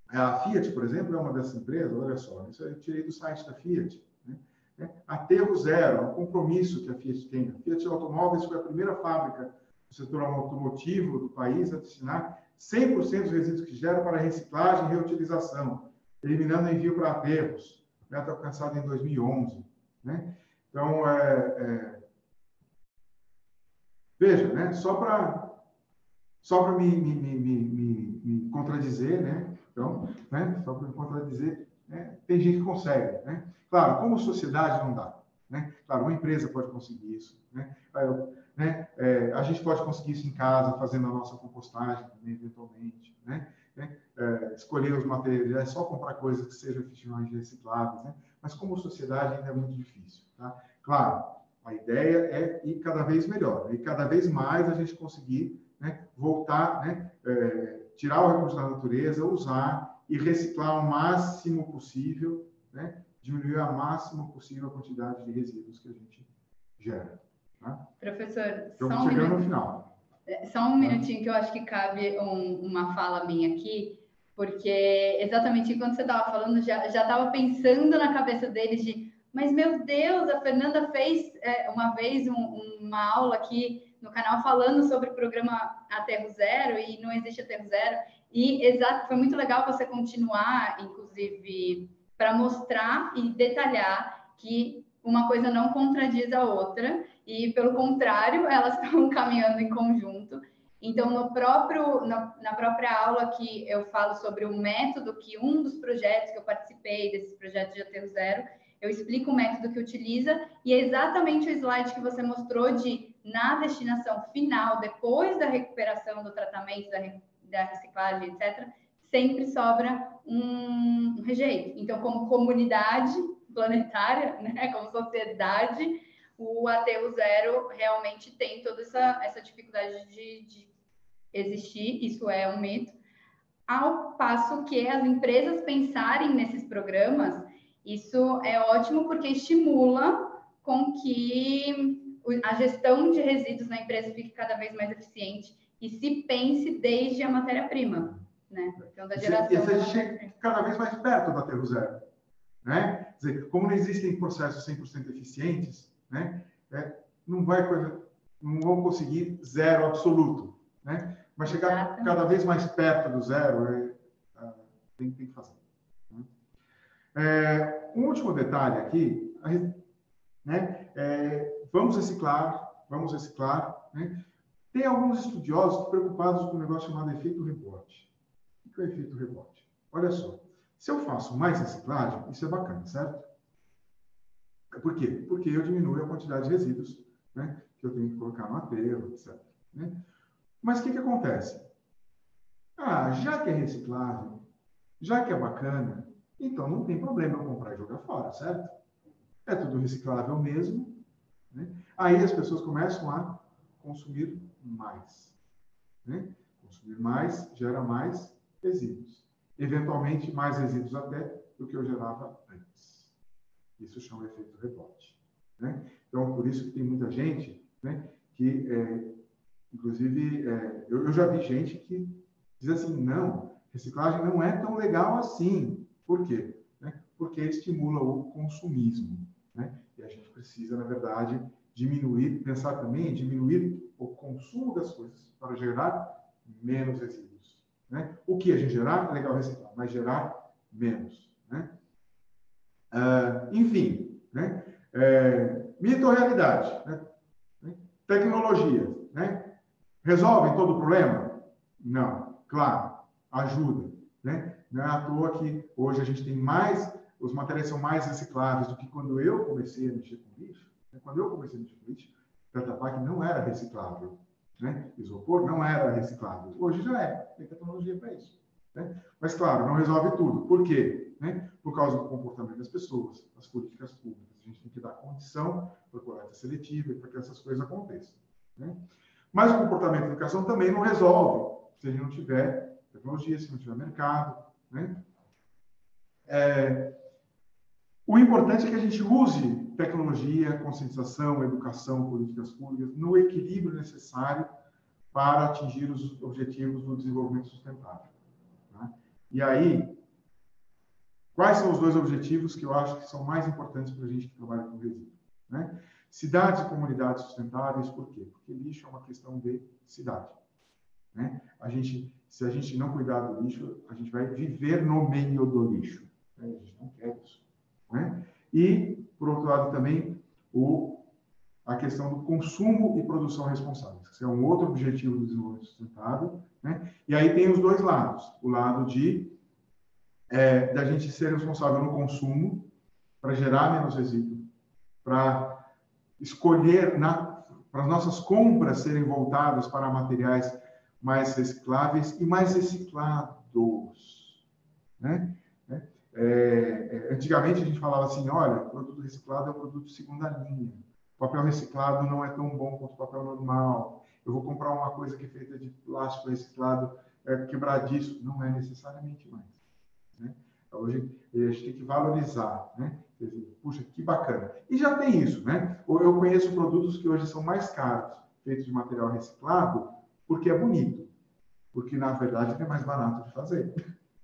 A Fiat, por exemplo, é uma dessas empresas, olha só, isso eu tirei do site da Fiat. Né? Aterro zero, é um compromisso que a Fiat tem. A Fiat Automóveis foi a primeira fábrica do setor automotivo do país a destinar 100% dos resíduos que gera para reciclagem e reutilização, eliminando envio para aterros, meta alcançada em 2011. Né? Então, é, é... veja, né? só para só para me, me, me, me, me contradizer, né? Então, né? só para me contradizer, né? tem gente que consegue. Né? Claro, como sociedade não dá. Né? Claro, uma empresa pode conseguir isso. Né? Né? É, a gente pode conseguir isso em casa, fazendo a nossa compostagem também, eventualmente. Né? É, escolher os materiais, só comprar coisas que sejam efetivamente recicláveis. Né? Mas como sociedade ainda é muito difícil. Tá? Claro, a ideia é ir cada vez melhor. E cada vez mais a gente conseguir né, voltar, né, é, tirar o recurso da natureza, usar e reciclar o máximo possível, né, diminuir a máximo possível a quantidade de resíduos que a gente gera. Tá? Professor, Estamos só um chegando no final. É, só um minutinho que eu acho que cabe um, uma fala minha aqui, porque exatamente quando você estava falando, já estava pensando na cabeça deles de, mas meu Deus, a Fernanda fez é, uma vez um, uma aula aqui no canal falando sobre o programa Aterro Zero e não existe Aterro Zero. E exato, foi muito legal você continuar, inclusive, para mostrar e detalhar que uma coisa não contradiz a outra e, pelo contrário, elas estão caminhando em conjunto. Então, no próprio, na, na, própria aula que eu falo sobre o método que um dos projetos que eu participei, desses projetos de Aterro Zero, eu explico o método que utiliza e é exatamente o slide que você mostrou de na destinação final, depois da recuperação do tratamento, da, da reciclagem, etc., sempre sobra um, rejeito. Então, como comunidade planetária, né, como sociedade, o aterro zero realmente tem toda essa, essa dificuldade de, de existir, isso é um mito, ao passo que as empresas pensarem nesses programas, isso é ótimo porque estimula com que a gestão de resíduos na empresa fique cada vez mais eficiente e se pense desde a matéria-prima né? Então, da geração. E, a gente chega cada vez mais perto do aterro zero. Né? Quer dizer, como não existem processos 100% eficientes, né? É, não vai não vão conseguir zero absoluto, né? Mas chegar Exatamente. cada vez mais perto do zero, é, é, tem, tem, que fazer. Né? É, um último detalhe aqui, né? É, vamos reciclar, vamos reciclar, né? Tem alguns estudiosos preocupados com um negócio chamado efeito rebote. O que é o efeito rebote? Olha só, se eu faço mais reciclagem, isso é bacana, certo? Por quê? Porque eu diminuo a quantidade de resíduos né, que eu tenho que colocar no aterro, etc. Né? Mas o que, que acontece? Ah, já que é reciclável, já que é bacana, então não tem problema eu comprar e jogar fora, certo? É tudo reciclável mesmo. Né? Aí as pessoas começam a consumir mais. Né? Consumir mais gera mais resíduos. Eventualmente, mais resíduos até do que eu gerava antes. Isso chama efeito rebote. Né? Então, por isso que tem muita gente né, que, é, inclusive, é, eu, eu já vi gente que diz assim, não, reciclagem não é tão legal assim. Por quê? Né? Porque estimula o consumismo. Né? E a gente precisa, na verdade, diminuir, pensar também em diminuir o consumo das coisas para gerar menos resíduos. Né? O que a gente gerar é legal reciclar, mas gerar menos. Uh, enfim, né? É, mito ou realidade? Né? Tecnologia, né? Resolvem todo o problema? Não, claro, ajuda, né? Não é à toa que hoje a gente tem mais, os materiais são mais recicláveis do que quando eu comecei a mexer com lixo. Né? Quando eu comecei a mexer com lixo, Tetrapack não era reciclável, né? Isopor não era reciclável. Hoje já é, tem tecnologia para isso. Né? Mas, claro, não resolve tudo. Por quê? Né? Por causa do comportamento das pessoas, das políticas públicas. A gente tem que dar condição para a coleta seletiva e para que essas coisas aconteçam. Né? Mas o comportamento da educação também não resolve se gente não tiver tecnologia, se não tiver mercado. Né? É, o importante é que a gente use tecnologia, conscientização, educação, políticas públicas no equilíbrio necessário para atingir os objetivos do desenvolvimento sustentável. Tá? E aí, quais são os dois objetivos que eu acho que são mais importantes para a gente que trabalha com resíduo? Né? Cidades e comunidades sustentáveis, por quê? Porque lixo é uma questão de cidade. Né? A gente, se a gente não cuidar do lixo, a gente vai viver no meio do lixo. Né? A gente não quer isso. Né? E, por outro lado, também o, a questão do consumo e produção responsáveis, que é um outro objetivo do desenvolvimento sustentável. Né? E aí tem os dois lados: o lado de é, da gente ser responsável no consumo para gerar menos resíduo, para escolher para as nossas compras serem voltadas para materiais mais recicláveis e mais reciclados, né? É, é, antigamente a gente falava assim, olha, produto reciclado é um produto de segunda linha. Papel reciclado não é tão bom quanto papel normal. Eu vou comprar uma coisa que é feita de plástico reciclado é, quebradiço. Não é necessariamente mais. Né? Então, hoje a gente tem que valorizar, né? Puxa, que bacana. E já tem isso, né? Eu conheço produtos que hoje são mais caros, feitos de material reciclado, porque é bonito. Porque, na verdade, é mais barato de fazer,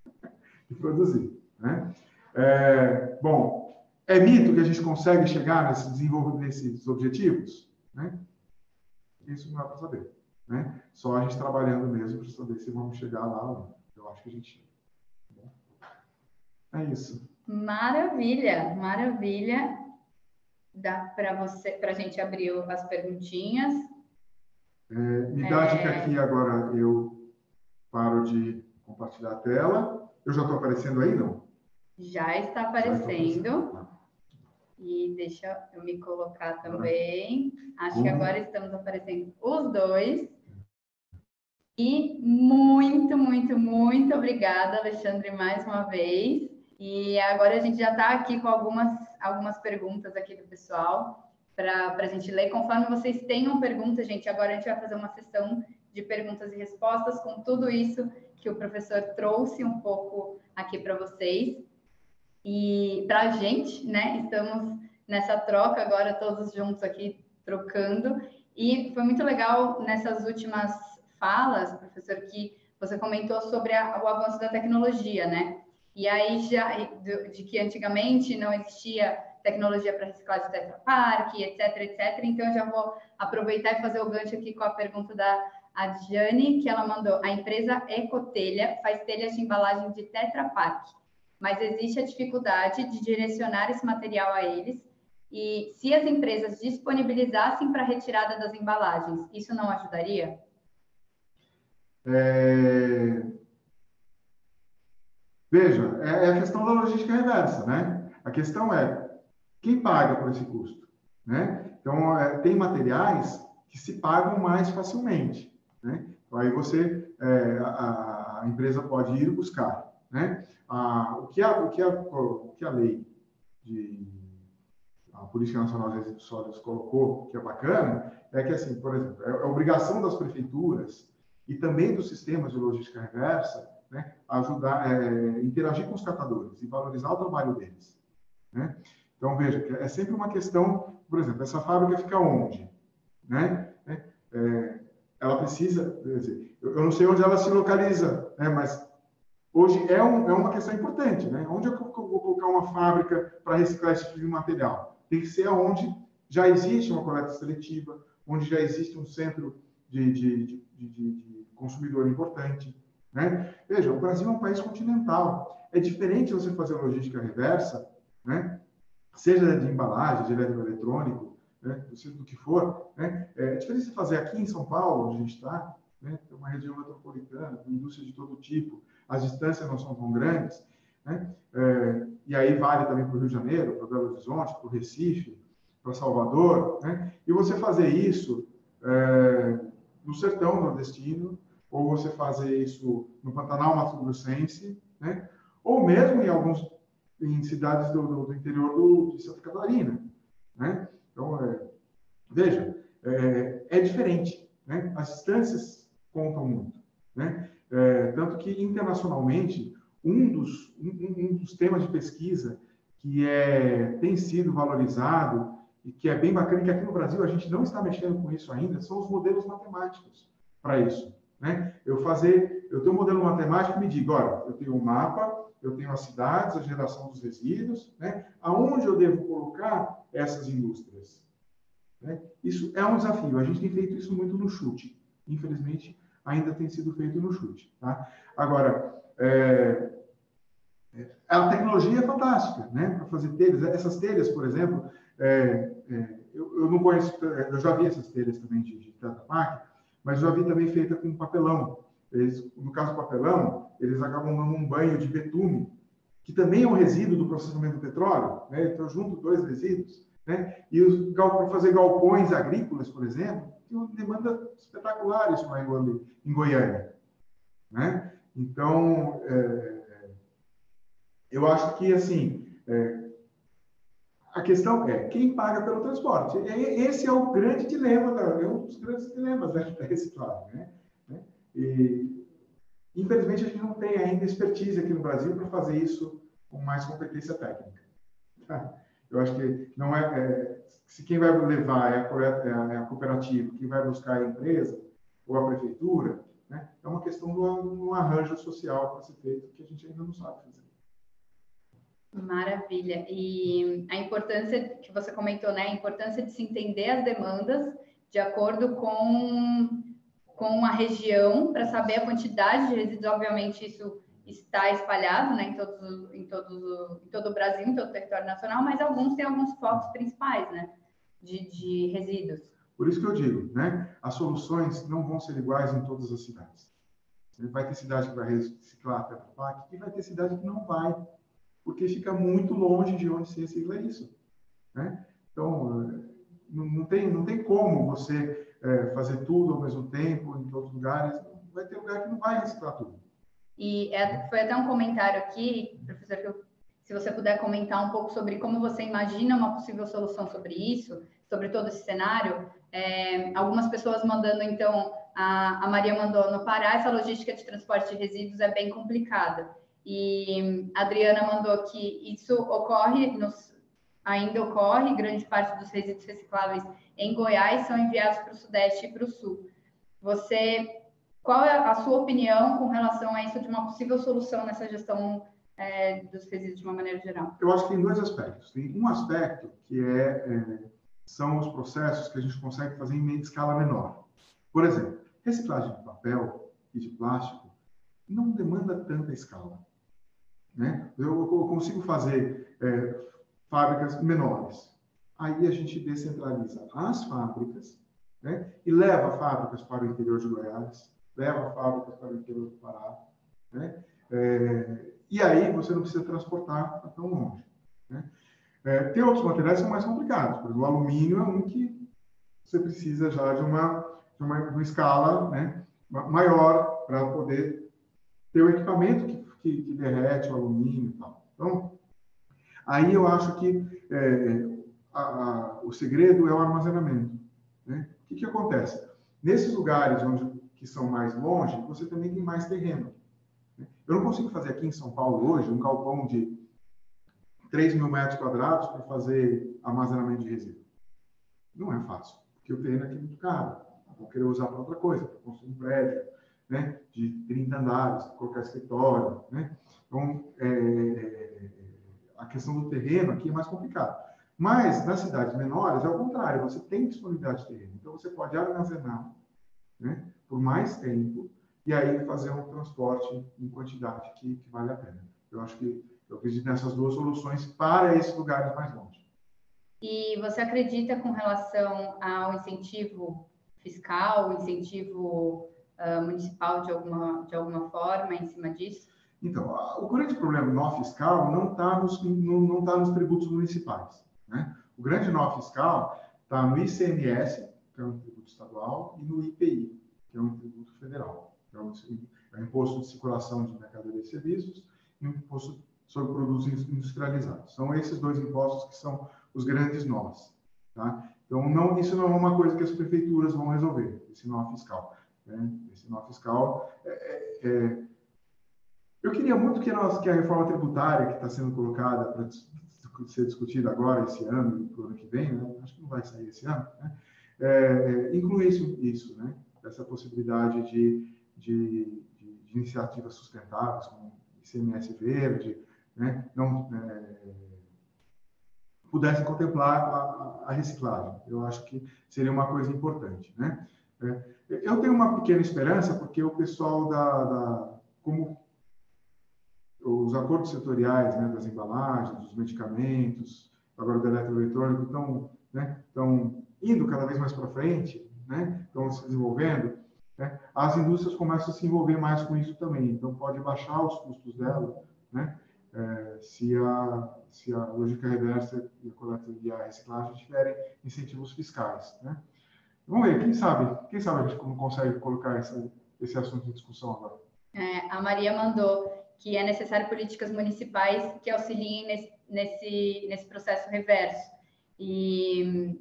de produzir. Né? É, bom, é mito que a gente consegue chegar nesse desenvolvimento nesses objetivos? Né? Isso não dá para saber. Né? Só a gente trabalhando mesmo para saber se vamos chegar lá ou não. Eu acho que a gente. É isso. Maravilha, maravilha. Dá para você, para a gente abrir as perguntinhas. É, me dá é... dica aqui agora. Eu paro de compartilhar a tela. Eu já estou aparecendo aí, não? Já está aparecendo. E deixa eu me colocar também. Acho que agora estamos aparecendo os dois. E muito, muito, muito obrigada, Alexandre, mais uma vez. E agora a gente já está aqui com algumas, algumas perguntas aqui do pessoal para a gente ler. Conforme vocês tenham perguntas, gente, agora a gente vai fazer uma sessão de perguntas e respostas com tudo isso que o professor trouxe um pouco aqui para vocês. E para a gente, né, estamos nessa troca agora, todos juntos aqui trocando. E foi muito legal nessas últimas falas, professor, que você comentou sobre a, o avanço da tecnologia, né? E aí já de, que antigamente não existia tecnologia para reciclagem de Tetra Pak, etc, etc. Então, eu já vou aproveitar e fazer o gancho aqui com a pergunta da Adjane, que ela mandou. A empresa Ecotelha faz telhas de embalagem de Tetra Pak, mas existe a dificuldade de direcionar esse material a eles. E se as empresas disponibilizassem para retirada das embalagens, isso não ajudaria? É... Veja, é, é a questão da logística reversa, né? A questão é quem paga por esse custo, né? Então, é, tem materiais que se pagam mais facilmente, né? Então, aí você, é, a, a, empresa pode ir buscar, né? A, o, que a, o, que a, o que a lei de a Política Nacional de Resíduos Sólidos colocou, que é bacana, é que, assim, por exemplo, é, é obrigação das prefeituras e também dos sistemas de logística reversa né, ajudar, é, interagir com os catadores e valorizar o trabalho deles. Né? Então, veja, é sempre uma questão, por exemplo, essa fábrica fica onde? Né? É, é ela precisa, dizer, eu não sei onde ela se localiza, né, mas hoje é, um, é uma questão importante. Né? Onde eu vou colocar uma fábrica para reciclar esse tipo de material? Tem que ser onde já existe uma coleta seletiva, onde já existe um centro de, de, de, de consumidor importante, né? Veja, o Brasil é um país continental. É diferente você fazer logística reversa, né? seja de embalagem, de eletroeletrônico, né? do que for. Né? É diferente você fazer aqui em São Paulo, onde a gente está, né? é uma região metropolitana, com indústria de todo tipo, as distâncias não são tão grandes. Né? É, e aí vale também para o Rio de Janeiro, para Belo Horizonte, para o Recife, para Salvador. Né? E você fazer isso é, no sertão nordestino, ou você fazer isso no Pantanal Mato Grossense, né? ou mesmo em alguns em cidades do, do, interior do, de Santa Catarina. Né? Então, é, veja, é, é, diferente. Né? As distâncias contam muito. Né? É, tanto que, internacionalmente, um dos, um, um, dos temas de pesquisa que é, tem sido valorizado e que é bem bacana, que aqui no Brasil a gente não está mexendo com isso ainda, são os modelos matemáticos para isso. Né? Eu fazer, eu tenho um modelo matemático que me diga, olha, eu tenho um mapa, eu tenho as cidades, a geração dos resíduos, né? aonde eu devo colocar essas indústrias? Né? Isso é um desafio. A gente tem feito isso muito no chute. Infelizmente, ainda tem sido feito no chute. Tá? Agora, é, a tecnologia é fantástica, né? Para fazer telhas. Essas telhas, por exemplo, é, é, eu, eu, não conheço, eu já vi essas telhas também de, de Tata mas já vi também feita com papelão. Eles, no caso do papelão, eles acabam dando um banho de betume, que também é um resíduo do processamento do petróleo, né? então junto dois resíduos, né? e para fazer galpões agrícolas, por exemplo, tem uma demanda espetacular isso lá em Goiânia. Né? Então, é, eu acho que, assim, é, a questão é quem paga pelo transporte. Esse é o grande dilema, é um dos grandes dilemas da reciclagem. Né? né? E, infelizmente, a gente não tem ainda expertise aqui no Brasil para fazer isso com mais competência técnica. Tá? Eu acho que não é, é, se quem vai levar é a, é a, cooperativa, quem vai buscar é a empresa ou a prefeitura, né? é uma questão de um arranjo social para ser feito que a gente ainda não sabe fazer. Maravilha. E a importância que você comentou, né? A importância de se entender as demandas de acordo com, com a região, para saber a quantidade de resíduos. Obviamente, isso está espalhado né, em, todos, em, todos, em todo o Brasil, em todo o território nacional, mas alguns têm alguns focos principais né, de, de resíduos. Por isso que eu digo, né? As soluções não vão ser iguais em todas as cidades. Vai ter cidade que vai reciclar a Tetra Pak e vai ter cidade que não vai porque fica muito longe de onde se recicla isso. Né? Então, não, tem, não tem como você é, fazer tudo ao mesmo tempo, em todos os lugares. Vai ter lugar que não vai reciclar tudo. E é, foi até um comentário aqui, professor, que eu, se você puder comentar um pouco sobre como você imagina uma possível solução sobre isso, sobre todo esse cenário. É, algumas pessoas mandando, então, a, a Maria mandou, no Pará, essa logística de transporte de resíduos é bem complicada. E a Adriana mandou que isso ocorre, nos, ainda ocorre, grande parte dos resíduos recicláveis em Goiás são enviados para o Sudeste e para o Sul. Você, qual é a sua opinião com relação a isso de uma possível solução nessa gestão é, dos resíduos de uma maneira geral? Eu acho que tem dois aspectos. Tem um aspecto que é, é, são os processos que a gente consegue fazer em escala menor. Por exemplo, reciclagem de papel e de plástico não demanda tanta escala. Né? Eu, consigo fazer é, fábricas menores. Aí a gente descentraliza as fábricas né? e leva fábricas para o interior de Goiás, leva fábricas para o interior do Pará. Né? É, e aí você não precisa transportar tão longe. Né? É, tem outros materiais que são mais complicados. Por exemplo, o alumínio é um que você precisa já de uma, de uma, uma escala né, maior para poder ter o equipamento que, que, que, derrete o alumínio e tal. Então, aí eu acho que é, a, a, o segredo é o armazenamento. Né? O que, que acontece? Nesses lugares onde que são mais longe, você também tem mais terreno. Eu não consigo fazer aqui em São Paulo hoje um galpão de 3 mil metros quadrados para fazer armazenamento de resíduo. Não é fácil, porque o terreno aqui é muito caro. Vou querer usar para outra coisa, para construir um prédio né, de 30 andares, colocar escritório. Né? Então, é, a questão do terreno aqui é mais complicada. Mas nas cidades menores é o contrário, você tem disponibilidade de terreno. Então você pode armazenar né, por mais tempo e aí fazer um transporte em quantidade que, que vale a pena. Eu acho que eu acredito nessas duas soluções para esses lugares mais longe. E você acredita com relação ao incentivo fiscal, incentivo uh, municipal de alguma, de alguma forma em cima disso? Então, o grande problema nó fiscal não está nos, não, não tá nos tributos municipais. Né? O grande nó fiscal está no ICMS, que é um tributo estadual, e no IPI, que é um tributo federal. É o, é o imposto de circulação de mercadorias e serviços e o imposto sobre produtos industrializados. São esses dois impostos que são os grandes nós. Tá? Então, não, isso não é uma coisa que as prefeituras vão resolver, esse nó fiscal. Né? Esse nó fiscal é, é, é... Eu queria muito que, nós, que a reforma tributária que está sendo colocada para ser discutida agora, esse ano para o ano que vem, né? acho que não vai sair esse ano, né? É, é, incluísse isso, né? essa possibilidade de de, de, de iniciativas sustentáveis, como ICMS verde, né, não é, pudessem contemplar a, a, reciclagem. Eu acho que seria uma coisa importante. Né? É, eu tenho uma pequena esperança, porque o pessoal da, da como os acordos setoriais né, das embalagens, dos medicamentos, agora do eletroeletrônico, estão né, indo cada vez mais para frente, né, estão se desenvolvendo, né? As indústrias começam a se envolver mais com isso também, então pode baixar os custos dela, né? É, se, a, se a lógica reversa e a coleta e a reciclagem tiverem incentivos fiscais. Né? Vamos ver, quem sabe, quem sabe a gente não consegue colocar esse assunto em discussão agora. É, a Maria mandou que é necessário políticas municipais que auxiliem nesse, nesse, nesse processo reverso. E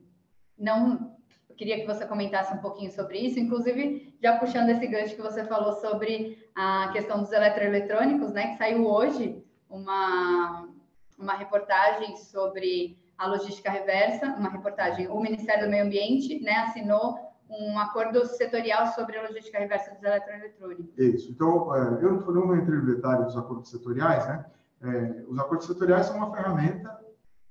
não queria que você comentasse um pouquinho sobre isso, inclusive já puxando esse gancho que você falou sobre a questão dos eletroeletrônicos, né, que saiu hoje uma, uma reportagem sobre a logística reversa, uma reportagem, o Ministério do Meio Ambiente, né, assinou um acordo setorial sobre a logística reversa dos eletroeletrônicos. Isso. Então, é, eu não, não entrei no detalhe dos acordos setoriais, né? É, os acordos setoriais são uma ferramenta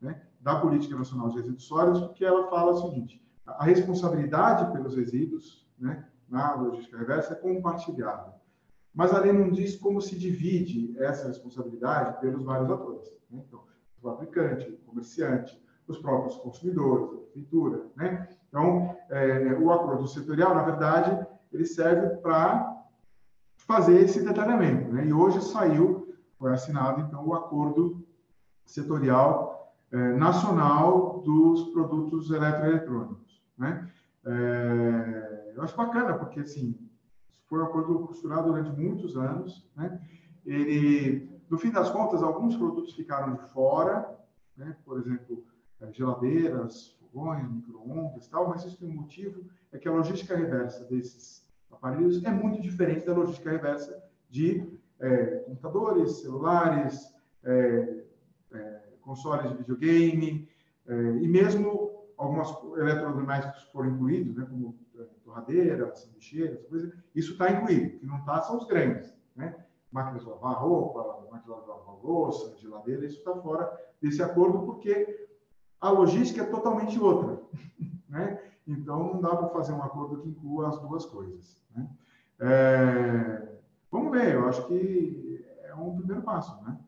né, da Política Nacional de Resíduos Sólidos, porque ela fala o seguinte: a responsabilidade pelos resíduos né, na logística reversa é compartilhada. Mas a lei não diz como se divide essa responsabilidade pelos vários atores. Né? Então, o fabricante, o comerciante, os próprios consumidores, a prefeitura. Né? Então, é, o acordo setorial, na verdade, ele serve para fazer esse detalhamento. Né? E hoje saiu, foi assinado, então, o acordo setorial é, nacional dos produtos eletroeletrônicos. Né? É, eu acho bacana, porque assim, foi um acordo costurado durante muitos anos. Né? Ele, no fim das contas, alguns produtos ficaram de fora, né? por exemplo, é, geladeiras, fogões, micro-ondas tal, mas isso tem um motivo, é que a logística reversa desses aparelhos é muito diferente da logística reversa de é, computadores, celulares, é, é consoles de videogame, e mesmo algumas eletrodomésticos foram incluídos, né, como torradeira, sanduicheira, isso está incluído. O que não está são os grandes. Né? Máquinas de lavar roupa, máquinas de lavar louça, geladeira, isso está fora desse acordo porque a logística é totalmente outra, né? Então não dá para fazer um acordo que inclua as duas coisas. Né? É, vamos ver, eu acho que é um primeiro passo, né?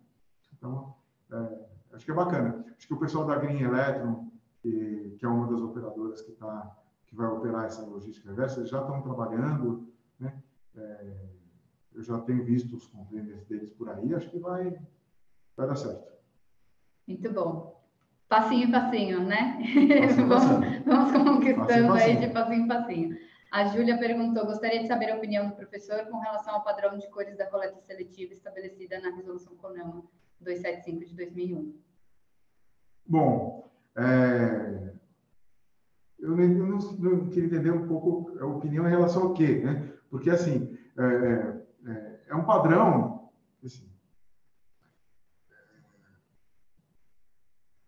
Então é, acho que é bacana. Acho que o pessoal da Green Electron, que, que é uma das operadoras que está que vai operar essa logística reversa, já estão trabalhando, né? É, eu já tenho visto os containers deles por aí, acho que vai, vai dar certo. Muito bom. Passinho em passinho, né? Passinho, vamos, vamos conquistando passinho, aí de passinho em passinho. A Júlia perguntou: gostaria de saber a opinião do professor com relação ao padrão de cores da coleta seletiva estabelecida na resolução CONAMA 275 de 2001. Bom, é, eu, não, eu não, queria entender um pouco a opinião em relação ao quê, né? Porque, assim, é, é um padrão. Assim,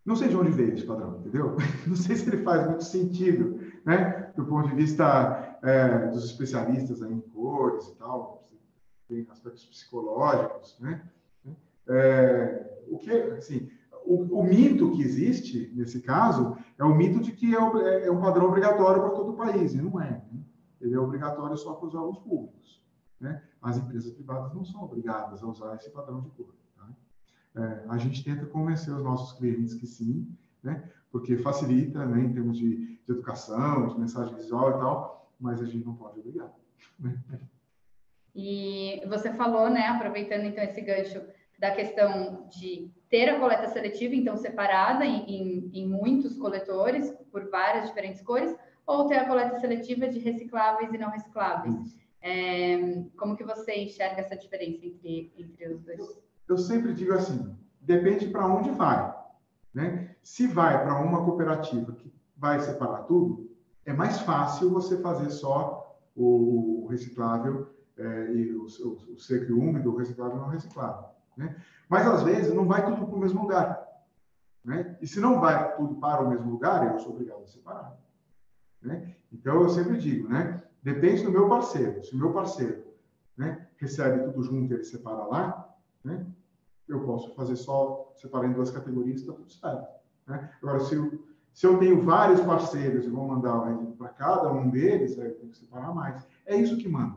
não sei de onde veio esse padrão, entendeu? Não sei se ele faz muito sentido, né? Do ponto de vista é, dos especialistas em cores e tal, tem aspectos psicológicos, né? É, o que, assim, o, o, mito que existe nesse caso é o mito de que é, é, é um padrão obrigatório para todo o país, e não é. Né? Ele é obrigatório só para os órgãos públicos. Né? As empresas privadas não são obrigadas a usar esse padrão de cor. Tá? É, a gente tenta convencer os nossos clientes que sim, né? porque facilita né, em termos de, de educação, de mensagem visual e tal, mas a gente não pode obrigar. Né? E você falou, né, aproveitando então esse gancho da questão de ter a coleta seletiva, então separada em, em, em, muitos coletores, por várias diferentes cores, ou ter a coleta seletiva de recicláveis e não recicláveis. É, como que você enxerga essa diferença entre, entre os dois? Eu, eu sempre digo assim, depende para onde vai. Né? Se vai para uma cooperativa que vai separar tudo, é mais fácil você fazer só o, reciclável é, e o, o, o seco e úmido, o reciclável e não reciclável. Né? Mas às vezes não vai tudo para o mesmo lugar. Né? E se não vai tudo para o mesmo lugar, eu sou obrigado a separar. Né? Então eu sempre digo, né? Depende do meu parceiro. Se o meu parceiro né, recebe tudo junto e ele separa lá, né, eu posso fazer só separar em duas categorias está tudo certo. Né? Agora, se eu, se eu tenho vários parceiros e vou mandar o para cada um deles, aí eu tenho que separar mais. É isso que manda.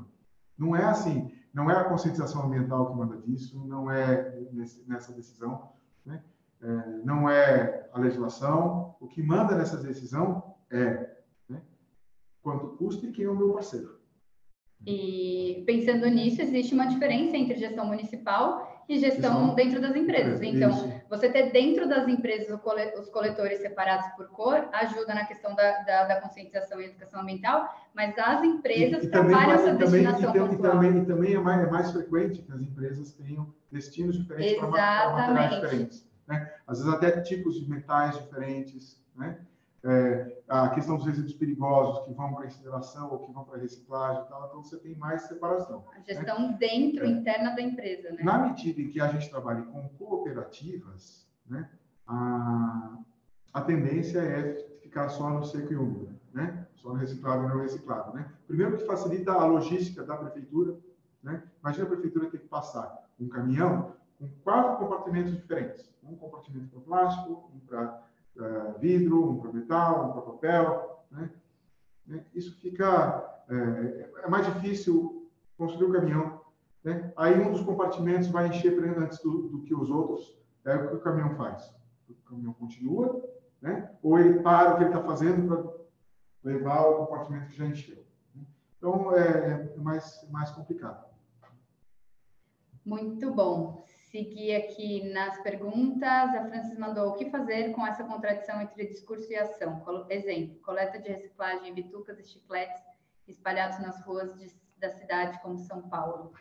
Não é assim, não é a conscientização ambiental que manda disso, não é nesse, nessa decisão, né? é, não é a legislação. O que manda nessa decisão é quanto custa e quem é o meu parceiro. E pensando nisso, existe uma diferença entre gestão municipal e gestão dentro das empresas. Então, Isso. você ter dentro das empresas os coletores separados por cor ajuda na questão da, da, da conscientização e educação ambiental, mas as empresas e, e trabalham essa destinação e, e, também, e também é mais, é mais frequente que as empresas tenham destinos diferentes para, para materiais diferentes. Né? Às vezes até tipos de metais diferentes, né? É, a questão dos resíduos perigosos que vão para a incineração ou que vão para reciclagem, tal, então você tem mais separação. A gestão né? dentro, é. interna da empresa, né? Na medida em que a gente trabalha com cooperativas, né, a, a tendência é ficar só no seco e úmido, né? Só no reciclável e não reciclável, né? Primeiro que facilita a logística da prefeitura, né? Imagina a prefeitura ter que passar um caminhão com quatro compartimentos diferentes. Um compartimento para plástico, um para uh, vidro, um para metal, um para papel. Né? né? Isso fica. É, é, mais difícil construir o caminhão. Né? Aí um dos compartimentos vai encher antes do, do, que os outros. É o que o caminhão faz. O caminhão continua, né? ou ele para o que ele está fazendo para levar o compartimento que já encheu. Né? Então, é, é mais, mais complicado. Muito bom seguir aqui nas perguntas. A Francis mandou o que fazer com essa contradição entre discurso e ação. Exemplo, coleta de reciclagem, bitucas e chicletes espalhados nas ruas de, da cidade como São Paulo.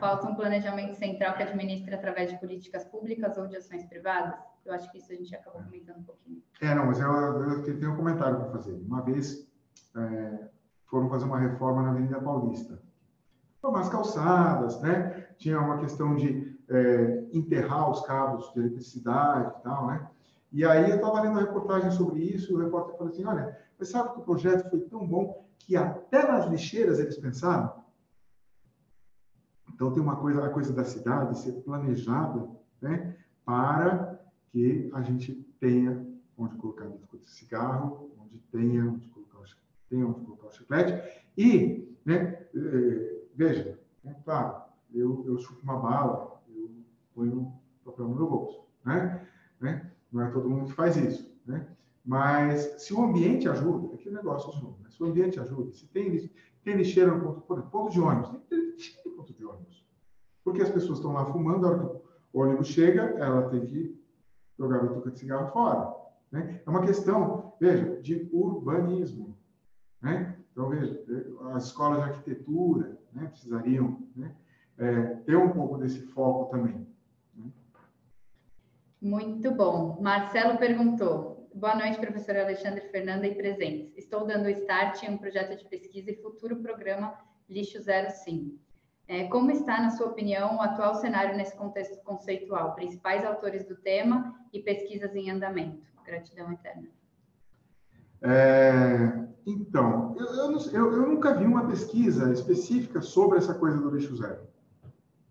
Falta um planejamento central que administre através de políticas públicas ou de ações privadas? Eu acho que isso a gente acabou comentando um pouquinho. É, não, mas eu, eu tenho um comentário para fazer. Uma vez é, foram fazer uma reforma na Avenida Paulista. Umas calçadas, né? Tinha uma questão de é, enterrar os cabos de eletricidade e tal, né? E aí eu estava lendo a reportagem sobre isso, e o repórter falou assim, olha, você sabe que o projeto foi tão bom que até nas lixeiras eles pensaram? Então, tem uma coisa, a coisa da cidade ser planejada né, para que a gente tenha onde colocar o cigarro, onde tenha onde colocar o, tenha onde colocar o chiclete. E, né, é, veja, é claro, eu, eu chupo uma bala, ponho o papel no meu bolso. Né? né? Não é todo mundo que faz isso. Né? Mas se o ambiente ajuda, é que negócio novo, né? se o ambiente ajuda, se tem, tem lixeira no ponto, por exemplo, ponto de ônibus, tem que ter lixeira no ponto de ônibus. Porque as pessoas estão lá fumando, a hora que o ônibus chega, ela tem que jogar a bituca de cigarro fora. Né? É uma questão, veja, de urbanismo. Né? Então, veja, as escolas de arquitetura né, precisariam né, é, ter um pouco desse foco também. Muito bom. Marcelo perguntou: Boa noite, professor Alexandre Fernanda e presentes. Estou dando start em um projeto de pesquisa e futuro programa Lixo Zero Sim. É, como está, na sua opinião, o atual cenário nesse contexto conceitual? Principais autores do tema e pesquisas em andamento. Gratidão eterna. É, então, eu, eu, eu, eu, nunca vi uma pesquisa específica sobre essa coisa do lixo zero.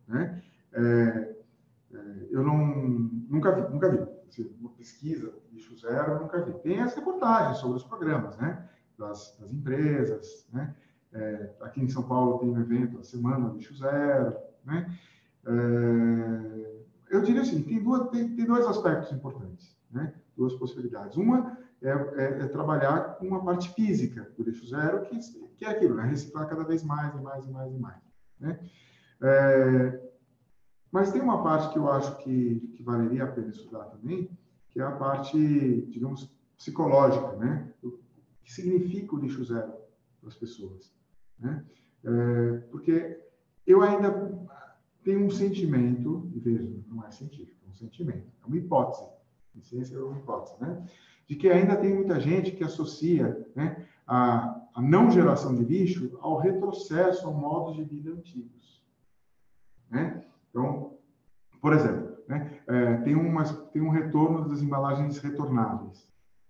Né? É, é, eu não, nunca vi, nunca vi. Uma pesquisa lixo zero, nunca vi. Tem as reportagens sobre os programas, né? Das, das empresas, né? É, aqui em São Paulo tem um evento, a Semana Lixo Zero, né? É, eu diria assim, tem, duas, tem, tem, dois aspectos importantes, né? Duas possibilidades. Uma é, é, é, trabalhar com a parte física do lixo zero, que, que é aquilo, né? Reciclar cada vez mais e mais e mais e mais, né? É, mas tem uma parte que eu acho que, que valeria a pena estudar também, que é a parte, digamos, psicológica, né? O que significa o lixo zero para as pessoas. Né? É, porque eu ainda tenho um sentimento, e veja, não é científico, é um sentimento, é uma hipótese, em ciência é uma hipótese, né? de que ainda tem muita gente que associa né, a, a não geração de lixo ao retrocesso, ao modos de vida antigos. Né? Então, por exemplo, né, é, tem, umas, tem um retorno das embalagens retornáveis.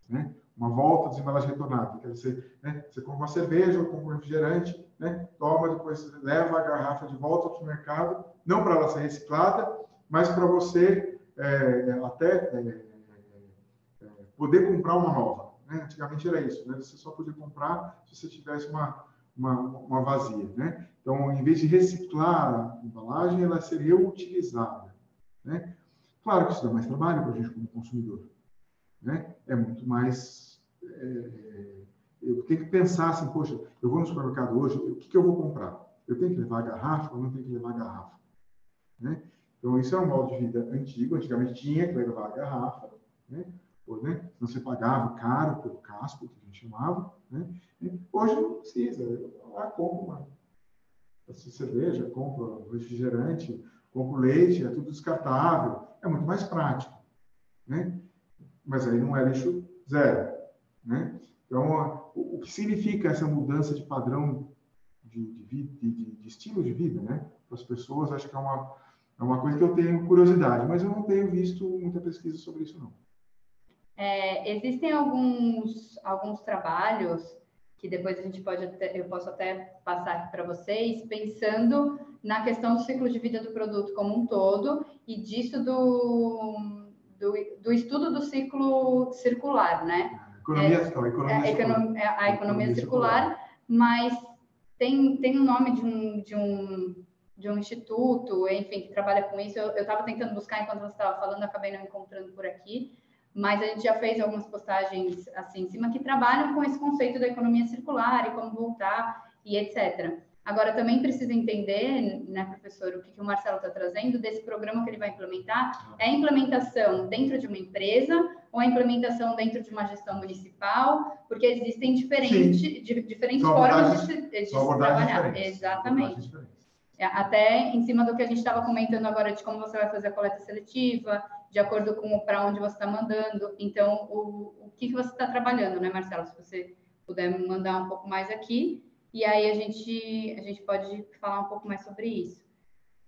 Né? uma volta dos embalagens retornáveis. Quer dizer, né, você compra uma cerveja ou compra um refrigerante, né, toma, depois leva a garrafa de volta para o mercado, não para ela ser reciclada, mas para você é, até é, é, poder comprar uma nova. Né? Antigamente era isso, né? você só podia comprar se você tivesse uma, uma, uma vazia. Né? Então, em vez de reciclar a embalagem, ela seria reutilizada. Né? Claro que isso dá mais trabalho para a gente como consumidor né? É muito mais. É, é, eu tenho que pensar assim, poxa, eu vou no supermercado hoje, o que, que eu vou comprar? Eu tenho que levar garrafa ou não tenho que levar garrafa? Né? Então, isso é um modo de vida antigo. Antigamente tinha que levar garrafa, né? Ou, né? Se pagava caro pelo casco, que a gente chamava. Né? Hoje não precisa. Eu lá compro uma cerveja, compro refrigerante, compro leite, é tudo descartável. É muito mais prático. Né? mas aí não é lixo zero. Né? Então, o, que significa essa mudança de padrão de, de, de, de estilo de vida né? para as pessoas, acho que é uma, é uma coisa que eu tenho curiosidade, mas eu não tenho visto muita pesquisa sobre isso, não. É, existem alguns, alguns trabalhos que depois a gente pode até, eu posso até passar aqui para vocês, pensando na questão do ciclo de vida do produto como um todo e disso do do, do estudo do ciclo circular, né? Economia, é, economia é, circular. a economia, economia circular, circular, mas tem, tem o um nome de um, de, um, de um instituto, enfim, que trabalha com isso. Eu estava tentando buscar enquanto você estava falando, acabei não encontrando por aqui, mas a gente já fez algumas postagens assim em cima que trabalham com esse conceito da economia circular e como voltar e etc. Agora, também precisa entender, né, professor, o que, que o Marcelo está trazendo desse programa que ele vai implementar. É a implementação dentro de uma empresa ou a implementação dentro de uma gestão municipal? Porque existem diferentes, diferentes formas de de se trabalhar. Exatamente. É, até em cima do que a gente estava comentando agora de como você vai fazer a coleta seletiva, de acordo com para onde você está mandando. Então, o, o que, que você está trabalhando, né, Marcelo? Se você puder mandar um pouco mais aqui e aí a gente, a gente pode falar um pouco mais sobre isso.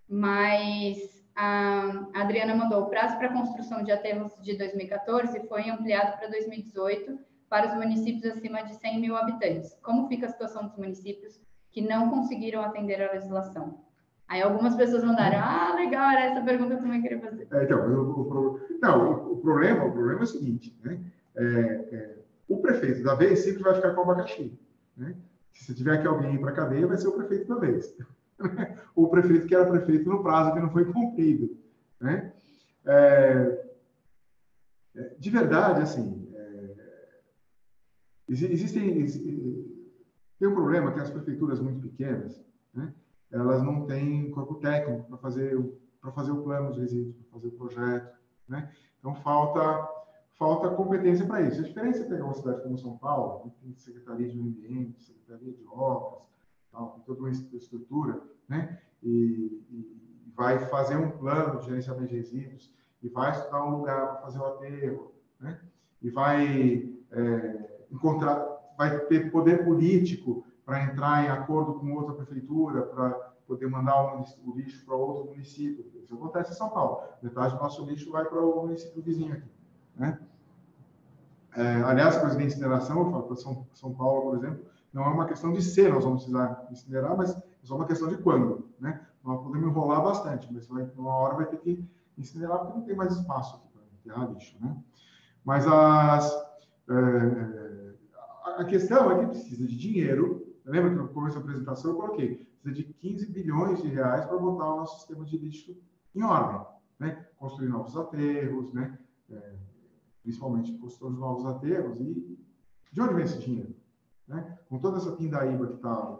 Mas a Adriana mandou o prazo para construção de aterros de 2014 foi ampliado para 2018 para os municípios acima de 100 mil habitantes. Como fica a situação dos municípios que não conseguiram atender a legislação? Aí algumas pessoas mandaram, ah, legal, era essa pergunta que eu também queria fazer. É, então, o, o, não, o, problema, o problema é o seguinte, né? É, é, o prefeito da vez sempre vai ficar com o abacaxi, né? Se tiver que alguém para a cadeia, vai ser o prefeito da vez. o prefeito que era prefeito no prazo que não foi cumprido, né? É, é de verdade, assim, é, existem, tem um problema que as prefeituras muito pequenas, né? Elas não têm corpo técnico para fazer para fazer o plano de resíduos, para fazer o projeto, né? Então falta falta competência para isso. A diferença é pegar uma cidade como São Paulo, que tem secretaria de meio ambiente, secretaria de obras, tal, toda uma estrutura, né? E, e, vai fazer um plano de gerenciamento de resíduos e vai estudar um lugar para fazer o aterro, né? E vai é, encontrar, vai ter poder político para entrar em acordo com outra prefeitura, para poder mandar o, lixo para outro município. Isso acontece em São Paulo. Metade do nosso lixo vai para o município vizinho aqui. Né? É, aliás, coisa de incineração, eu falo para São, São Paulo, por exemplo, não é uma questão de ser, nós vamos precisar incinerar, mas é só uma questão de quando. Né? Nós podemos enrolar bastante, mas vai, uma hora vai ter que incinerar porque não tem mais espaço aqui para enterrar lixo. Né? Mas as, é, a questão é que precisa de dinheiro Lembra que no começo da apresentação eu coloquei? Precisa de 15 bilhões de reais para botar o nosso sistema de lixo em ordem. Né? Construir novos aterros, né? É, principalmente construir novos aterros. E de onde vem esse dinheiro? Né? Com toda essa pindaíba que está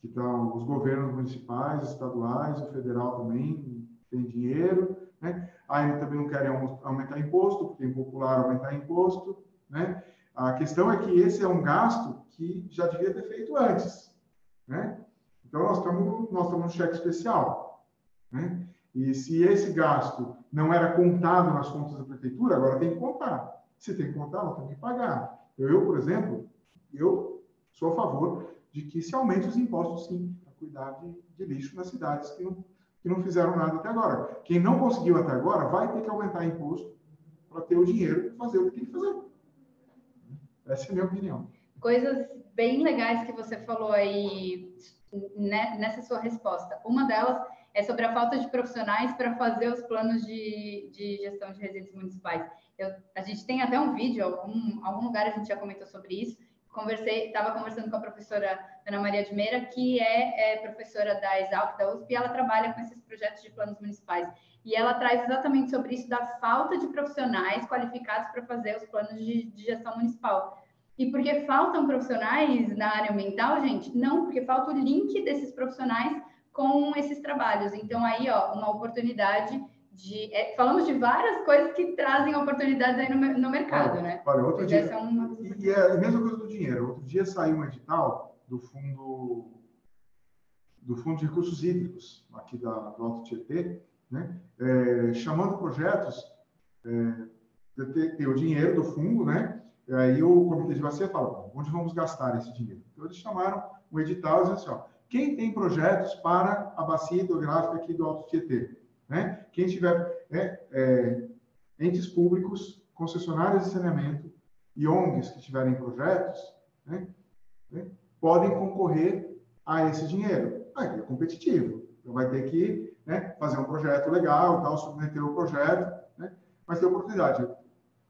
que tá os governos municipais, estaduais, o federal também tem dinheiro, né? Aí também não querem aumentar imposto, porque é impopular aumentar imposto, né? A questão é que esse é um gasto que já devia ter feito antes, né? Então, nós estamos, nós estamos no cheque especial, né? E se esse gasto não era contado nas contas da prefeitura, agora tem que contar. Se tem que contar, nós temos que pagar. Eu, eu por exemplo, eu sou a favor de que se aumente os impostos, sim, para cuidar de, de, lixo nas cidades que não, que não fizeram nada até agora. Quem não conseguiu até agora vai ter que aumentar imposto para ter o dinheiro para fazer o que tem que fazer. Essa é a minha opinião. Coisas bem legais que você falou aí né, nessa sua resposta. Uma delas é sobre a falta de profissionais para fazer os planos de, de gestão de resíduos municipais. Eu, a gente tem até um vídeo, algum, algum lugar a gente já comentou sobre isso. Conversei, estava conversando com a professora Ana Maria de Meira, que é, é professora da Exalc, da USP, e ela trabalha com esses projetos de planos municipais. E ela traz exatamente sobre isso da falta de profissionais qualificados para fazer os planos de, de gestão municipal. E porque faltam profissionais na área ambiental, gente? Não, porque falta o link desses profissionais com esses trabalhos. Então, aí, ó, uma oportunidade de. É, falamos de várias coisas que trazem oportunidades aí no, no mercado, né? Olha, outro dia. É uma... E é a mesma coisa do dinheiro. Outro dia saiu um edital do fundo do Fundo de Recursos Hídricos, aqui da, do Alto Tietê, né? É, chamando projetos, é, ter, ter, o dinheiro do fundo, né? E aí o comitê de bacia fala, onde vamos gastar esse dinheiro? Então eles chamaram um edital e disseram assim, ó, quem tem projetos para a bacia hidrográfica aqui do Alto Tietê? Né? Quem tiver é, é, entes públicos, concessionárias de saneamento e ONGs que tiverem projetos, né, né, podem concorrer a esse dinheiro. Aí é competitivo. Então vai ter que né, fazer um projeto legal, tal, submeter o projeto, né, mas ter oportunidade.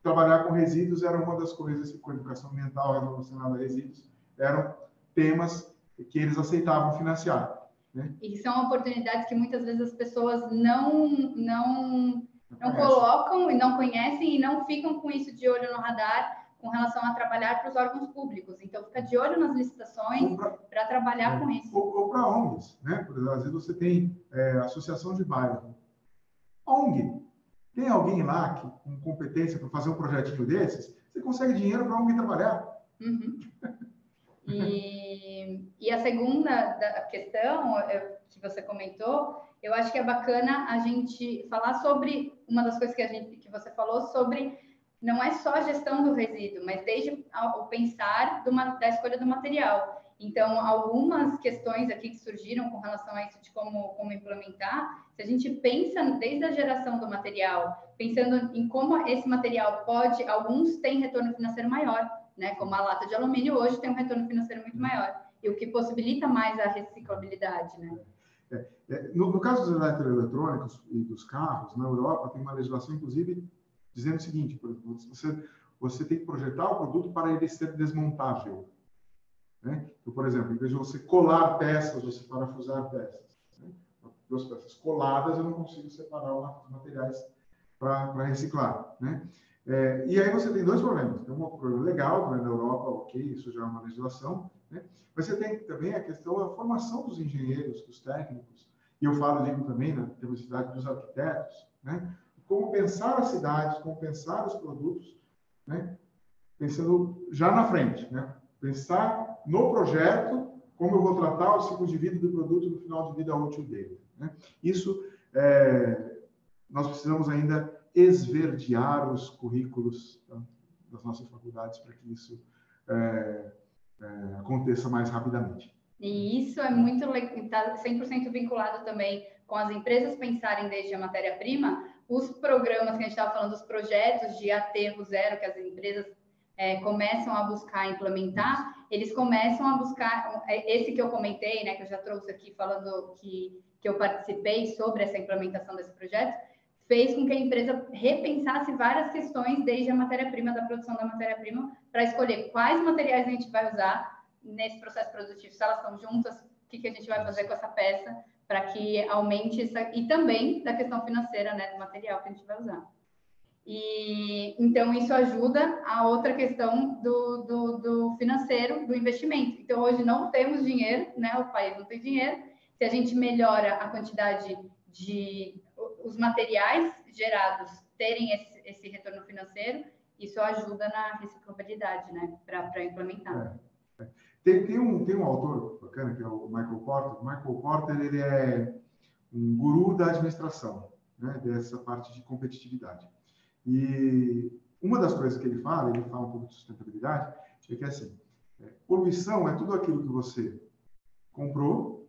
Trabalhar com resíduos era uma das coisas, com educação ambiental relacionada a resíduos, eram temas que eles aceitavam financiar. Né? E são oportunidades que muitas vezes as pessoas não, não, não colocam e não conhecem e não ficam com isso de olho no radar com relação a trabalhar para os órgãos públicos. Então, fica de olho nas licitações para trabalhar é, com isso. Ou, ou para ONGs, né? Por exemplo, às vezes você tem é, associação de bairro. ONG. Tem alguém lá que, com competência para fazer um projetinho desses? Você consegue dinheiro para a ONG trabalhar. Uhum. E, e, a segunda questão que você comentou, eu acho que é bacana a gente falar sobre uma das coisas que a gente que você falou sobre não é só a gestão do resíduo, mas desde o pensar da escolha do material. Então, algumas questões aqui que surgiram com relação a isso de como, como implementar, se a gente pensa desde a geração do material, pensando em como esse material pode, alguns têm retorno financeiro maior, né? Como a lata de alumínio hoje tem um retorno financeiro muito maior, e o que possibilita mais a reciclabilidade, né? É, é, no, no, caso dos eletroeletrônicos e dos carros, na Europa tem uma legislação, inclusive, dizendo o seguinte: você, você tem que projetar o produto para ele ser desmontável. Né? Então, por exemplo, em vez de você colar peças, você parafusar peças. Né? Duas peças coladas, eu não consigo separar os materiais para reciclar. Né? É, e aí você tem dois problemas. Tem um problema legal, né? na Europa, ok, isso já é uma legislação, né? mas você tem também a questão da formação dos engenheiros, dos técnicos, e eu falo, digo também, na diversidade dos arquitetos, né? como pensar as cidades, como pensar os produtos, né? pensando já na frente, né? pensar no projeto, como eu vou tratar o ciclo de vida do produto no final de vida útil dele. Né? Isso, é, nós precisamos ainda esverdear os currículos tá? das nossas faculdades para que isso é, é, aconteça mais rapidamente. E isso é muito está 100% vinculado também com as empresas pensarem desde a matéria-prima, os programas que a gente estava falando, os projetos de aterro zero que as empresas é, começam a buscar implementar, eles começam a buscar é, esse que eu comentei, né, que eu já trouxe aqui falando que, que eu participei sobre essa implementação desse projeto, fez com que a empresa repensasse várias questões desde a matéria-prima, da produção da matéria-prima, para escolher quais materiais a gente vai usar nesse processo produtivo. Se elas estão juntas, o que, que a gente vai fazer com essa peça para que aumente isso, e também da questão financeira, né, do material que a gente vai usar. E então isso ajuda a outra questão do, do, do, financeiro, do investimento. Então hoje não temos dinheiro, né? O país não tem dinheiro. Se a gente melhora a quantidade de os materiais gerados terem esse, esse retorno financeiro, isso ajuda na reciclabilidade, né? Para implementar. É, é. Tem, tem, um, tem um autor bacana que é o Michael Porter. O Michael Porter ele é um guru da administração, né? Dessa parte de competitividade. E uma das coisas que ele fala, ele fala um pouco de sustentabilidade, é que assim, é, poluição é tudo aquilo que você comprou,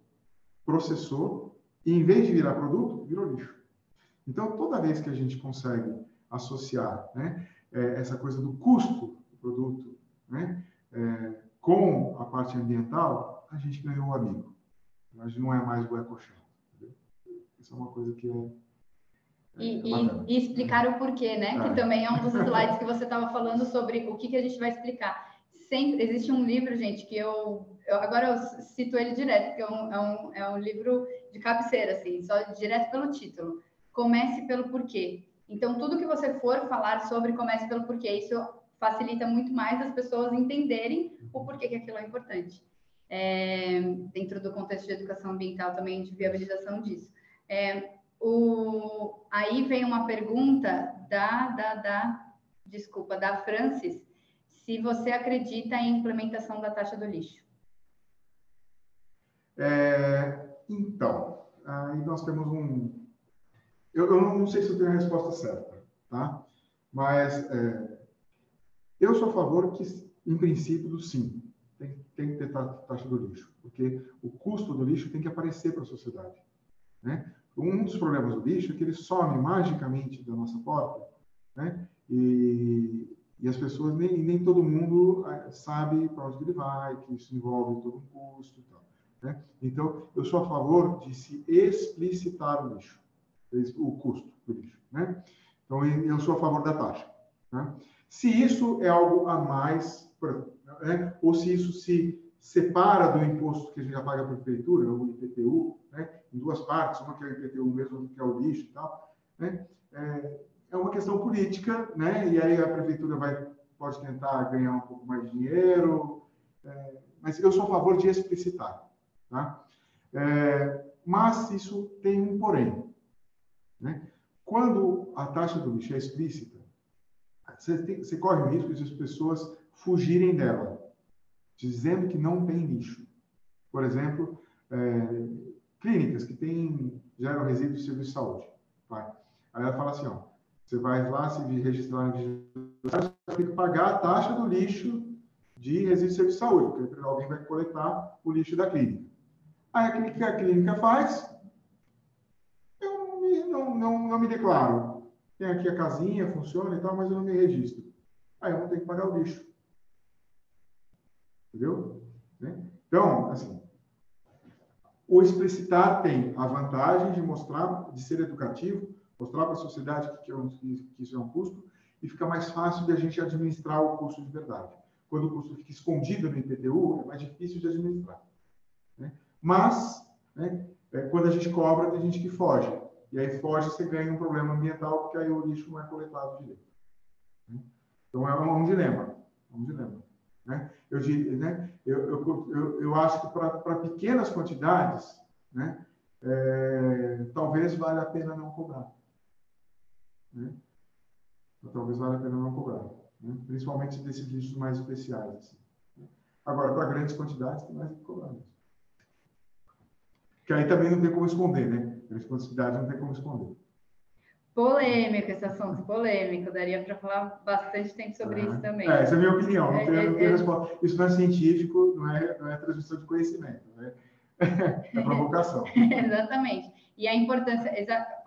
processou e em vez de virar produto, virou lixo. Então, toda vez que a gente consegue associar né, é, essa coisa do custo do produto né, é, com a parte ambiental, a gente ganhou um amigo. Mas não é mais o ecochão. Isso é uma coisa que é e, e, e, explicar o porquê, né? Ah. Que também é um dos slides que você estava falando sobre o que, que a gente vai explicar. Sempre existe um livro, gente, que eu, eu agora eu cito ele direto, porque é um, é um, é um livro de cabeceira, assim, só direto pelo título. Comece pelo porquê. Então, tudo que você for falar sobre comece pelo porquê. Isso facilita muito mais as pessoas entenderem o porquê que aquilo é importante. É, dentro do contexto de educação ambiental também, de viabilização disso. É, o, aí vem uma pergunta da, da, da, desculpa, da Francis, se você acredita em implementação da taxa do lixo. É, então, aí nós temos um. Eu, eu, não sei se eu tenho a resposta certa, tá? Mas é, eu sou a favor que, em princípio, do sim, tem, tem que ter taxa do lixo, porque o custo do lixo tem que aparecer para a sociedade, né? Um dos problemas do lixo é que ele some magicamente da nossa porta, né? E, e as pessoas, nem, nem todo mundo ah, sabe para onde ele vai, que isso envolve todo um custo e tal. Né? Então, eu sou a favor de se explicitar o lixo, o custo do lixo. Né? Então, eu sou a favor da taxa. Né? Se isso é algo a mais, né? ou se isso se separa do imposto que a gente já paga para a prefeitura, o IPTU, né? em duas partes, uma que é o IPTU mesmo, que é o lixo e tal, né? é, é uma questão política, né? e aí a prefeitura vai, pode tentar ganhar um pouco mais de dinheiro, é, mas eu sou a favor de explicitar. Tá? É, mas isso tem um porém. Né? Quando a taxa do lixo é explícita, você, tem, você corre o risco de as pessoas fugirem dela dizendo que não tem lixo. Por exemplo, é, clínicas que têm, geram resíduos de serviço de saúde. Vai. Aí ela fala assim, ó, você vai lá se registrar na vigilância, tem que pagar a taxa do lixo de resíduos de serviço de saúde, porque alguém vai coletar o lixo da clínica. Aí o que a clínica faz? Eu não me, não, não, me declaro. Tem aqui a casinha, funciona e tal, mas eu não me registro. Aí eu não tenho que pagar o lixo. Entendeu? Né? Então, assim, O explicitar tem a vantagem de mostrar, de ser educativo, mostrar para a sociedade que, é que isso é um custo, e fica mais fácil de a gente administrar o custo de verdade. Quando o custo fica escondido no IPTU, é mais difícil de administrar. Né? Mas, né, é, quando a gente cobra, tem gente que foge. E aí foge, você ganha um problema ambiental, porque aí o lixo não é coletado direito. Né? Então, é um, um dilema. É um dilema. Né? Eu, né, eu, eu, eu, eu acho que para pequenas quantidades, né, é, talvez valha a pena não cobrar. Né? Talvez valha a pena não cobrar. Né? Principalmente desses lixos mais especiais. Assim, né? Agora, para grandes quantidades, tem mais que cobrar. Mesmo. Que aí também não tem como esconder, né? Grandes quantidades não tem como esconder. Polêmico esse assunto, polêmico. Daria para falar bastante tempo sobre isso também. É, essa é a minha opinião. Não é, tem, não é, resposta. Isso não é científico, não é, não é transmissão de conhecimento. Né? É provocação. Exatamente. E a importância,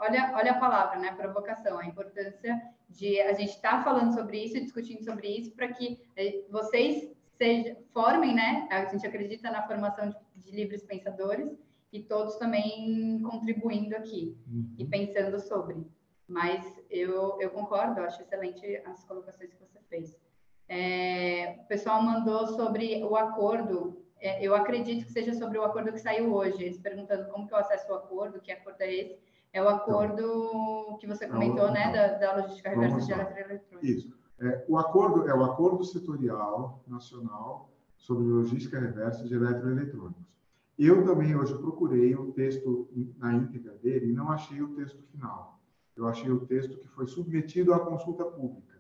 olha, olha a palavra, né? Provocação, a importância de a gente estar tá falando sobre isso, discutindo sobre isso, para que eh, vocês sejam, formem, né? A gente acredita na formação de, de livres pensadores e todos também contribuindo aqui uhum. e pensando sobre. Mas eu, eu concordo, eu acho excelente as colocações que você fez. É, o pessoal mandou sobre o acordo, é, eu acredito que seja sobre o acordo que saiu hoje, eles perguntando como que eu acesso o acordo, que acordo é esse? É o acordo que você comentou, né, então. da, da logística reversa de eletroeletrônica. Isso. É, o acordo é o acordo setorial nacional sobre logística reversa de eletroeletrônicos. Eu também hoje procurei o texto na íntegra dele e não achei o texto final eu achei o texto que foi submetido à consulta pública.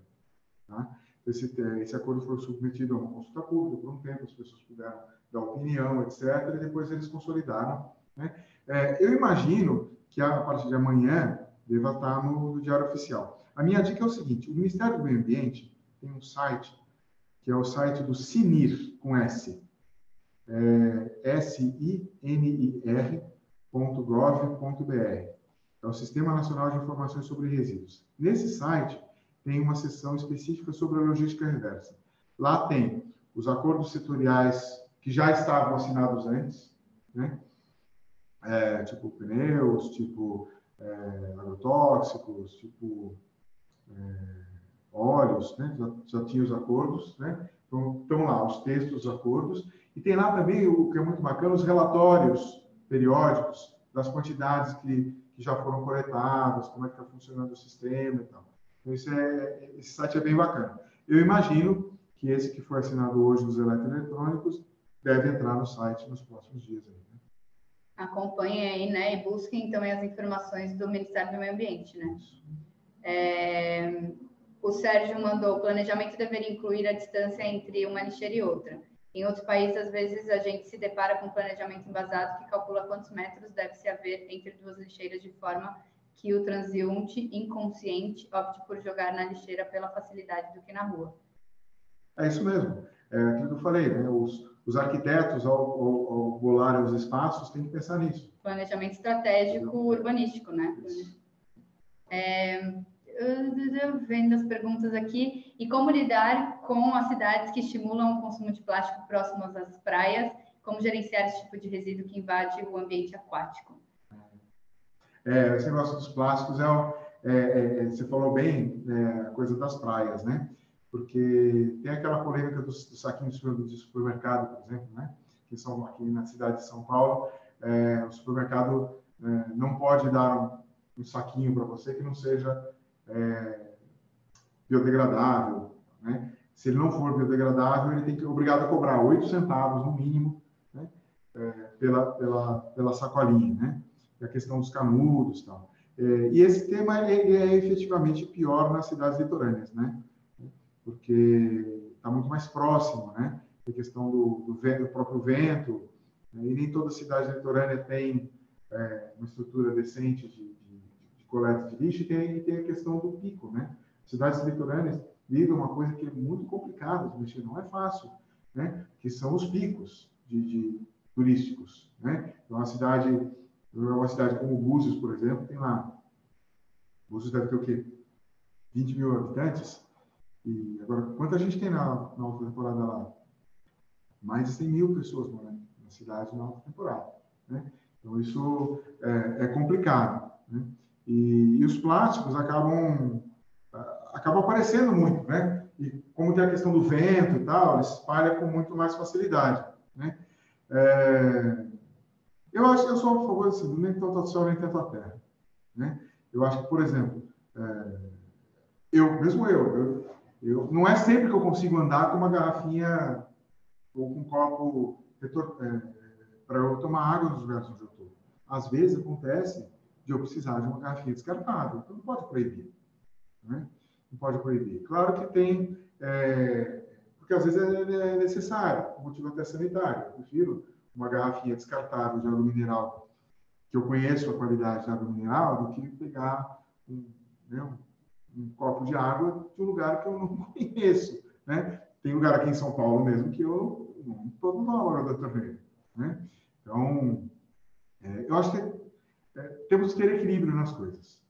Tá? Esse, esse acordo foi submetido a uma consulta pública por um tempo, as pessoas puderam dar opinião, etc., e depois eles consolidaram. Né? É, eu imagino que a partir de amanhã deva estar no, no, Diário Oficial. A minha dica é o seguinte: o Ministério do Meio Ambiente tem um site, que é o site do CINIR, com S, é, sinir.gov.br é o Sistema Nacional de Informações sobre Resíduos. Nesse site tem uma seção específica sobre a logística reversa. Lá tem os acordos setoriais que já estavam assinados antes, né? É, tipo pneus, tipo é, agrotóxicos, tipo é, óleos, né? já, já tinha os acordos, né? Então, estão lá os textos dos acordos. E tem lá também, o que é muito bacana, os relatórios periódicos das quantidades que que já foram coletadas, como é que está funcionando o sistema e tal. Então, esse, é, esse site é bem bacana. Eu imagino que esse que foi assinado hoje dos eletroeletrônicos deve entrar no site nos próximos dias. Aí, né? Acompanhem aí, né, e busquem também as informações do Ministério do Meio Ambiente, né? É, o Sérgio mandou, o planejamento deveria incluir a distância entre uma lixeira e outra. Em outros países, às vezes, a gente se depara com um planejamento embasado que calcula quantos metros deve-se haver entre duas lixeiras de forma que o transeunte inconsciente opte por jogar na lixeira pela facilidade do que na rua. É isso mesmo. É aquilo que eu falei, né? Os, os arquitetos, ao, ao, ao bolarem os espaços, têm que pensar nisso. Planejamento estratégico urbanístico, né? É, vendo as perguntas aqui. E como lidar com as cidades que estimulam o consumo de plástico próximas às praias? Como gerenciar esse tipo de resíduo que invade o ambiente aquático? É, esse negócio dos plásticos é, é, é, você falou bem, é, a coisa das praias, né? Porque tem aquela polêmica dos, dos saquinhos de supermercado, por exemplo, né? Que são aqui na cidade de São Paulo, é, o supermercado é, não pode dar um, um saquinho para você que não seja é, biodegradável. Né? Se ele não for biodegradável, ele tem que obrigado a cobrar 8 centavos no mínimo né? é, pela, pela, pela sacolinha. Né? E a questão dos canudos tal. É, e esse tema é, é, efetivamente pior nas cidades litorâneas, né? porque está muito mais próximo, né? a questão do, do, vento, do próprio vento, né? e nem toda cidade litorânea tem é, uma estrutura decente de, coleta de lixo e tem, e tem a questão do pico, né? Cidades litorâneas lidam uma coisa que é muito complicada não é fácil, né? Que são os picos de, de turísticos, né? Então, uma cidade, uma cidade como Búzios, por exemplo, tem lá, Búzios deve ter o quê? 20 mil habitantes. E agora, quanta gente tem na, na alta temporada lá? Mais de 100 mil pessoas morando na cidade na alta temporada, né? Então, isso é, é complicado. Né? E, e, os plásticos acabam, acabam aparecendo muito, né? E como tem a questão do vento e tal, espalha com muito mais facilidade, né? É, eu acho que eu sou a favor assim, nem tanto ao céu nem tanto à terra, né? Eu acho que, por exemplo, é, eu, mesmo eu, eu, eu, não é sempre que eu consigo andar com uma garrafinha ou com um copo é, para eu tomar água nos lugares onde eu estou. Às vezes acontece de eu precisar de uma garrafinha descartável, então não pode proibir, né? Não pode proibir. Claro que tem, é, porque às vezes é, é necessário, por motivo até sanitário. Eu prefiro uma garrafinha descartável de água mineral, que eu conheço a qualidade da água mineral, do que pegar um, né, um um copo de água de um lugar que eu não conheço, né? Tem lugar aqui em São Paulo mesmo que eu não estou na hora da torneira, né? Então, é, eu acho que é, temos que ter equilíbrio nas coisas,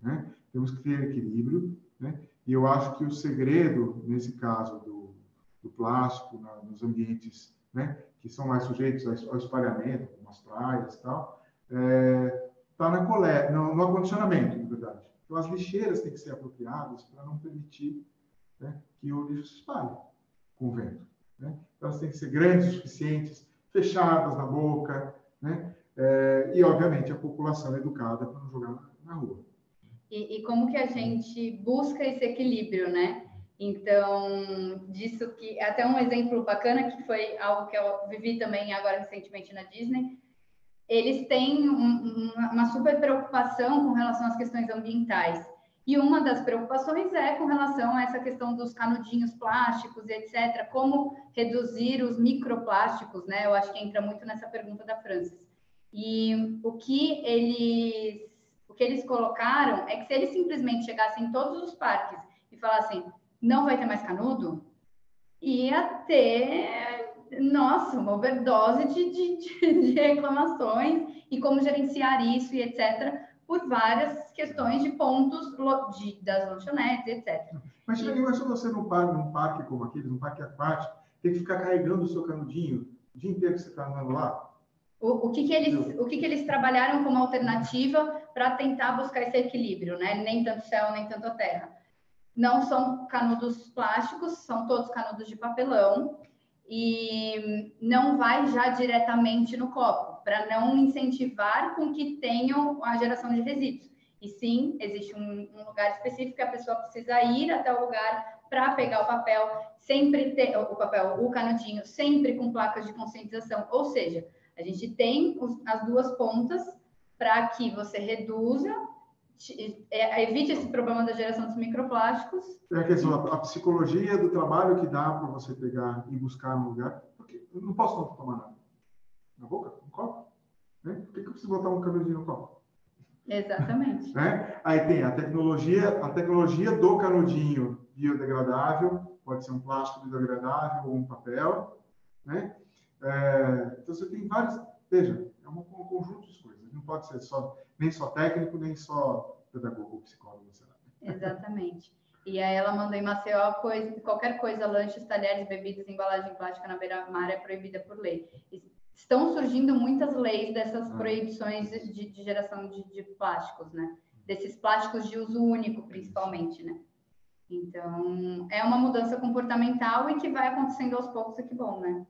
né? Temos que ter equilíbrio, né? E eu acho que o segredo, nesse caso do, do plástico, na, nos ambientes, né? Que são mais sujeitos ao espalhamento, como as praias e tal, está é, tá na coleta, no, no acondicionamento, na verdade. Então, as lixeiras têm que ser apropriadas para não permitir né, que o lixo se espalhe com o vento. Né? Então, elas têm que ser grandes o suficientes, fechadas na boca, né? É, e, obviamente, a população educada para não jogar na, rua. E, e, como que a gente busca esse equilíbrio, né? Então, disso que até um exemplo bacana que foi algo que eu vivi também agora recentemente na Disney, eles têm um, uma super preocupação com relação às questões ambientais. E uma das preocupações é com relação a essa questão dos canudinhos plásticos e etc. Como reduzir os microplásticos, né? Eu acho que entra muito nessa pergunta da Francis. E o que eles, o que eles colocaram é que se eles simplesmente chegassem em todos os parques e falassem não vai ter mais canudo, ia ter nossa, uma overdose de, de, de, reclamações e como gerenciar isso e etc., por várias questões de pontos de, das lanchonetes, etc. Mas imagina você num parque, num parque como aquele, num parque aquático, tem que ficar carregando o seu canudinho o dia inteiro que você está andando lá. O, o, que, que eles, o que, que eles trabalharam como alternativa para tentar buscar esse equilíbrio, né? Nem tanto céu, nem tanto terra. Não são canudos plásticos, são todos canudos de papelão e não vai já diretamente no copo, para não incentivar com que tenham a geração de resíduos. E sim, existe um, um lugar específico que a pessoa precisa ir até o lugar para pegar o papel, sempre ter o papel, o canudinho, sempre com placas de conscientização. Ou seja, a gente tem as duas pontas para que você reduza é, evite esse problema da geração dos microplásticos. É a questão, a, psicologia do trabalho que dá para você pegar e buscar no lugar. Porque eu não posso tomar nada. Na boca? No copo? Né? Por que, que eu preciso botar um canudinho no copo? Exatamente. né? Aí tem a tecnologia, a tecnologia do canudinho biodegradável, pode ser um plástico biodegradável ou um papel, né? É, então você tem vários, veja, é um, um conjunto de coisas. Não pode ser só nem só técnico, nem só pedagogo ou psicólogo, Exatamente. E aí ela mandou em Maceió, coisa, qualquer coisa, lanches, talheres, bebidas, embalagem plástica na beira-mar é proibida por lei. Estão surgindo muitas leis dessas ah. proibições de, de geração de, de, plásticos, né? Desses plásticos de uso único, principalmente, né? Então, é uma mudança comportamental e que vai acontecendo aos poucos, e que bom, né?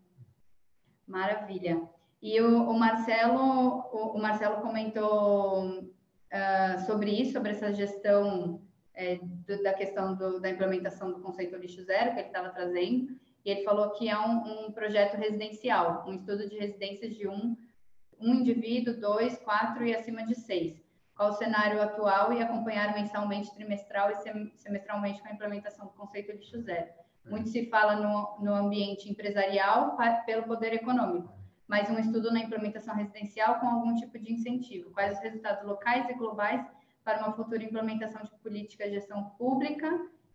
Maravilha. E o, o Marcelo, o, o, Marcelo comentou uh, sobre isso, sobre essa gestão é, do, da questão do, da implementação do conceito lixo zero que ele estava trazendo. E ele falou que é um, um, projeto residencial, um estudo de residências de um, um indivíduo, dois, quatro e acima de seis. Qual o cenário atual e acompanhar mensalmente, trimestral e semestralmente com a implementação do conceito lixo zero. Muito se fala no, no ambiente empresarial pelo poder econômico mas um estudo na implementação residencial com algum tipo de incentivo. Quais os resultados locais e globais para uma futura implementação de política de gestão pública?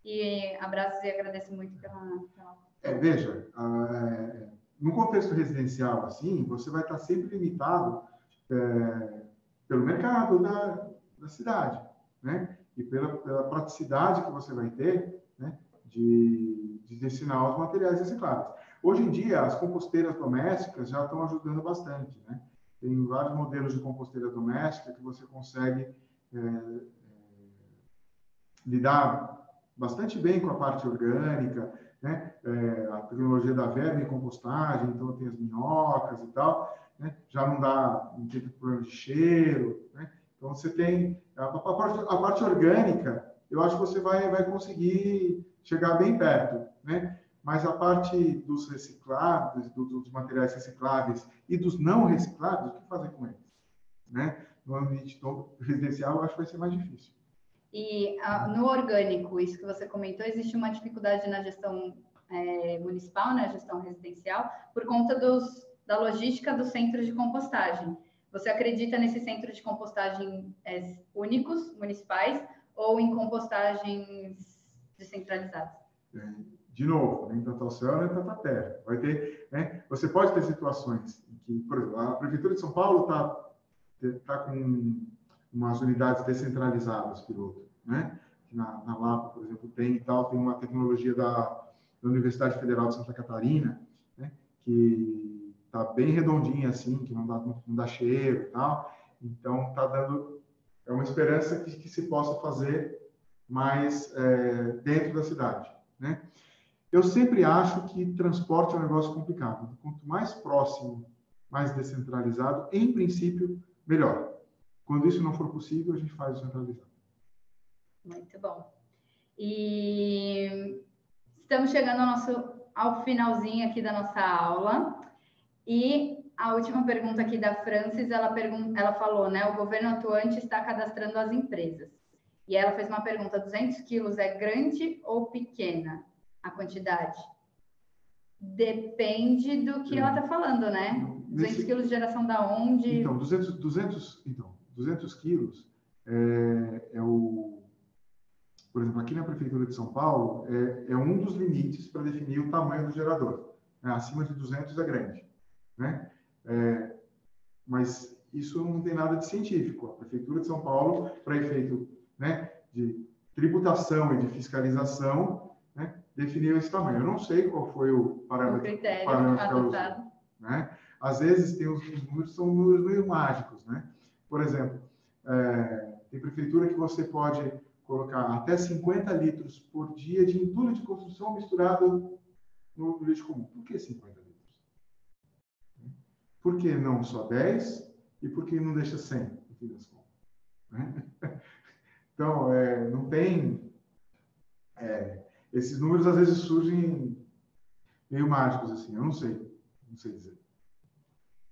E abraços e agradeço muito pela. pela... É, veja, é, no contexto residencial, assim, você vai estar sempre limitado é, pelo mercado da, da cidade, né? E pela, pela praticidade que você vai ter? De, de destinar os materiais recicláveis. Hoje em dia, as composteiras domésticas já estão ajudando bastante, né? tem vários modelos de composteira doméstica que você consegue é, é, lidar bastante bem com a parte orgânica, né? É, a tecnologia da verme compostagem, então tem as minhocas e tal, né? já não dá, não tem problema de cheiro, né? Então você tem a, a, parte, a parte orgânica, eu acho que você vai, vai conseguir chegar bem perto, né? Mas a parte dos recicláveis, dos materiais recicláveis e dos não recicláveis, o que fazer com eles? Né? No ambiente residencial, eu acho que vai ser mais difícil. E a, no orgânico, isso que você comentou, existe uma dificuldade na gestão é, municipal, na gestão residencial, por conta dos, da logística dos centros de compostagem. Você acredita nesses centros de compostagem é, únicos, municipais, ou em compostagens descentralizadas? É, de novo, nem tanto ao céu, nem tanto à terra. Vai ter, né? Você pode ter situações em que, por exemplo, a Prefeitura de São Paulo está tá com umas unidades descentralizadas piloto, né? Na, na Lapa, por exemplo, tem e tal, tem uma tecnologia da, da Universidade Federal de Santa Catarina, né? Que tá bem redondinha assim, que não dá, não, dá cheiro e tal. Então, tá dando é uma esperança que, que se possa fazer mais é, dentro da cidade, né? Eu sempre acho que transporte é um negócio complicado. Quanto mais próximo, mais descentralizado, em princípio, melhor. Quando isso não for possível, a gente faz o centralizado. Muito bom. E estamos chegando ao, nosso, ao finalzinho aqui da nossa aula. E a última pergunta aqui da Francis, ela, pergun ela falou, né? O governo atuante está cadastrando as empresas. E ela fez uma pergunta: 200 quilos é grande ou pequena a quantidade? Depende do que é. ela está falando, né? 200 Nesse... quilos de geração da onde? Então, 200, 200, então, 200 quilos é, é, o. Por exemplo, aqui na Prefeitura de São Paulo, é, é um dos limites para definir o tamanho do gerador. É, acima de 200 é grande. Né? É, mas isso não tem nada de científico. A Prefeitura de São Paulo, para efeito né, de tributação e de fiscalização, né, definiu esse tamanho. Eu não sei qual foi o parâmetro, o critério parâmetro usou, né? Às vezes tem os, os números são números meio mágicos, né? Por exemplo, é, tem prefeitura que você pode colocar até 50 litros por dia de entulho de construção misturado no lixo comum. Por que 50 litros? Por que não só 10? E por que não deixa 100, no fim das contas? Né? Então, é, não tem... É, esses números às vezes surgem meio mágicos, assim, eu não sei, não sei dizer.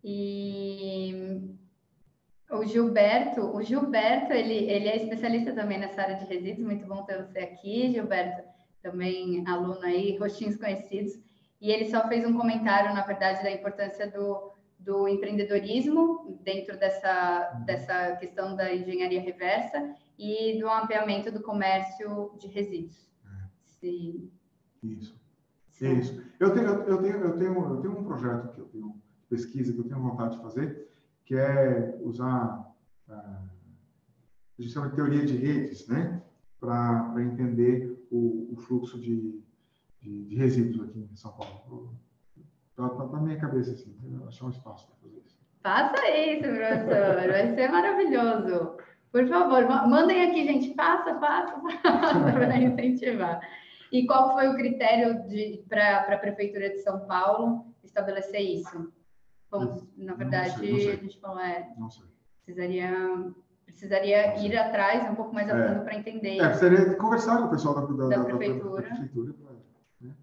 E o Gilberto, o Gilberto, ele, ele é especialista também nessa área de resíduos, muito bom ter você aqui, Gilberto, também aluno aí, rostinhos conhecidos, e ele só fez um comentário, na verdade, da importância do, do empreendedorismo dentro dessa, dessa questão da engenharia reversa e do ampliamento do comércio de resíduos. É. Se... Isso. Isso. Eu tenho, eu, tenho, eu, tenho, eu tenho um projeto que eu tenho pesquisa que eu tenho vontade de fazer, que é usar a, a gente chama de teoria de redes, né, para entender o, o, fluxo de, de, de, resíduos aqui em São Paulo. Está tá, na minha cabeça, assim, achar um espaço para fazer isso. Faça isso, professor, vai ser maravilhoso. Por favor, mandem aqui, gente, faça, faça, faça, para incentivar. E qual foi o critério para a Prefeitura de São Paulo estabelecer isso? Bom, na verdade, não sei, não sei. a gente falou, é, precisaria, precisaria ir atrás um pouco mais a fundo é. para entender. É, precisaria conversar com o pessoal da, da, da prefeitura, da, prefeitura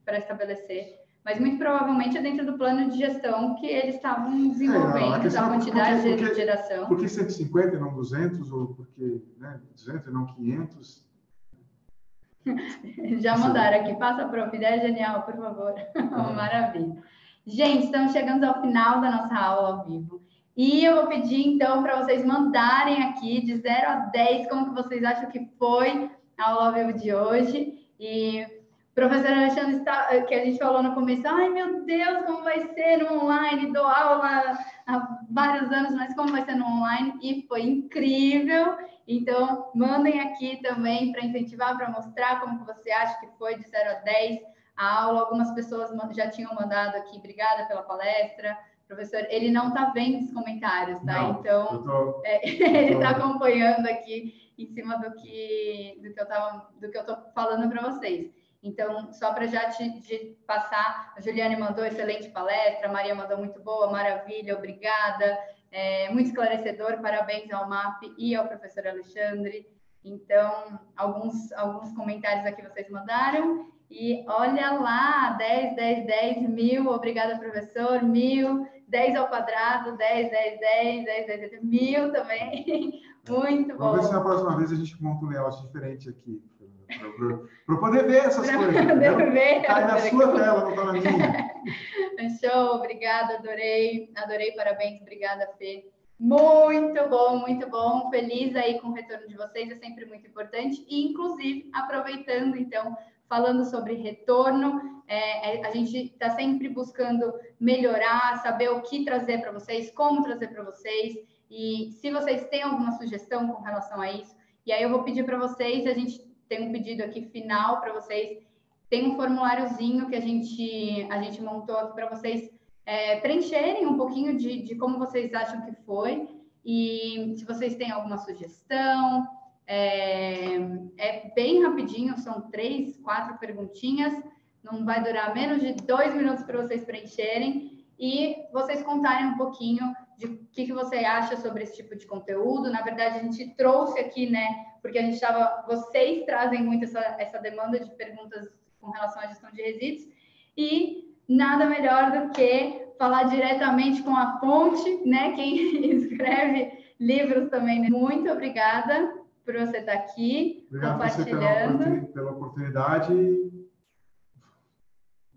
para né? estabelecer. Mas muito provavelmente é dentro do plano de gestão que eles estavam desenvolvendo, é, a, a quantidade porque, porque, de geração. Por que 150 e não 200? Ou porque né, 200 e não 500? Já mandaram aqui, passa prof, ideia genial, por favor. Maravilha. Gente, estamos chegando ao final da nossa aula ao vivo. E eu vou pedir, então, para vocês mandarem aqui de 0 a 10 como que vocês acham que foi a aula ao vivo de hoje. E professor Alexandre, está, que a gente falou no começo, ai meu Deus, como vai ser no online? Dou aula há vários anos, mas como vai ser no online? E foi incrível. Então, mandem aqui também para incentivar, para mostrar como que você acha que foi de 0 a 10 a aula. Algumas pessoas já tinham mandado aqui, obrigada pela palestra, Professor, ele não está vendo os comentários, tá? Não, então, tô, é, ele está acompanhando aqui em cima do que, do que eu tava, do que eu estou falando para vocês. Então, só para já te, te, passar, a Juliane mandou excelente palestra, a Maria mandou muito boa, maravilha, obrigada, é, muito esclarecedor, parabéns ao MAP e ao professor Alexandre. Então, alguns, alguns comentários aqui vocês mandaram. E olha lá, 10, 10, 10 mil, obrigada, professor, mil, 10 ao quadrado, 10, 10, 10, 10, 10, 10 mil também. Muito bom. Vamos ver se na próxima vez a gente monta um layout diferente aqui. Para poder ver essas pra coisas. Poder ver. Tá na sua tela, não está na minha. Show, obrigada, adorei, adorei, parabéns, obrigada, Fê. Muito bom, muito bom. Feliz aí com o retorno de vocês, é sempre muito importante. E, inclusive, aproveitando, então, falando sobre retorno, é, é a gente está sempre buscando melhorar, saber o que trazer para vocês, como trazer para vocês. E se vocês têm alguma sugestão com relação a isso, e aí eu vou pedir para vocês, a gente tem um pedido aqui final para vocês. Tem um formuláriozinho que a gente, a gente montou aqui para vocês é, preencherem um pouquinho de, de como vocês acham que foi. E se vocês têm alguma sugestão, é, é, bem rapidinho, são três, quatro perguntinhas, não vai durar menos de dois minutos para vocês preencherem e vocês contarem um pouquinho de o que, que você acha sobre esse tipo de conteúdo. Na verdade, a gente trouxe aqui, né, porque a gente estava, vocês trazem muito essa, essa demanda de perguntas com relação à gestão de resíduos, e nada melhor do que falar diretamente com a fonte, né, quem escreve livros também. Né? Muito obrigada por você estar aqui, Obrigado compartilhando. Você pela, oportunidade.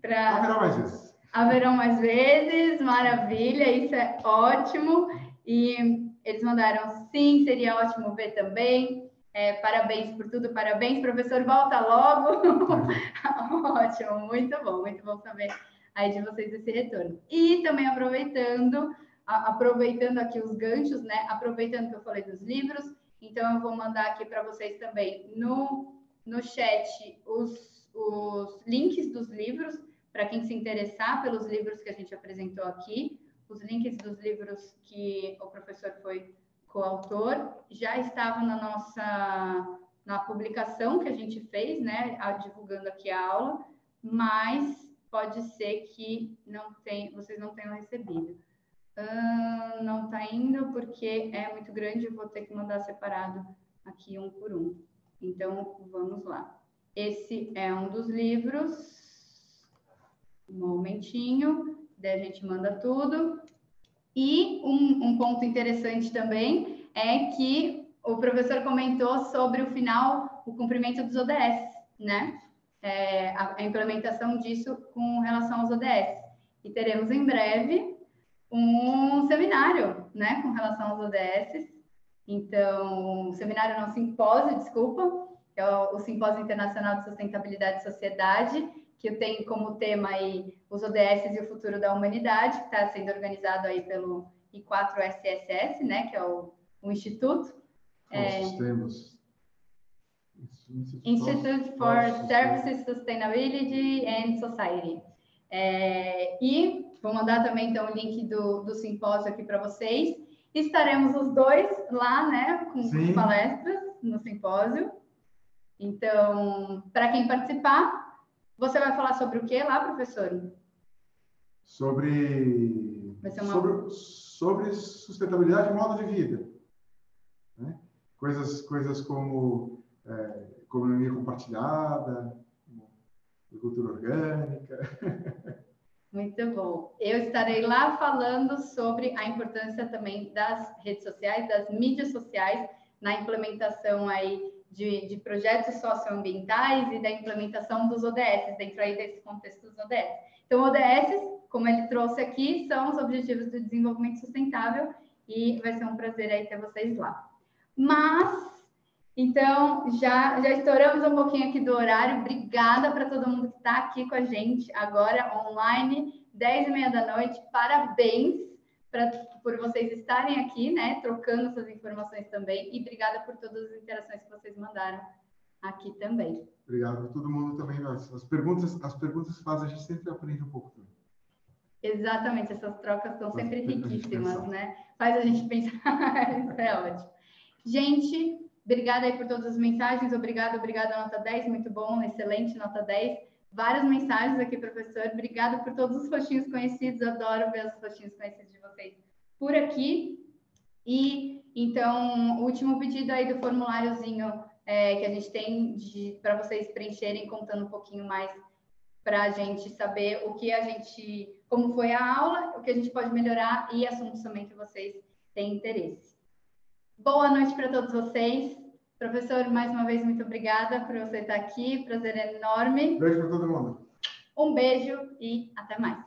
Pra... Haverão mais vezes haverão mais vezes, maravilha, isso é ótimo. E eles mandaram sim, seria ótimo ver também. É, parabéns por tudo, parabéns, professor, volta logo. ótimo, muito bom, muito bom saber aí de vocês esse retorno. E também aproveitando, a, aproveitando aqui os ganchos, né? Aproveitando que eu falei dos livros, então eu vou mandar aqui para vocês também no, no chat os, os links dos livros para quem se interessar pelos livros que a gente apresentou aqui, os links dos livros que o professor foi coautor já estavam na nossa na publicação que a gente fez, né, divulgando aqui a aula, mas pode ser que não tem, vocês não tenham recebido. Uh, não está indo porque é muito grande, vou ter que mandar separado aqui um por um. Então, vamos lá. Esse é um dos livros um momentinho, daí a gente manda tudo. E um, um ponto interessante também é que o professor comentou sobre o final, o cumprimento dos ODS, né? É, a, a, implementação disso com relação aos ODS. E teremos em breve um seminário, né, com relação aos ODS. Então, seminário não simpósio, desculpa, é o, o Simpósio Internacional de Sustentabilidade e Sociedade, que tem como tema aí os ODS e o futuro da humanidade, que está sendo organizado aí pelo I4SSS, né, que é o, o Instituto. É, temos Institute for Services, Sustainability and Society. É, e vou mandar também então o link do, do simpósio aqui para vocês. Estaremos os dois lá, né, com, com palestras no simpósio. Então, para quem participar, você vai falar sobre o que lá, professor? Sobre, uma... sobre, sobre sustentabilidade e modo de vida. Né? Coisas, coisas como é, economia compartilhada, agricultura orgânica. Muito bom. Eu estarei lá falando sobre a importância também das redes sociais, das mídias sociais na implementação aí de, de projetos socioambientais e da implementação dos ODS, dentro aí desse contexto dos ODS. Então, ODS, como ele trouxe aqui, são os Objetivos do Desenvolvimento Sustentável e vai ser um prazer aí ter vocês lá. Mas, então, já, já estouramos um pouquinho aqui do horário. Obrigada para todo mundo que está aqui com a gente agora, online, 10 e meia da noite. Parabéns pra, por vocês estarem aqui, né, trocando essas informações também. E obrigada por todas as interações que vocês mandaram aqui também. Obrigado a todo mundo também. As, as perguntas, as perguntas fazem, a gente sempre aprende um pouco também. Exatamente, essas trocas são sempre riquíssimas, né? Faz a gente pensar, isso é ótimo. Gente, obrigada aí por todas as mensagens, obrigada, obrigada, nota 10, muito bom, excelente, nota 10. Várias mensagens aqui, professor, obrigada por todos os rostinhos conhecidos, adoro ver os rostinhos conhecidos de vocês por aqui. E, então, o último pedido aí do formuláriozinho é, que a gente tem para vocês preencherem, contando um pouquinho mais para a gente saber o que a gente, como foi a aula, o que a gente pode melhorar e assuntos também que vocês têm interesse. Boa noite para todos vocês. Professor, mais uma vez, muito obrigada por você estar aqui. Prazer enorme. Beijo para todo mundo. Um beijo e até mais.